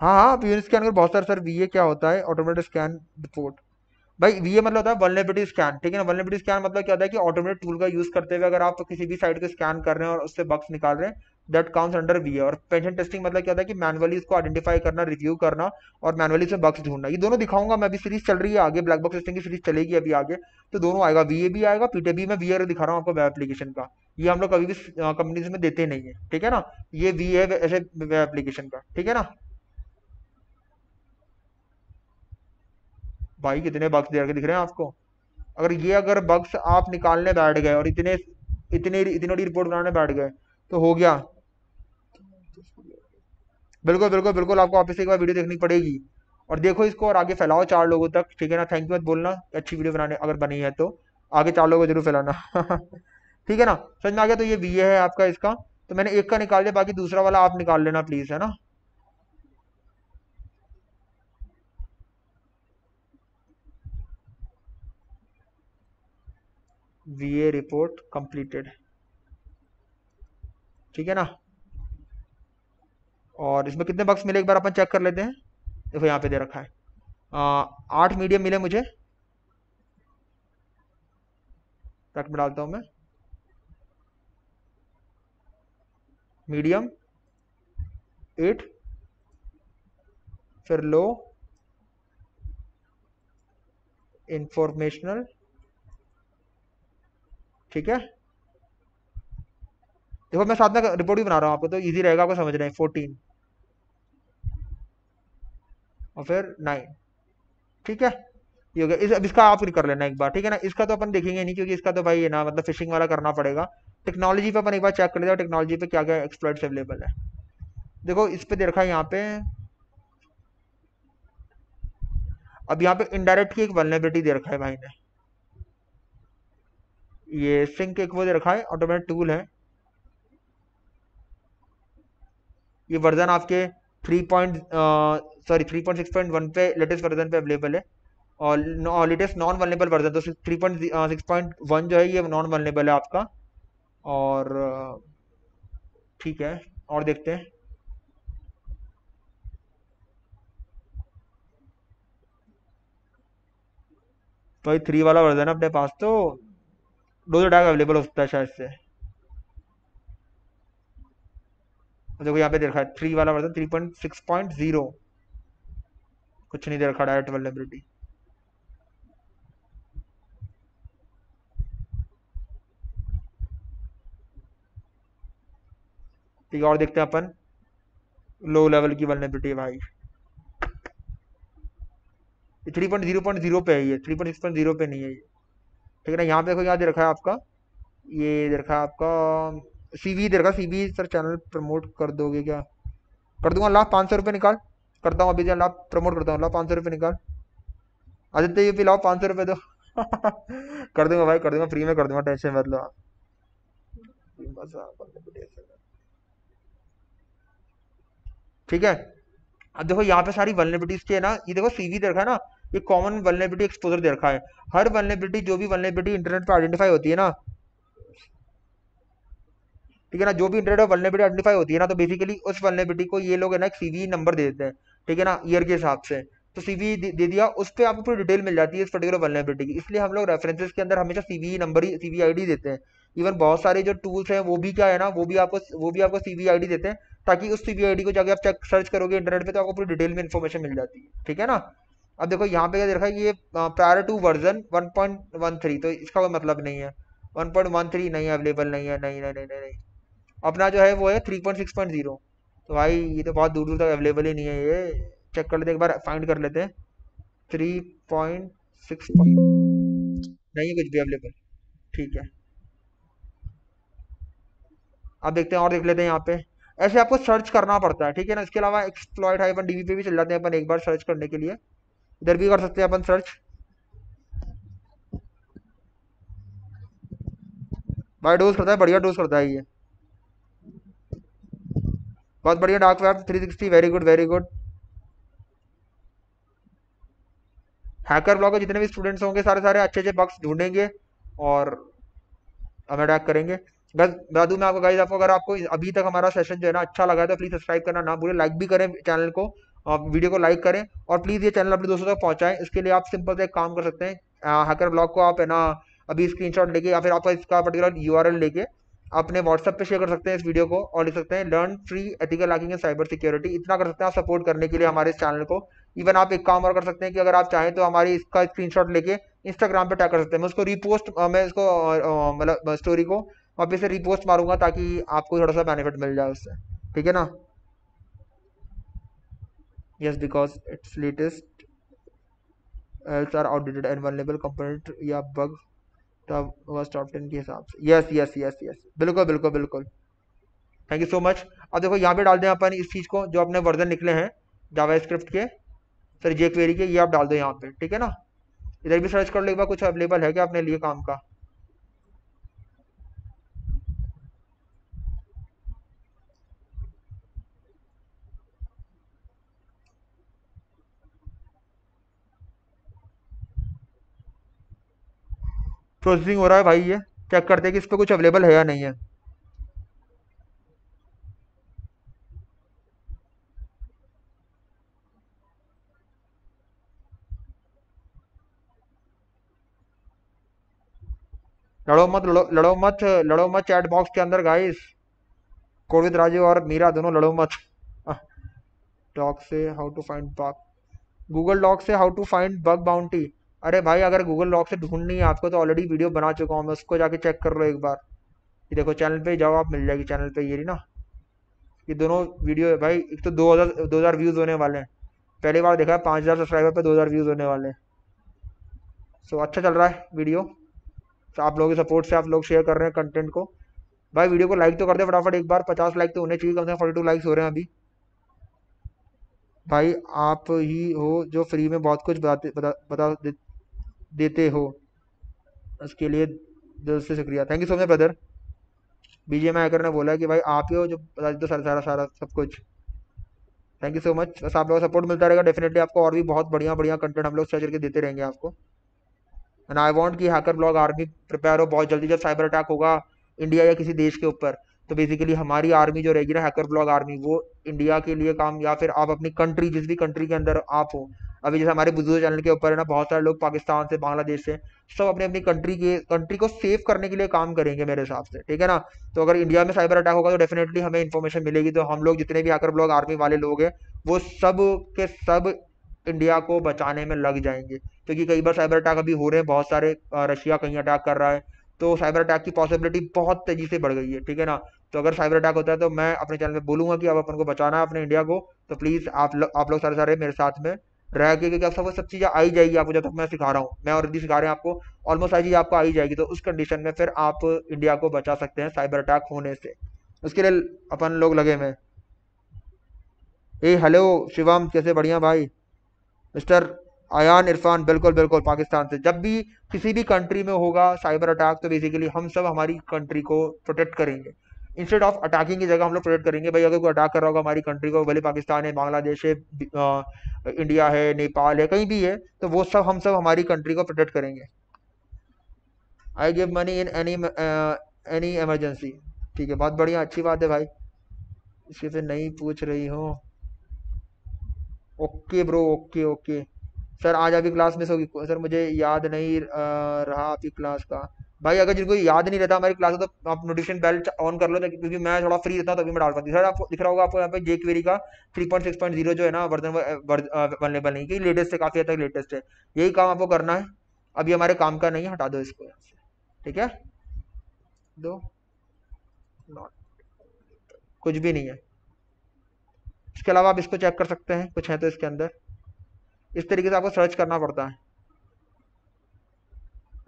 हाँ हाँ पी स्कैन बहुत सारे, सर वीए क्या होता है? ऑटोमेटिक स्कैन रिपोर्ट भाई वीए मतलब होता है वनलेबिलिटी स्कैन ठीक है ना? वनलेबिलिटी स्कैन मतलब क्या होता है कि ऑटोमेटिक टूल का यूज़ करते हुए अगर आप किसी भी साइट को स्कैन कर रहे हैं और उससे बग्स निकाल रहे हैं दैट काउंट्स अंडर वी और पेंशन टेस्टिंग मतलब क्या था कि मैनुअली इसको आइडेंटिफाई करना रिव्यू करना और मैनुअली से बग्स ढूंढना। ये दोनों दिखाऊँगा मैं, अभी सीरीज़ चल रही है आगे ब्लैक बॉक्स टेस्टिंग की सीरीज़ चलेगी अभी आगे तो दोनों आएगा। वीए भी आएगा पीटेबी में वीए दिखा रहा हूँ आपको वेब एप्लीकेशन का। ये हम लोग कभी भी कंपनीज़ में देते नहीं है, ठीक है ना? ये वी है ऐसे वेब एप्लीकेशन का, ठीक है ना? भाई, कितने बग्स दे दिख रहे हैं आपको? अगर ये अगर बग्स आप निकालने बैठ गए और इतने इतने, इतनी रिपोर्ट बनाने बैठ गए तो हो गया। बिल्कुल बिल्कुल बिल्कुल, आपको ऑफ़िस एक बार वीडियो देखनी पड़ेगी। और देखो इसको और आगे फैलाओ चार लोगों तक, ठीक है ना? थैंक यू मत बोलना। अच्छी वीडियो बनाने, अगर बनी है तो। आगे चार लोगों को ज़रूर फैलाना। ठीक है ना? समझ में आ गया? तो ये वी है आपका इसका। तो मैंने एक का निकाल दिया, बाकी दूसरा वाला आप निकाल लेना प्लीज़ है ना? वी ए रिपोर्ट कंप्लीटेड ठीक है ना? और इसमें कितने बक्स मिले? एक बार अपन चेक कर लेते हैं। देखो यहाँ पे दे रखा है। आठ मीडियम मिले मुझे। रख में डालता हूँ मैं। मीडियम एट फिर लो इंफॉर्मेशनल ठीक है? देखो मैं साथ में रिपोर्ट भी बना रहा हूँ आपको तो इजी रहेगा आपको समझ रहे हैं। फोर्टीन और फिर नाइन ठीक है? ये हो गया। इस अब इसका आप कर लेना एक बार। ठीक है ना? इसका तो अपन देखेंगे नहीं, क्योंकि इसका तो भाई है ना मतलब फिशिंग वाला करना पड़ेगा। टेक्नोलॉजी पे अपन एक बार चेक कर लेते टेक्नोलॉजी पे क्या क्या एक्सप्लॉइट्स अवेलेबल है। देखो, इस पे दे रखा है यहाँ पे। अब यहाँ पे इनडायरेक्ट की एक वलनेबिलिटी दे रखा है भाई ने। ये सिंक एक वो दे रखा है ऑटोमेटिक टूल है। ये वर्जन आपके three point sorry three point six point one पे लेटेस्ट वर्जन पे अवेलेबल है। और लेटेस्ट नॉन वनलेबल वर्जन तो three point six point one जो है, ये नॉन वनलेबल है आपका। और ठीक है, और देखते हैं। तो ये थ्री वाला वर्जन है अपने पास तो दो सौ अवेलेबल हो सकता है शायद से। देखो यहाँ पे देखा है थ्री वाला version three point six point zero कुछ नहीं दे रखा डायरेक्ट वेलेबिलिटी ठीक और देखते हैं अपन लो लेवल की वेलेबिलिटी भाई। Three point zero point zero पे है ये three point six point zero पे नहीं है ये। ठीक है ना, यहाँ पे देखो यहाँ दे रखा है आपका? ये दे रखा है आपका सीवी दे रखा सीवी सर चैनल प्रमोट कर दोगे क्या? कर दूँगा लाभ पाँच सौ रुपये निकाल। करता हूँ अभी लाभ प्रमोट करता हूँ लाभ पाँच सौ रुपये निकाल। आदित्य ये भी लाओ पाँच सौ रुपये दो। कर दूँगा भाई, कर दूँगा फ्री में कर दूँगा टेंशन मत लो। ठीक है? अब देखो, यहाँ पे सारी वलनेबिलिटीज के ना, ये देखो सीवी दे रखा है ना, ये कॉमन वलनेबिलिटी एक्सपोजर दे रखा है। हर वलनेबिलिटी जो भी वलनेबिलिटी इंटरनेट पे आइडेंटिफाई होती है ना ठीक है ना जो भी इंटरनेट वलनेबिलिटी आइडेंटिफाई होती है ना तो बेसिकली उस वलनेबिलिटी को ये लोग है ना एक सीवी नंबर दे देते हैं ठीक है ना ईयर के हिसाब से। तो सीवी दे दिया उस पर आपको पूरी डिटेल मिल जाती है इस पर्टिकुलर वलनेबिलिटी की। इसलिए हम लोग रेफरेंसेस के अंदर हमेशा सीवी नंबर ही सीवी आईडी देते हैं। इवन बहुत सारे जो टूल्स हैं वो भी क्या है ना वो भी आपको वो भी आपको सीवी आईडी देते हैं ताकि उस सीवी आईडी को जाके आप चेक सर्च करोगे इंटरनेट पे तो आपको पूरी डिटेल में इन्फॉर्मेशन मिल जाती है ठीक है ना? अब देखो यहाँ पे क्या देखा ये प्रायर टू वर्जन 1.13 तो इसका कोई मतलब नहीं है। 1.13 नहीं अवेलेबल नहीं है नहीं नहीं नहीं नहीं नहीं, नहीं। अपना जो है वो है 3.6.0 तो भाई, ये तो बहुत दूर दूर तक अवेलेबल ही नहीं है ये। चेक कर लेते एक बार फाइंड कर लेते हैं। 3.6 नहीं है कुछ भी अवेलेबल ठीक है। अब देखते हैं, और देख लेते हैं यहाँ पे। ऐसे आपको सर्च करना पड़ता है, ठीक है ना? इसके अलावा एक्सप्लॉयड हाइपन डीबी पे भी चल जाते हैं अपन एक बार सर्च करने के लिए। इधर भी कर सकते हैं अपन सर्च भाई डोज करता है, बढ़िया डोज करता है ये। बहुत बढ़िया dark web 360 very good very good hacker blog जितने भी स्टूडेंट्स होंगे सारे सारे अच्छे अच्छे बक्स ढूंढेंगे और हमें अटैक करेंगे। बस बता दूँ मैं आपको गाइज़ आपको अगर आपको अभी तक हमारा सेशन जो है ना अच्छा लगा है तो प्लीज़ सब्सक्राइब करना ना भूलें। लाइक भी करें चैनल को वीडियो को लाइक करें, और प्लीज़ ये चैनल अपने दोस्तों तक पहुंचाएँ। इसके लिए आप सिंपल से एक काम कर सकते हैं। हैकर ब्लॉग को आप है ना, अभी स्क्रीनशॉट लेके या फिर आपका इसका पर्टिकुलर यूआरएल लेके अपने व्हाट्सएप पे शेयर कर सकते हैं इस वीडियो को और लिख सकते हैं learn free ethical hacking and cyber security इतना कर सकते हैं आप सपोर्ट करने के लिए हमारे इस चैनल को. इवन आप एक काम और कर सकते हैं कि अगर आप चाहें तो हमारी इसका स्क्रीनशॉट लेके इंस्टाग्राम पे टैग कर सकते हैं। मैं उसको रिपोस्ट मैं इसको मतलब स्टोरी को वापस से रिपोस्ट मारूँगा ताकि आपको थोड़ा सा बेनिफिट मिल जाए उससे। ठीक है ना? Yes because it's latest else are outdated and vulnerable component या बग तब वर्स्ट टॉप टेन के हिसाब से। यस यस यस यस बिल्कुल बिल्कुल बिल्कुल। थैंक यू सो मच अब देखो, यहाँ पे डाल दें अपन इस चीज़ को, जो अपने वर्जन निकले हैं जावा स्क्रिप्ट के सर जे क्वेरी के, ये आप डाल दो यहाँ पे, ठीक है ना? इधर भी सर्च कर लो, एक बार कुछ अवेलेबल है क्या अपने लिए काम का? प्रोसेसिंग हो रहा है भाई, ये चेक करते हैं कि इस पर कुछ अवेलेबल है या नहीं है। लड़ो मत, लड़ो लड़ो मत लड़ो मत चैट बॉक्स के अंदर गाइस कोविद राजू और मीरा दोनों लड़ो मत। डॉक से how to find bug Google dork से how to find bug bounty अरे भाई अगर गूगल डॉक से ढूंढनी है आपको तो ऑलरेडी वीडियो बना चुका हूँ मैं उसको जाके चेक कर लो एक बार। ये देखो चैनल पे जाओ आप मिल जाएगी चैनल पे ये ना? ये दोनों वीडियो है भाई एक तो दो हज़ार दो हज़ार व्यूज़ होने वाले हैं। पहली बार देखा है पाँच हज़ार सब्सक्राइबर पे दो हज़ार व्यूज़ होने वाले हैं। सो अच्छा चल रहा है वीडियो तो आप लोगों के सपोर्ट से आप लोग शेयर कर रहे हैं कंटेंट को। भाई वीडियो को लाइक तो कर दे फटाफट एक बार पचास लाइक तो होने चाहिए कम से कम फोर्टी टू लाइक्स हो रहे हैं अभी। भाई आप ही हो जो फ्री में बहुत कुछ बताते बता, बता देते हो। उसके लिए दिल से शुक्रिया। Thank you so much brother BJM hacker ने बोला कि भाई, आप ही हो जो बता देते सारा सारा सारा, सब कुछ। थैंक यू सो मच बस आप लोगों का सपोर्ट मिलता रहेगा डेफिनेटली आपको और भी बहुत बढ़िया बढ़िया कंटेंट हम लोग सर्च करके देते रहेंगे आपको। एंड आई वॉन्ट कि हैकर ब्लॉग आर्मी प्रिपेयर हो, बहुत जल्दी जब साइबर अटैक होगा इंडिया या किसी देश के ऊपर। तो बेसिकली हमारी आर्मी जो रहेगी ना हैकर ब्लॉग आर्मी वो इंडिया के लिए काम या फिर आप अपनी कंट्री जिस भी कंट्री के अंदर आप हो। अभी जैसे हमारे बुज़ुर्ग चैनल के ऊपर है ना, बहुत सारे लोग पाकिस्तान से, बांग्लादेश से, सब अपने अपनी कंट्री के कंट्री को सेव करने के लिए काम करेंगे मेरे हिसाब से, ठीक है ना? तो अगर इंडिया में साइबर अटैक होगा तो डेफिनेटली हमें इन्फॉर्मेशन मिलेगी। तो हम लोग जितने भी हैकर ब्लॉग आर्मी वाले लोग हैं, वो सब के सब इंडिया को बचाने में लग जाएँगे। क्योंकि कई बार साइबर अटैक अभी हो रहे हैं, बहुत सारे रशिया कहीं अटैक कर रहा है तो साइबर अटैक की पॉसिबिलिटी बहुत तेज़ी से बढ़ गई है ठीक है ना? तो अगर साइबर अटैक होता है तो मैं अपने चैनल में बोलूँगा कि अब अपन को बचाना है अपने इंडिया को तो प्लीज़ आप लो, आप लोग सारे सारे मेरे साथ में रह के क्योंकि आप सब सब चीज़ें आई जाएगी आपको जब तक मैं सिखा रहा हूँ। मैं ऑलरेडी सिखा रहे हैं आपको ऑलमोस्ट सारी चीज़ आपको आई जाएगी तो उस कंडीशन में फिर आप इंडिया को बचा सकते हैं साइबर अटैक होने से। उसके लिए अपन लोग लगे में ए हेलो शिवम कैसे बढ़िया भाई? मिस्टर आयान, इरफान, बिल्कुल बिल्कुल, पाकिस्तान से। जब भी किसी भी कंट्री में होगा साइबर अटैक तो बेसिकली हम सब हमारी कंट्री को प्रोटेक्ट करेंगे। इंस्टेड ऑफ़ अटैकिंग की जगह हम लोग प्रोटेक्ट करेंगे, भाई, अगर कोई अटैक कर रहा होगा हमारी कंट्री को, भले पाकिस्तान है, बांग्लादेश है इंडिया है, नेपाल है, कहीं भी है तो वो सब हम सब हमारी कंट्री को प्रोटेक्ट करेंगे। I give money in any any emergency ठीक है, बहुत बढ़िया, अच्छी बात है भाई। इसके फिर नहीं पूछ रही हूँ। Okay bro okay okay sir, आज आपकी क्लास मिस होगी। सर, मुझे याद नहीं रहा आपकी क्लास का। भाई, अगर जिनको याद नहीं रहता हमारी क्लास तो आप नोटिफिकेशन बेल ऑन कर लो क्योंकि मैं थोड़ा फ्री रहता हूँ, तभी मैं डाल पाती हूँ। सर आपको दिख रहा होगा आपको यहाँ पे जे क्वेरी का 3.6.0 जो है ना वर्जन अवेलेबल नहीं, कि लेटेस्ट है काफ़ी हद तक लेटेस्ट है। यही काम आपको करना है। अभी हमारे काम का नहीं हटा दो इसको यहाँ से। ठीक है? दो। नॉट कुछ भी नहीं है। इसके अलावा आप इसको चेक कर सकते हैं, कुछ है तो इसके अंदर। इस तरीके से आपको सर्च करना पड़ता है।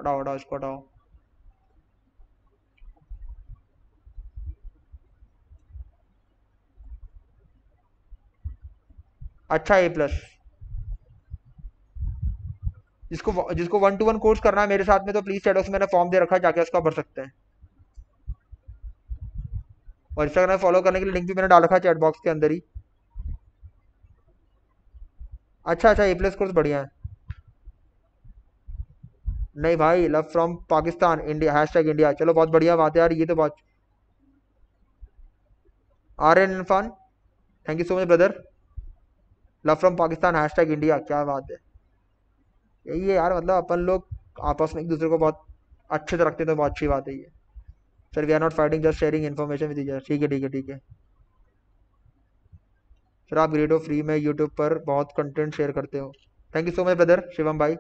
हटाओ हटाओ, इसको हटाओ। अच्छा ए प्लस जिसको जिसको वन टू वन कोर्स करना है मेरे साथ में तो प्लीज़ चैट मैंने फॉर्म दे रखा है जाके उसका भर सकते हैं। और इंस्टाग्राम फॉलो करने के लिए लिंक भी मैंने डाल रखा है चैट बॉक्स के अंदर ही। अच्छा अच्छा ए प्लस कोर्स बढ़िया है। नहीं भाई love from Pakistan India hashtag India चलो, बहुत बढ़िया बात है यार, ये तो बहुत R N Irfan thank you so much brother love from Pakistan hashtag India क्या बात है। यही है यार मतलब अपन लोग आपस में एक दूसरे को बहुत अच्छे से रखते हैं तो बहुत अच्छी बात है ये। Sir we are not fighting just sharing information with ठीक है ठीक है ठीक है। सर आप ग्रेट हो, फ्री में यूट्यूब पर बहुत कंटेंट शेयर करते हो। Thank you so much brother Shivam भाई।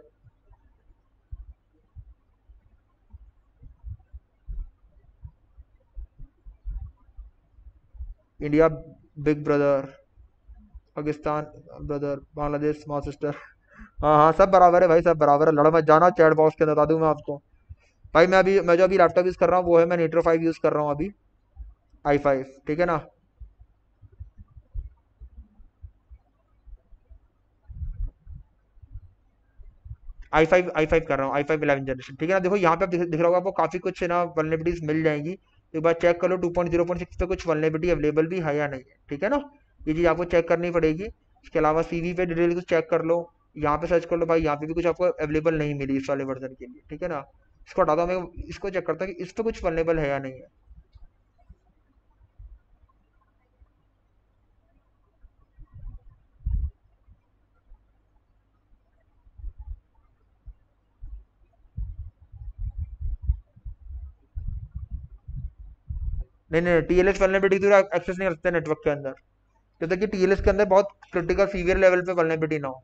India big brother Pakistan brother Bangladesh small sister हाँ हाँ सब बराबर है भाई, सब बराबर है। लड़ा मत, जाना चैट बॉक्स के बता दूँ मैं आपको। भाई, मैं अभी, मैं जो अभी लैपटॉप यूज़ कर रहा हूँ, वो है मैं नीट्रो फाइव यूज़ कर रहा हूँ अभी। आई फाइव ठीक है ना? आई फाइव आई फाइव कर रहा हूँ आई फाइव इलेवन जनरेशन ठीक है ना? देखो यहाँ पे आप दिख, दिख रहा होगा आपको काफ़ी कुछ ना वनरेबिलिटीज मिल जाएँगी। एक बार चेक कर लो two point zero point six पे कुछ वनरेबिलिटी अवेलेबल भी है या नहीं है। ठीक है ना? ये चीज़ आपको चेक करनी पड़ेगी। इसके अलावा सीवी पे डिटेल कुछ चेक कर लो। यहाँ पे सर्च कर लो भाई यहाँ पे भी कुछ आपको अवेलेबल नहीं मिली इस वाले वर्जन के लिए। ठीक है ना? इसको हटा दो मैं इसको चेक करता हूँ कि इस पर कुछ वनरेबल है या नहीं है। नहीं नहीं टी एल एस वनरेबिलिटी तो एक्सेस नहीं करते नेटवर्क के अंदर। जब तक कि एल एस के अंदर बहुत क्रिटिकल सीवियर लेवल पे वनरेबिलिटी ना हो।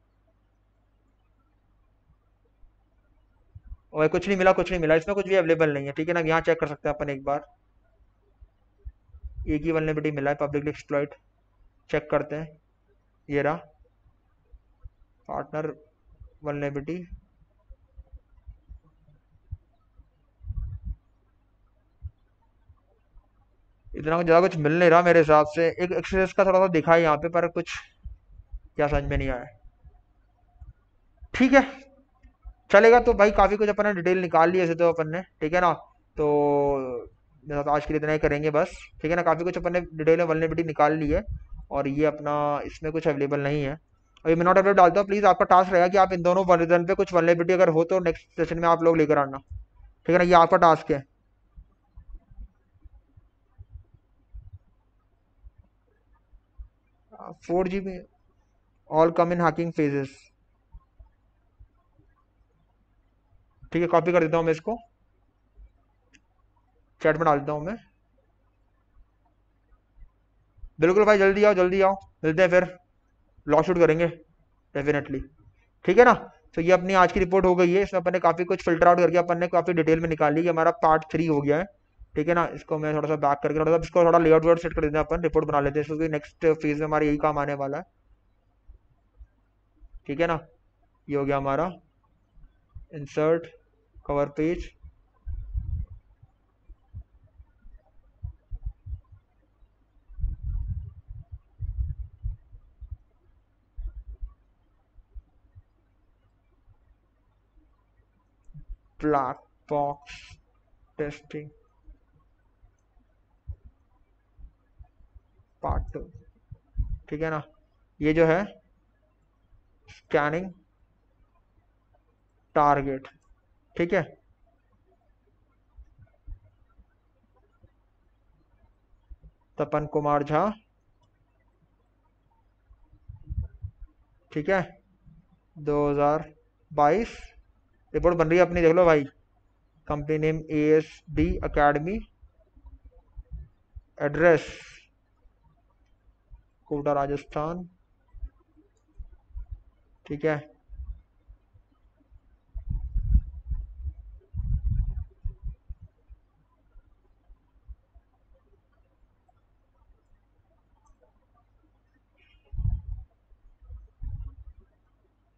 और कुछ नहीं मिला, कुछ नहीं मिला, इसमें कुछ भी अवेलेबल नहीं है, ठीक है ना? यहाँ चेक कर सकते हैं अपन एक बार। एक ही वनरेबिलिटी मिला है पब्लिकली एक्सप्लॉइट चेक करते हैं। ये रहा। पार्टनर वनरेबिलिटी इतना ज़्यादा कुछ मिल नहीं रहा मेरे हिसाब से। एक एक्सप्रेस का थोड़ा सा दिखा है यहाँ पे, पर कुछ क्या समझ में नहीं आया। ठीक है। चलेगा तो भाई काफ़ी कुछ अपन ने डिटेल निकाल ली ऐसे तो अपन ने, ठीक है ना? तो तो आज के लिए इतना ही करेंगे बस, ठीक है ना? काफ़ी कुछ अपन ने डिटेल में वलनेबिलिटी निकाल ली है, और ये अपना इसमें कुछ अवेलेबल नहीं है। अभी मैं नॉट अवेलेबल डालता हूँ प्लीज़ आपका टास्क रहेगा कि आप इन दोनों वर्जन पे कुछ वलनेबिलिटी अगर हो तो नेक्स्ट सेशन में आप लोग लेकर आना, ठीक है ना? ये आपका टास्क है। Four G B all come in hacking phases ठीक है कॉपी कर देता हूँ मैं इसको। चैट में डाल देता हूँ मैं। बिल्कुल भाई, जल्दी आओ जल्दी आओ। मिलते हैं फिर। लॉ शूट करेंगे डेफिनेटली ठीक है ना? तो ये अपनी आज की रिपोर्ट हो गई है। इसमें अपन ने काफ़ी कुछ फ़िल्टर आउट करके अपन ने काफ़ी डिटेल में निकाल ली हमारा पार्ट थ्री हो गया है। ठीक है ना? इसको मैं थोड़ा सा बैक करके, थोड़ा सा इसको थोड़ा लेआउट वेआउट सेट कर देते हैं अपन रिपोर्ट बना लेते हैं। क्योंकि नेक्स्ट फ़ेज़ में हमारा यही काम आने वाला है। ठीक है ना? ये हो गया हमारा। Insert cover page black box testing part two ठीक है ना? ये जो है स्कैनिंग टारगेट ठीक है? तपन कुमार झा। ठीक है? 2022 रिपोर्ट बन रही है अपनी, देख लो भाई। Company name A S D academy address Kota Rajasthan. ठीक है।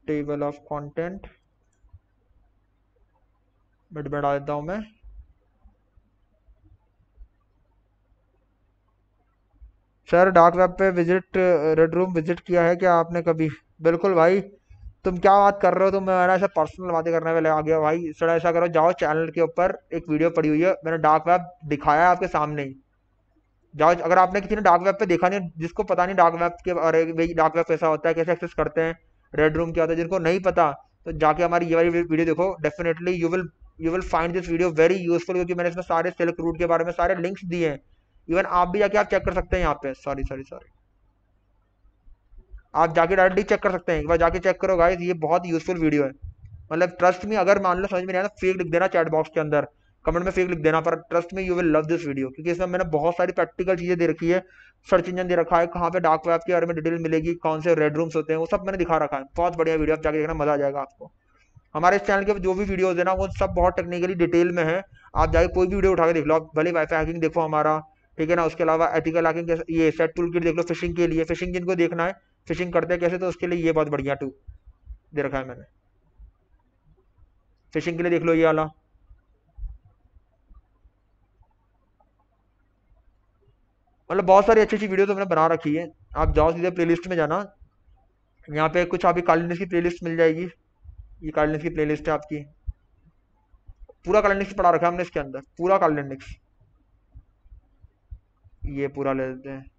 टेबल ऑफ़ कंटेंट मिड बढ़ा देता हूँ मैं। सर डार्क वेब पे विज़िट रेड रूम विज़िट किया है क्या आपने कभी? बिल्कुल भाई। तुम क्या बात कर रहे हो? तुम मेरा ऐसा पर्सनल बातें करने वाले आ गया भाई। सर, ऐसा करो, जाओ चैनल के ऊपर एक वीडियो पड़ी हुई है। मैंने डार्क वेब दिखाया है आपके सामने ही। जाओ, अगर आपने किसी ने डार्क वेब पे देखा नहीं, जिसको पता नहीं डार्क वेब के बारे में डार्क वेब कैसा होता है, कैसे एक्सेस करते हैं रेड रूम क्या होता है, जिनको नहीं पता तो जाके हमारी ये वाली वीडियो देखो। Definitely you will you will find this video very useful क्योंकि मैंने इसमें सारे सिल्क रूट के बारे में सारे लिंक्स दिए हैं। इवन आप भी जाके आप चेक कर सकते हैं यहाँ पे। सॉरी सॉरी सॉरी आप जाके डायरेक्टली चेक कर सकते हैं। एक बार जाके चेक करो गाइस ये बहुत यूजफुल वीडियो है। मतलब ट्रस्ट में अगर मान लो समझ में नहीं आया फेक लिख देना चैट बॉक्स के अंदर। कमेंट में फेक लिख देना, पर ट्रस्ट में you will love this video क्योंकि इसमें मैंने बहुत सारी प्रैक्टिकल चीज़ें दे रखी है। सर्च इंजन दे रखा है, कहाँ पे डार्क वेब के बारे में डिटेल मिलेगी, कौन से रेड रूम्स होते हैं, वो सब मैंने दिखा रखा है। बहुत बढ़िया वीडियो आप जाके देखना, मज़ा आ जाएगा आपको। हमारे इस चैनल के जो भी वीडियोज़ है ना, वो सब बहुत टेक्निकली डिटेल में है। आप जाके कोई भी वीडियो उठा के देख लो, आप भले वाईफाई हैकिंग देखो हमारा। ठीक है ना? उसके अलावा एथिकल हैकिंग ये सेट टूल किट देख लो फिशिंग के लिए। फिशिंग जिनको देखना है फिशिंग करते हैं कैसे? तो उसके लिए ये बहुत बढ़िया टूल दे रखा है मैंने। फिशिंग के लिए देख लो ये वाला। मतलब बहुत सारी अच्छी अच्छी वीडियो तो मैंने बना रखी है। आप जाओ सीधे प्लेलिस्ट में जाना। यहाँ पे कुछ अभी कालिनिस की प्लेलिस्ट मिल जाएगी। ये कालिनिस की प्लेलिस्ट है आपकी। पूरा कालिनिक्स पढ़ा रखा है हमने इसके अंदर। पूरा कालिनिक्स ये पूरा ले लेते हैं।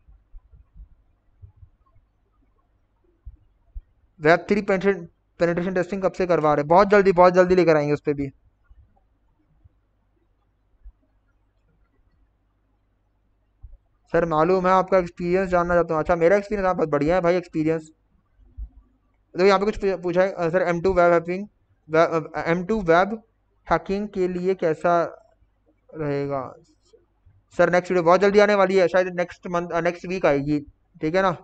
वेब थ्री पेनिट्रेशन टेस्टिंग कब से करवा रहे हैं? बहुत जल्दी बहुत जल्दी लेकर आएँगे उस पर भी। सर, मालूम है आपका एक्सपीरियंस जानना चाहता हूँ। अच्छा मेरा एक्सपीरियंस आप बहुत बढ़िया है भाई एक्सपीरियंस तो यहाँ पे कुछ पूछा है sir M two web hacking M two web hacking के लिए कैसा रहेगा? सर नेक्स्ट वीडियो बहुत जल्दी आने वाली है। शायद नेक्स्ट मंथ नेक्स्ट वीक आएगी। ठीक है ना?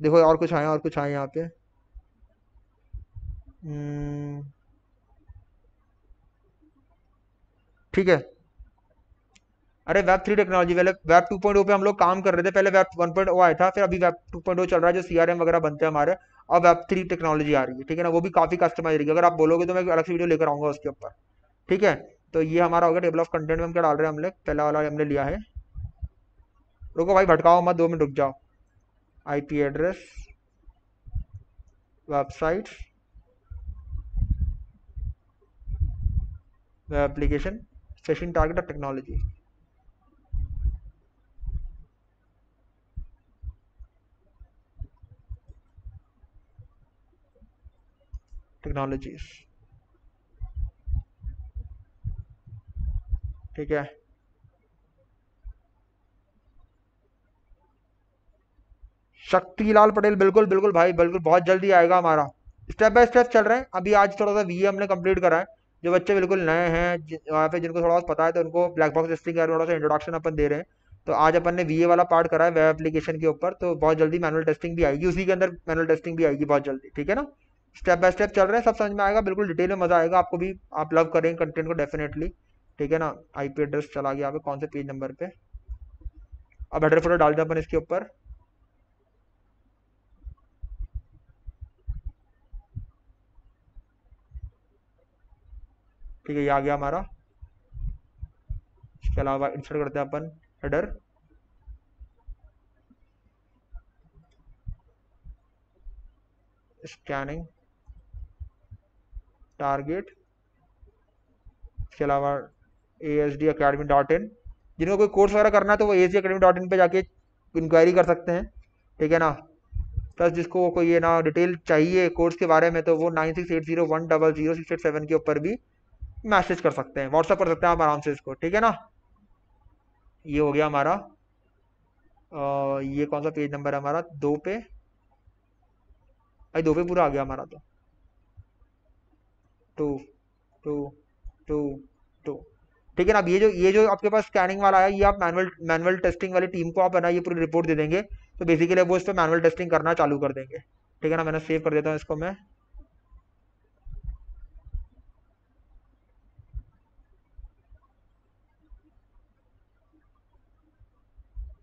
देखो और कुछ आए और कुछ आए यहाँ पे। हम्म, ठीक है। अरे वेब थ्री टेक्नोलॉजी पहले वेब टू पॉइंट पे हम लोग काम कर रहे थे। पहले वेब वन पॉइंट आया था फिर अभी वेब टू पॉइंट चल रहा है जो सीआरएम वगैरह बनते हैं हमारे। अब वेब थ्री टेक्नोलॉजी आ रही है, ठीक है ना? वो भी काफ़ी कस्टमाइज रहेगी अगर आप बोलोगे तो मैं अलग से वीडियो लेकर आऊँगा उसके ऊपर, ठीक है? तो ये हमारा हो गया टेबल ऑफ़ कंटेंट में हम क्या डाल रहे हैं हमने पहला वाला हमने लिया है। रुको भाई, भटकाओ मत, दो मिनट रुक जाओ। IP address website application session target और टेक्नोलॉजी टेक्नोलॉजीज़ ठीक है? शक्तिलाल पटेल, बिल्कुल बिल्कुल भाई, बिल्कुल, बहुत जल्दी आएगा हमारा। स्टेप बाय स्टेप चल रहे हैं। अभी आज थोड़ा सा वीए हमने कंप्लीट करा है। जो बच्चे बिल्कुल नए हैं वहाँ पे जिनको थोड़ा पता है तो उनको ब्लैक बॉक्स टेस्टिंग का थोड़ा सा इंट्रोडक्शन अपन दे रहे हैं। तो आज अपन ने वीए वाला पार्ट करा है वेब एप्लीकेशन के ऊपर। तो बहुत जल्दी मैनुअल टेस्टिंग भी आएगी। उसी के अंदर मैनुअल टेस्टिंग भी आएगी बहुत जल्दी। ठीक है ना? स्टेप बाय स्टेप चल रहे हैं, सब समझ में आएगा, बिल्कुल डिटेल में मज़ा आएगा, आपको भी, आप लव करेंगे कंटेंट को डेफिनेटली ठीक है ना? आईपी एड्रेस चला गया पे कौन से पेज नंबर पे? अब हेडर फ़ोटो डाल दें अपन इसके ऊपर। ठीक है, ये आ गया हमारा। इसके अलावा इंसर्ट करते हैं अपन हेडर स्कैनिंग टारगेट इसके अलावा A S D academy dot in जिनको कोई कोर्स वगैरह करना है तो वो A S D academy dot in पर जाके इंक्वायरी कर सकते हैं, ठीक है ना? प्लस जिसको कोई ये ना डिटेल चाहिए कोर्स के बारे में तो वो nine six eight zero one double zero six eight seven के ऊपर भी मैसेज कर सकते हैं व्हाट्सअप कर सकते हैं आप आराम से इसको, ठीक है ना? ये हो गया हमारा ये कौन सा पेज नंबर है हमारा? दो पे, अरे दो पे पूरा आ गया हमारा तो। Two two two two. ठीक है ना? अब ये जो ये जो आपके पास स्कैनिंग वाला है, ये आप मैनुअल मैनुअल टेस्टिंग वाली टीम को आप, है ना, ये पूरी रिपोर्ट दे देंगे। तो बेसिकली वो इस पर मैनुअल टेस्टिंग करना चालू कर देंगे। ठीक है ना? मैंने सेव कर देता हूँ इसको मैं।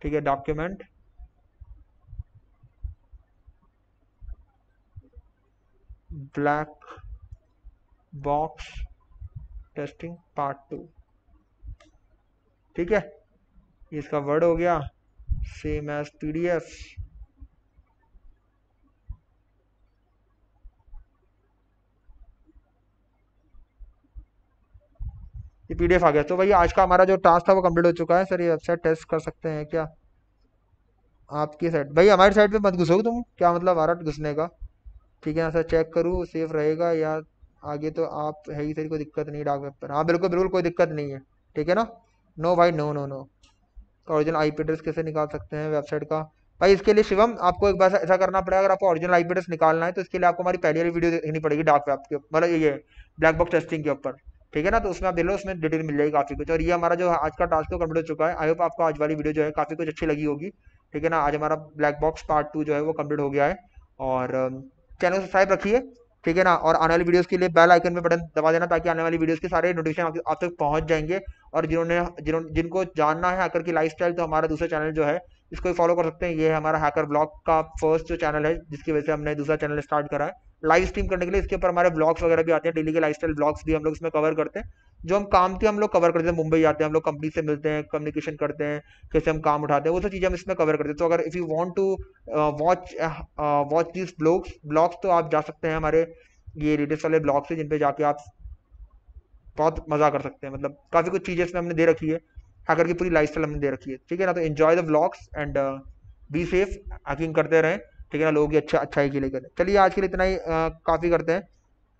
ठीक है document black box testing part two ठीक है? इसका वर्ड हो गया सेम एज पीडीएफ ये पीडीएफ आ गया। तो भाई आज का हमारा जो टास्क था वो कंप्लीट हो चुका है। सर, ये वेबसाइट टेस्ट कर सकते हैं क्या? आपकी साइड भाई, हमारी साइड पे मत घुसोगे तुम। क्या मतलब? आ रहा घुसने का। ठीक है ना, सर? चेक करूँ सेफ़ रहेगा या आगे तो आप है ही सही, कोई दिक्कत नहीं डाक वेब पर। हाँ बिल्कुल बिल्कुल, कोई दिक्कत नहीं है। ठीक है ना? नो भाई no no no original I P address कैसे निकाल सकते हैं वेबसाइट का? भाई, इसके लिए शिवम, आपको एक बार ऐसा करना पड़ेगा, अगर आपको ओरिजिनल आईपी एड्रेस निकालना है तो इसके लिए आपको हमारी पहली वाली वीडियो देखनी पड़ेगी डार्क वेब के मतलब ये ब्लैक बॉक्स टेस्टिंग के ऊपर। ठीक है ना? तो उसमें आप देख लो, उसमें डिटेल मिल जाएगी काफ़ी कुछ। और ये हमारा जो आज का टास्क कंप्लीट हो चुका है। आई होप आपको आज वाली वीडियो जो है, काफ़ी कुछ अच्छी लगी होगी। ठीक है ना? आज हमारा ब्लैक बॉक्स पार्ट टू जो है, वो कंप्लीट हो गया है। और चैनल सब्सक्राइब रखिए। ठीक है ना? और आने वाली वीडियोस के लिए बेल आइकन में बटन दबा देना ताकि आने वाली वीडियोस के सारे नोटिफिकेशन आप, आप तक पहुँच जाएँगे। और जिन्होंने जिन्हों जिनको जानना है हैकर की लाइफस्टाइल तो हमारा दूसरा चैनल जो है इसको फॉलो कर सकते हैं। ये हमारा हैकर ब्लॉग का फ़र्स्ट जो चैनल है जिसकी वजह से हमने दूसरा चैनल स्टार्ट करा है। लाइव स्ट्रीम करने के लिए, इसके ऊपर हमारे ब्लॉग्स वगैरह भी आते हैं डेली के लाइफ स्टाइल ब्लॉग्स भी हम लोग इसमें कवर करते हैं। जो हम काम थे हम लोग कवर करते हैं, मुंबई जाते हैं, हम लोग कंपनी से मिलते हैं कम्युनिकेशन करते हैं, कैसे हम काम उठाते हैं, वो सब चीज़ें हम इसमें कवर करते हैं। तो अगर if you want to watch watch this blogs blogs तो आप जा सकते हैं हमारे ये लेटेस्ट वाले ब्लॉग से जिन पे जाके आप बहुत मज़ा कर सकते हैं। मतलब काफ़ी कुछ चीज़ें इसमें हमने दे रखी है हैकर की पूरी लाइफ हमने दे रखी है। ठीक है ना? तो enjoy the blogs and be safe hacking करते रहें। ठीक है ना लोगों की अच्छा अच्छाई के लिए करें चलिए आज के लिए इतना ही काफ़ी करते हैं।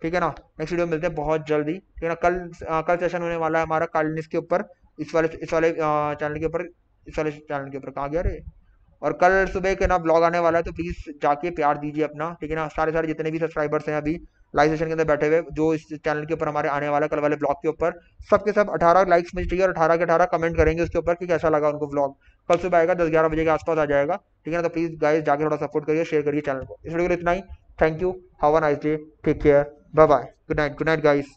ठीक है ना नेक्स्ट वीडियो में मिलते हैं बहुत जल्दी। ठीक है ना कल आ, कल सेशन होने वाला है हमारा कल के ऊपर। इस वाले इस वाले चैनल के ऊपर इस वाले चैनल के ऊपर कहाँ गया रे? और कल सुबह के ना ब्लॉग आने वाला है तो प्लीज़ जाके प्यार दीजिए अपना। ठीक है ना सारे सारे जितने भी सब्सक्राइबर्स हैं अभी लाइव सेशन के अंदर बैठे हुए, जो इस चैनल के ऊपर हमारे आने वाले, कल वाले ब्लॉग के ऊपर, सबके सब अठारह लाइक्स मिल चाहिए और अठारह के अठारह कमेंट करेंगे उसके ऊपर कि कैसा लगा उनको ब्लॉग कल सुबह आएगा, दस ग्यारह बजे के आसपास आ जाएगा, ठीक है ना? तो प्लीज़ गाइज़ जाकर थोड़ा सपोर्ट करिए शेयर करिए चैनल को। इस वीडियो को इतना ही। Thank you have a nice day take care bye bye good night good night guys